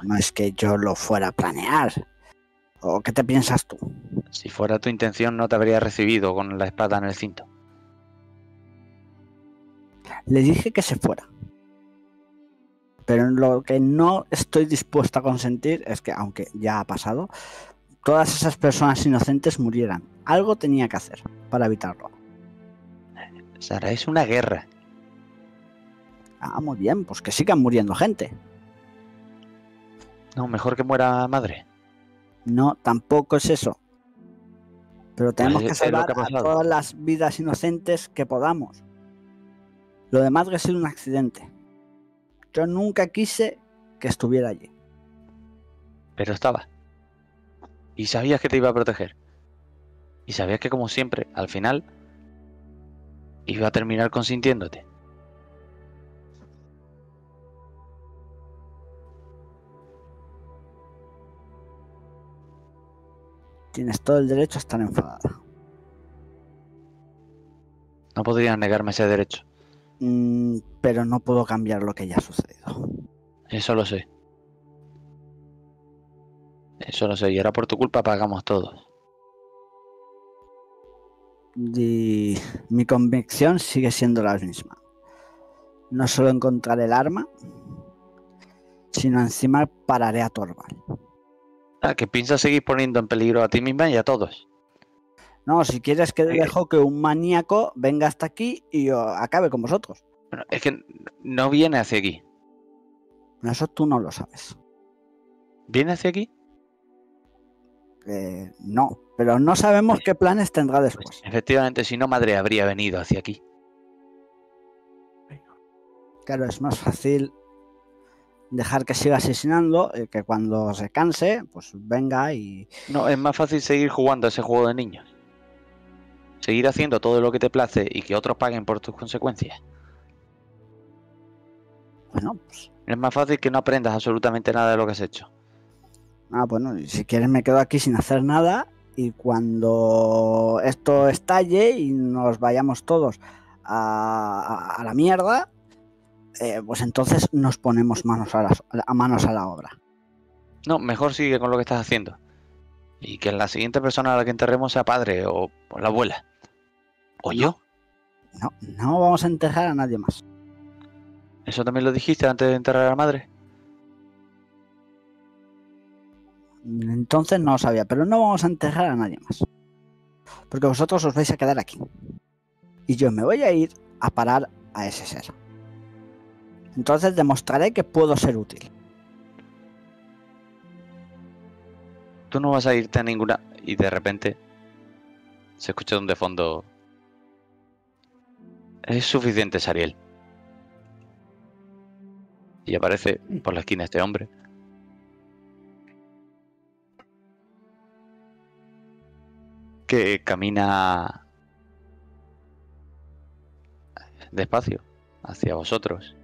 No es que yo lo fuera a planear. ¿O qué te piensas tú? Si fuera tu intención no te habría recibido con la espada en el cinto. Le dije que se fuera. Pero lo que no estoy dispuesto a consentir es que, aunque ya ha pasado, todas esas personas inocentes murieran. Algo tenía que hacer para evitarlo. Sara, es una guerra. Ah, muy bien, pues que sigan muriendo gente. No, mejor que muera madre. No, tampoco es eso. Pero tenemos Pues que salvar que a todas las vidas inocentes que podamos. Lo de madre ha sido un accidente. Yo nunca quise que estuviera allí. Pero estaba. Y sabías que te iba a proteger. Y sabías que como siempre, al final, iba a terminar consintiéndote. Tienes todo el derecho a estar enfadada. No podrías negarme ese derecho. Mm, pero no puedo cambiar lo que ya ha sucedido. Eso lo sé. Eso lo sé. Y ahora por tu culpa pagamos todos. Y mi convicción sigue siendo la misma. No solo encontrar el arma, sino encima pararé a Torval. Ah, que piensas seguir poniendo en peligro a ti misma y a todos. No, si quieres que Eh. dejo que un maníaco venga hasta aquí y acabe con vosotros. Bueno, es que no viene hacia aquí. Eso tú no lo sabes. ¿Viene hacia aquí? Eh, no, pero no sabemos qué planes tendrá Pues, después. efectivamente, si no, madre habría venido hacia aquí. Claro, es más fácil dejar que siga asesinando y que cuando se canse, pues venga y... No, es más fácil seguir jugando a ese juego de niños. Seguir haciendo todo lo que te place y que otros paguen por tus consecuencias. Bueno, pues... Es más fácil que no aprendas absolutamente nada de lo que has hecho. Ah, bueno, si quieres me quedo aquí sin hacer nada y cuando esto estalle y nos vayamos todos a, a- a la mierda, eh, pues entonces nos ponemos manos a, las- a manos a la obra. No, mejor sigue con lo que estás haciendo. Y que la siguiente persona a la que enterremos sea padre o, o la abuela. O yo. No, no vamos a enterrar a nadie más. ¿Eso también lo dijiste antes de enterrar a la madre? Entonces no lo sabía, pero no vamos a enterrar a nadie más. Porque vosotros os vais a quedar aquí. Y yo me voy a ir a parar a ese ser. Entonces demostraré que puedo ser útil. Tú no vas a irte a ninguna. Y de repente se escucha un de fondo. Es suficiente, Sariel. Y aparece por la esquina este hombre. Que camina despacio hacia vosotros.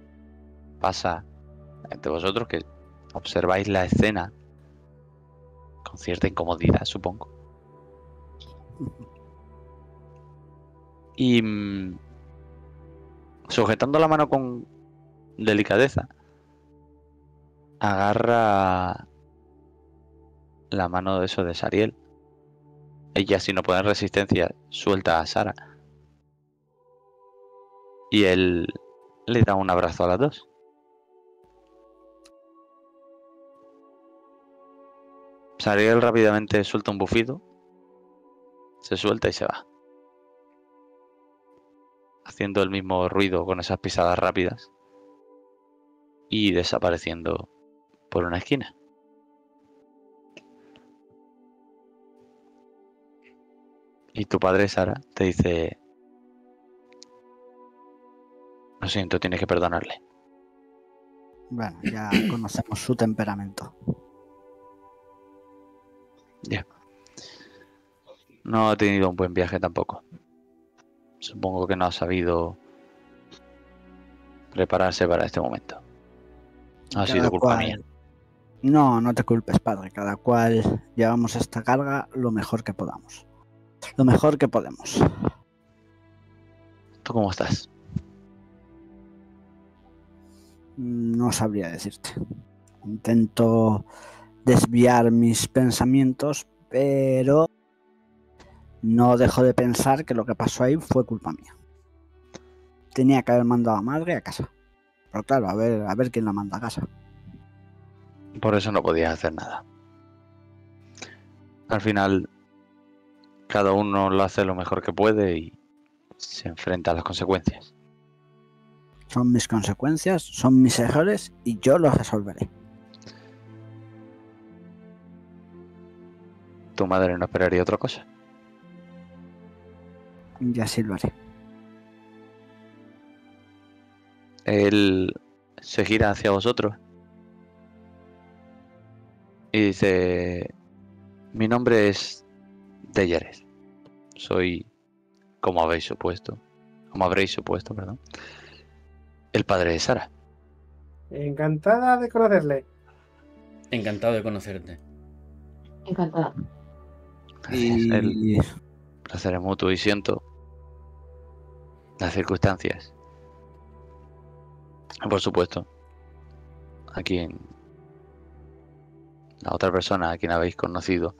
Pasa entre vosotros que observáis la escena con cierta incomodidad, supongo. Y mm, sujetando la mano con delicadeza, agarra la mano de eso de Sariel. Ella, si no poner resistencia, suelta a Sara. Y él le da un abrazo a las dos. Sariel rápidamente suelta un bufido, se suelta y se va. Haciendo el mismo ruido con esas pisadas rápidas y desapareciendo por una esquina. Y tu padre, Sara, te dice, lo siento, tienes que perdonarle. Bueno, ya conocemos su temperamento. Ya. No ha tenido un buen viaje tampoco. Supongo que no ha sabido prepararse para este momento. Ha Cada sido culpa cual- mía. No, no te culpes, padre. Cada cual llevamos esta carga lo mejor que podamos. Lo mejor que podemos. ¿Tú cómo estás? No sabría decirte. Intento desviar mis pensamientos, pero no dejo de pensar que lo que pasó ahí fue culpa mía. Tenía que haber mandado a madre a casa. Pero claro, a ver, a ver quién la manda a casa. Por eso no podías hacer nada. Al final, cada uno lo hace lo mejor que puede y se enfrenta a las consecuencias. Son mis consecuencias, son mis errores y yo los resolveré. Tu madre no esperaría otra cosa. Y así lo haré. Él se gira hacia vosotros y dice, mi nombre es Deyeres. Soy, como habéis supuesto, como habréis supuesto, perdón, el padre de Sara. Encantada de conocerle. Encantado de conocerte. Encantada. Gracias. El Y placer es mutuo y siento las circunstancias. Por supuesto, a quien la otra persona a quien habéis conocido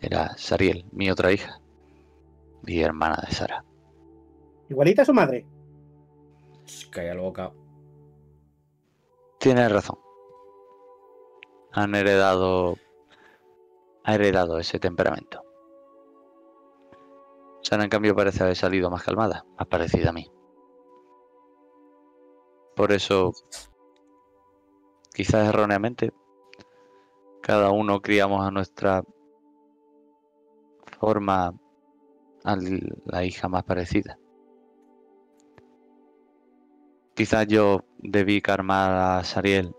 era Sariel, mi otra hija y hermana de Sara. Igualita a su madre. Calla la boca. Tienes razón. Han heredado. Ha heredado ese temperamento. Sara, en cambio, parece haber salido más calmada, más parecida a mí. Por eso, quizás erróneamente, cada uno criamos a nuestra forma a la hija más parecida. Quizás yo debí calmar a Sariel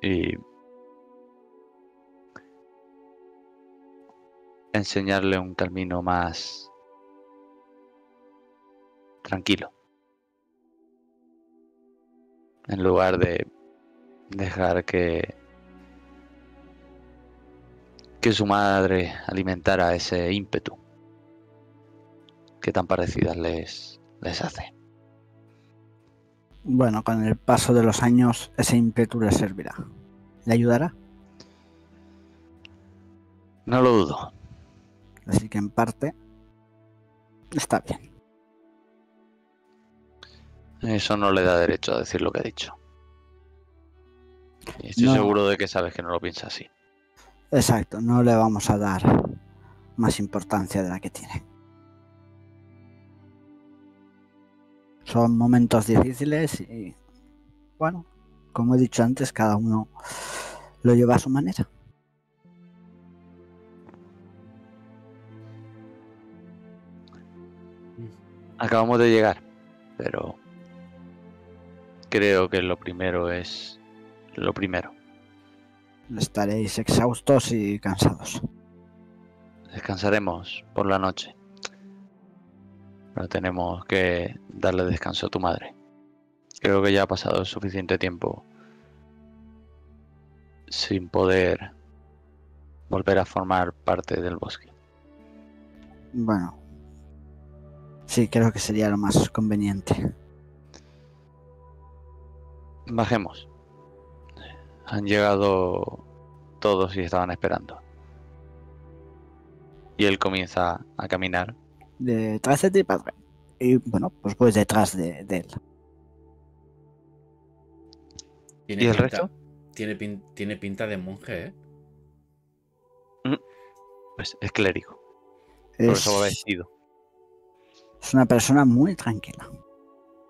y enseñarle un camino más tranquilo. En lugar de dejar que que su madre alimentara ese ímpetu que tan parecidas les, les hace. bueno, con el paso de los años ese ímpetu le servirá. ¿Le ayudará? No lo dudo. Así que en parte está bien. Eso no le da derecho a decir lo que ha dicho. Y estoy No. seguro de que sabes que no lo piensa así. Exacto, no le vamos a dar más importancia de la que tiene. Son momentos difíciles y, bueno, como he dicho antes, cada uno lo lleva a su manera. Acabamos de llegar, pero creo que lo primero es lo primero. Estaréis exhaustos y cansados. Descansaremos por la noche. Pero tenemos que darle descanso a tu madre. Creo que ya ha pasado suficiente tiempo sin poder volver a formar parte del bosque. Bueno, sí, creo que sería lo más conveniente. Bajemos. Han llegado todos y estaban esperando. Y él comienza a caminar. Detrás de ti, padre. Y bueno, pues pues detrás de, de él. Tiene ¿Y el pinta- resto? Tiene, pin- tiene pinta de monje, ¿eh? Pues es clérigo. Por Es, eso va vestido. Es una persona muy tranquila.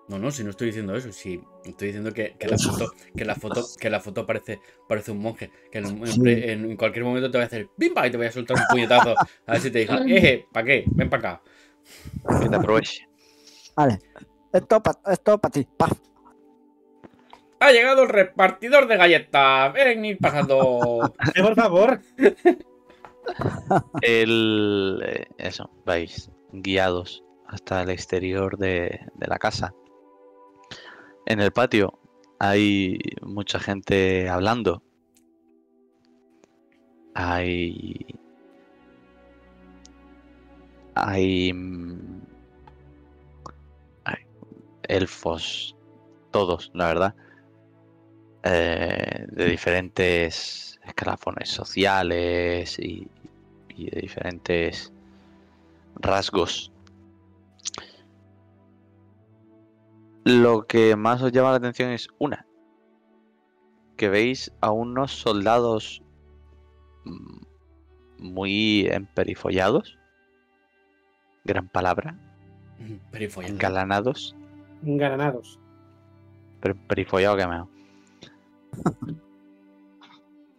No, no, si no estoy diciendo eso, si estoy diciendo que, que la foto, que la foto, que la foto parece, parece un monje, que en, en Sí. pre- en- en cualquier momento te voy a hacer ¡Bimba! y te voy a soltar un puñetazo. A ver si te digo, eh, ¿para qué? Ven para acá. Que te aproveche. Vale, esto para pa ti. Paf. Ha llegado el repartidor de galletas. Ven ir pasando. Eh, por favor. El, eh, eso, vais guiados hasta el exterior de, la casa. En el patio hay mucha gente hablando. Hay. Hay. hay elfos, todos, la verdad. eh, de diferentes escalafones sociales y, y de diferentes rasgos. Lo que más os llama la atención es una, que veis a unos soldados mm, muy emperifollados, gran palabra, engalanados, Engalanados. pero emperifollado que meo.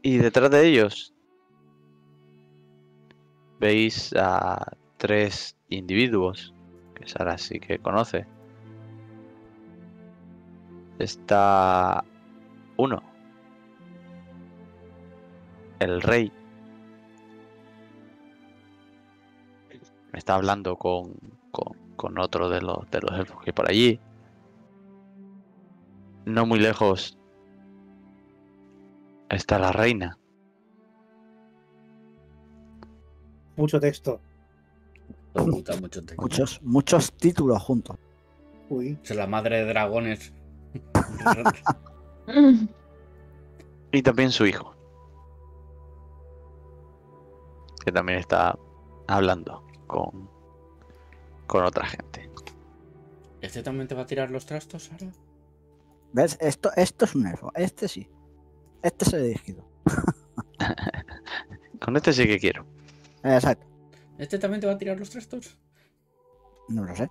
Y detrás de ellos veis a tres individuos que Sara sí que conoce. Está uno, el rey. Está hablando con, con, con otro de los, de los elfos que hay por allí. No muy lejos está la reina. Mucho texto. Puta, mucho texto. Muchos, muchos títulos juntos. Uy. Es la madre de dragones. Y también su hijo. Que también está hablando con, con otra gente. ¿Este también te va a tirar los trastos, Sara? ¿Ves? Esto, esto es un elfo. Este sí. Este es el elegido. Con este sí que quiero. Exacto. ¿Este también te va a tirar los trastos? No lo sé.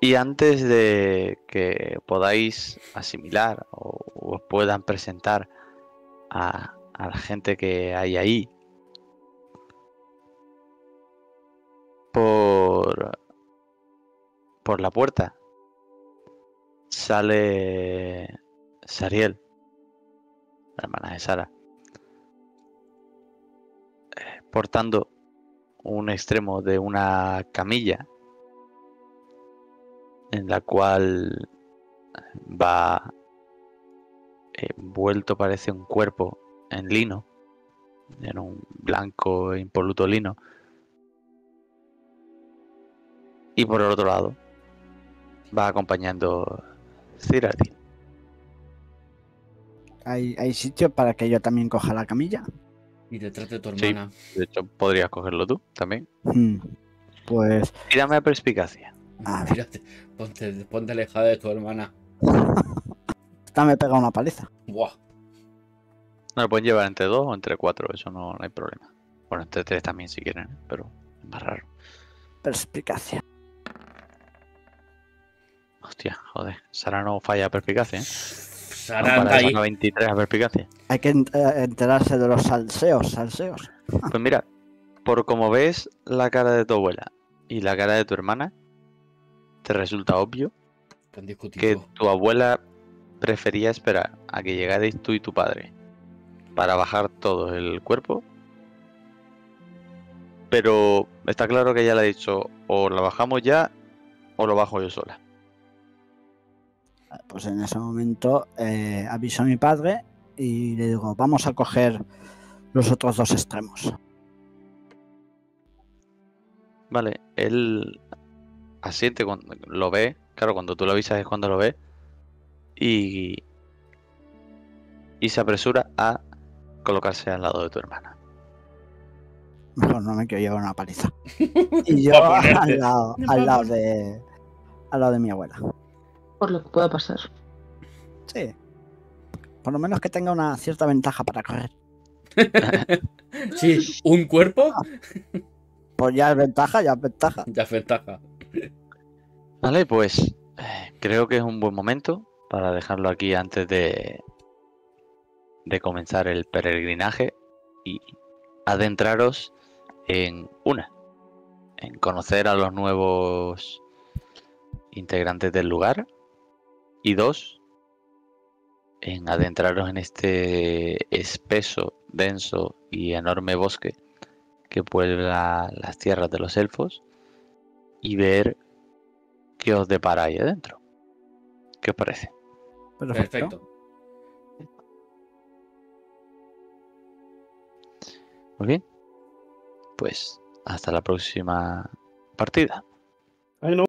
Y antes de que podáis asimilar o os puedan presentar a, la gente que hay ahí por, por la puerta sale Sariel, la hermana de Sara, eh, portando un extremo de una camilla en la cual va envuelto parece un cuerpo en lino, en un blanco e impoluto lino. Y por el otro lado va acompañando Cyril. ¿Hay, hay sitio para que yo también coja la camilla? Y detrás de tu Sí. hermana. De hecho, podrías cogerlo tú también. Hmm, Pues, Tírame a perspicacia. A ver. Mírate, ponte, ponte alejada de tu hermana. esta me pega una paliza. Buah. No lo pueden llevar entre dos o entre cuatro, eso no, no hay problema. Bueno, entre tres también si quieren, ¿eh? pero es más raro. Perspicacia. Hostia, joder. Sara no falla perspicacia, ¿eh? No, Sara eso ahí. una 23 a perspicacia. Hay que eh, enterarse de los salseos, salseos. Pues mira, por como ves la cara de tu abuela y la cara de tu hermana, te resulta obvio que tu abuela prefería esperar a que llegarais tú y tu padre para bajar todo el cuerpo. Pero está claro que ella le ha dicho o la bajamos ya o lo bajo yo sola. Pues en ese momento eh, aviso a mi padre y le digo, vamos a coger los otros dos extremos. Vale, él asiente cuando lo ve. Claro, cuando tú lo avisas es cuando lo ve. Y, y se apresura a colocarse al lado de tu hermana. Mejor no me quiero llevar una paliza. Y yo al lado, al lado de al lado de mi abuela. Por lo que pueda pasar. Sí. Por lo menos que tenga una cierta ventaja para correr. Sí, un cuerpo Pues ya es ventaja, ya es ventaja. ya es ventaja. Vale, pues eh, creo que es un buen momento para dejarlo aquí antes de, de comenzar el peregrinaje y adentraros en una, en conocer a los nuevos integrantes del lugar y dos, en adentraros en este espeso, denso y enorme bosque que puebla las tierras de los elfos y ver qué os depara ahí adentro. ¿Qué os parece? Perfecto. Perfecto. Muy bien. Pues hasta la próxima partida. Ay, no.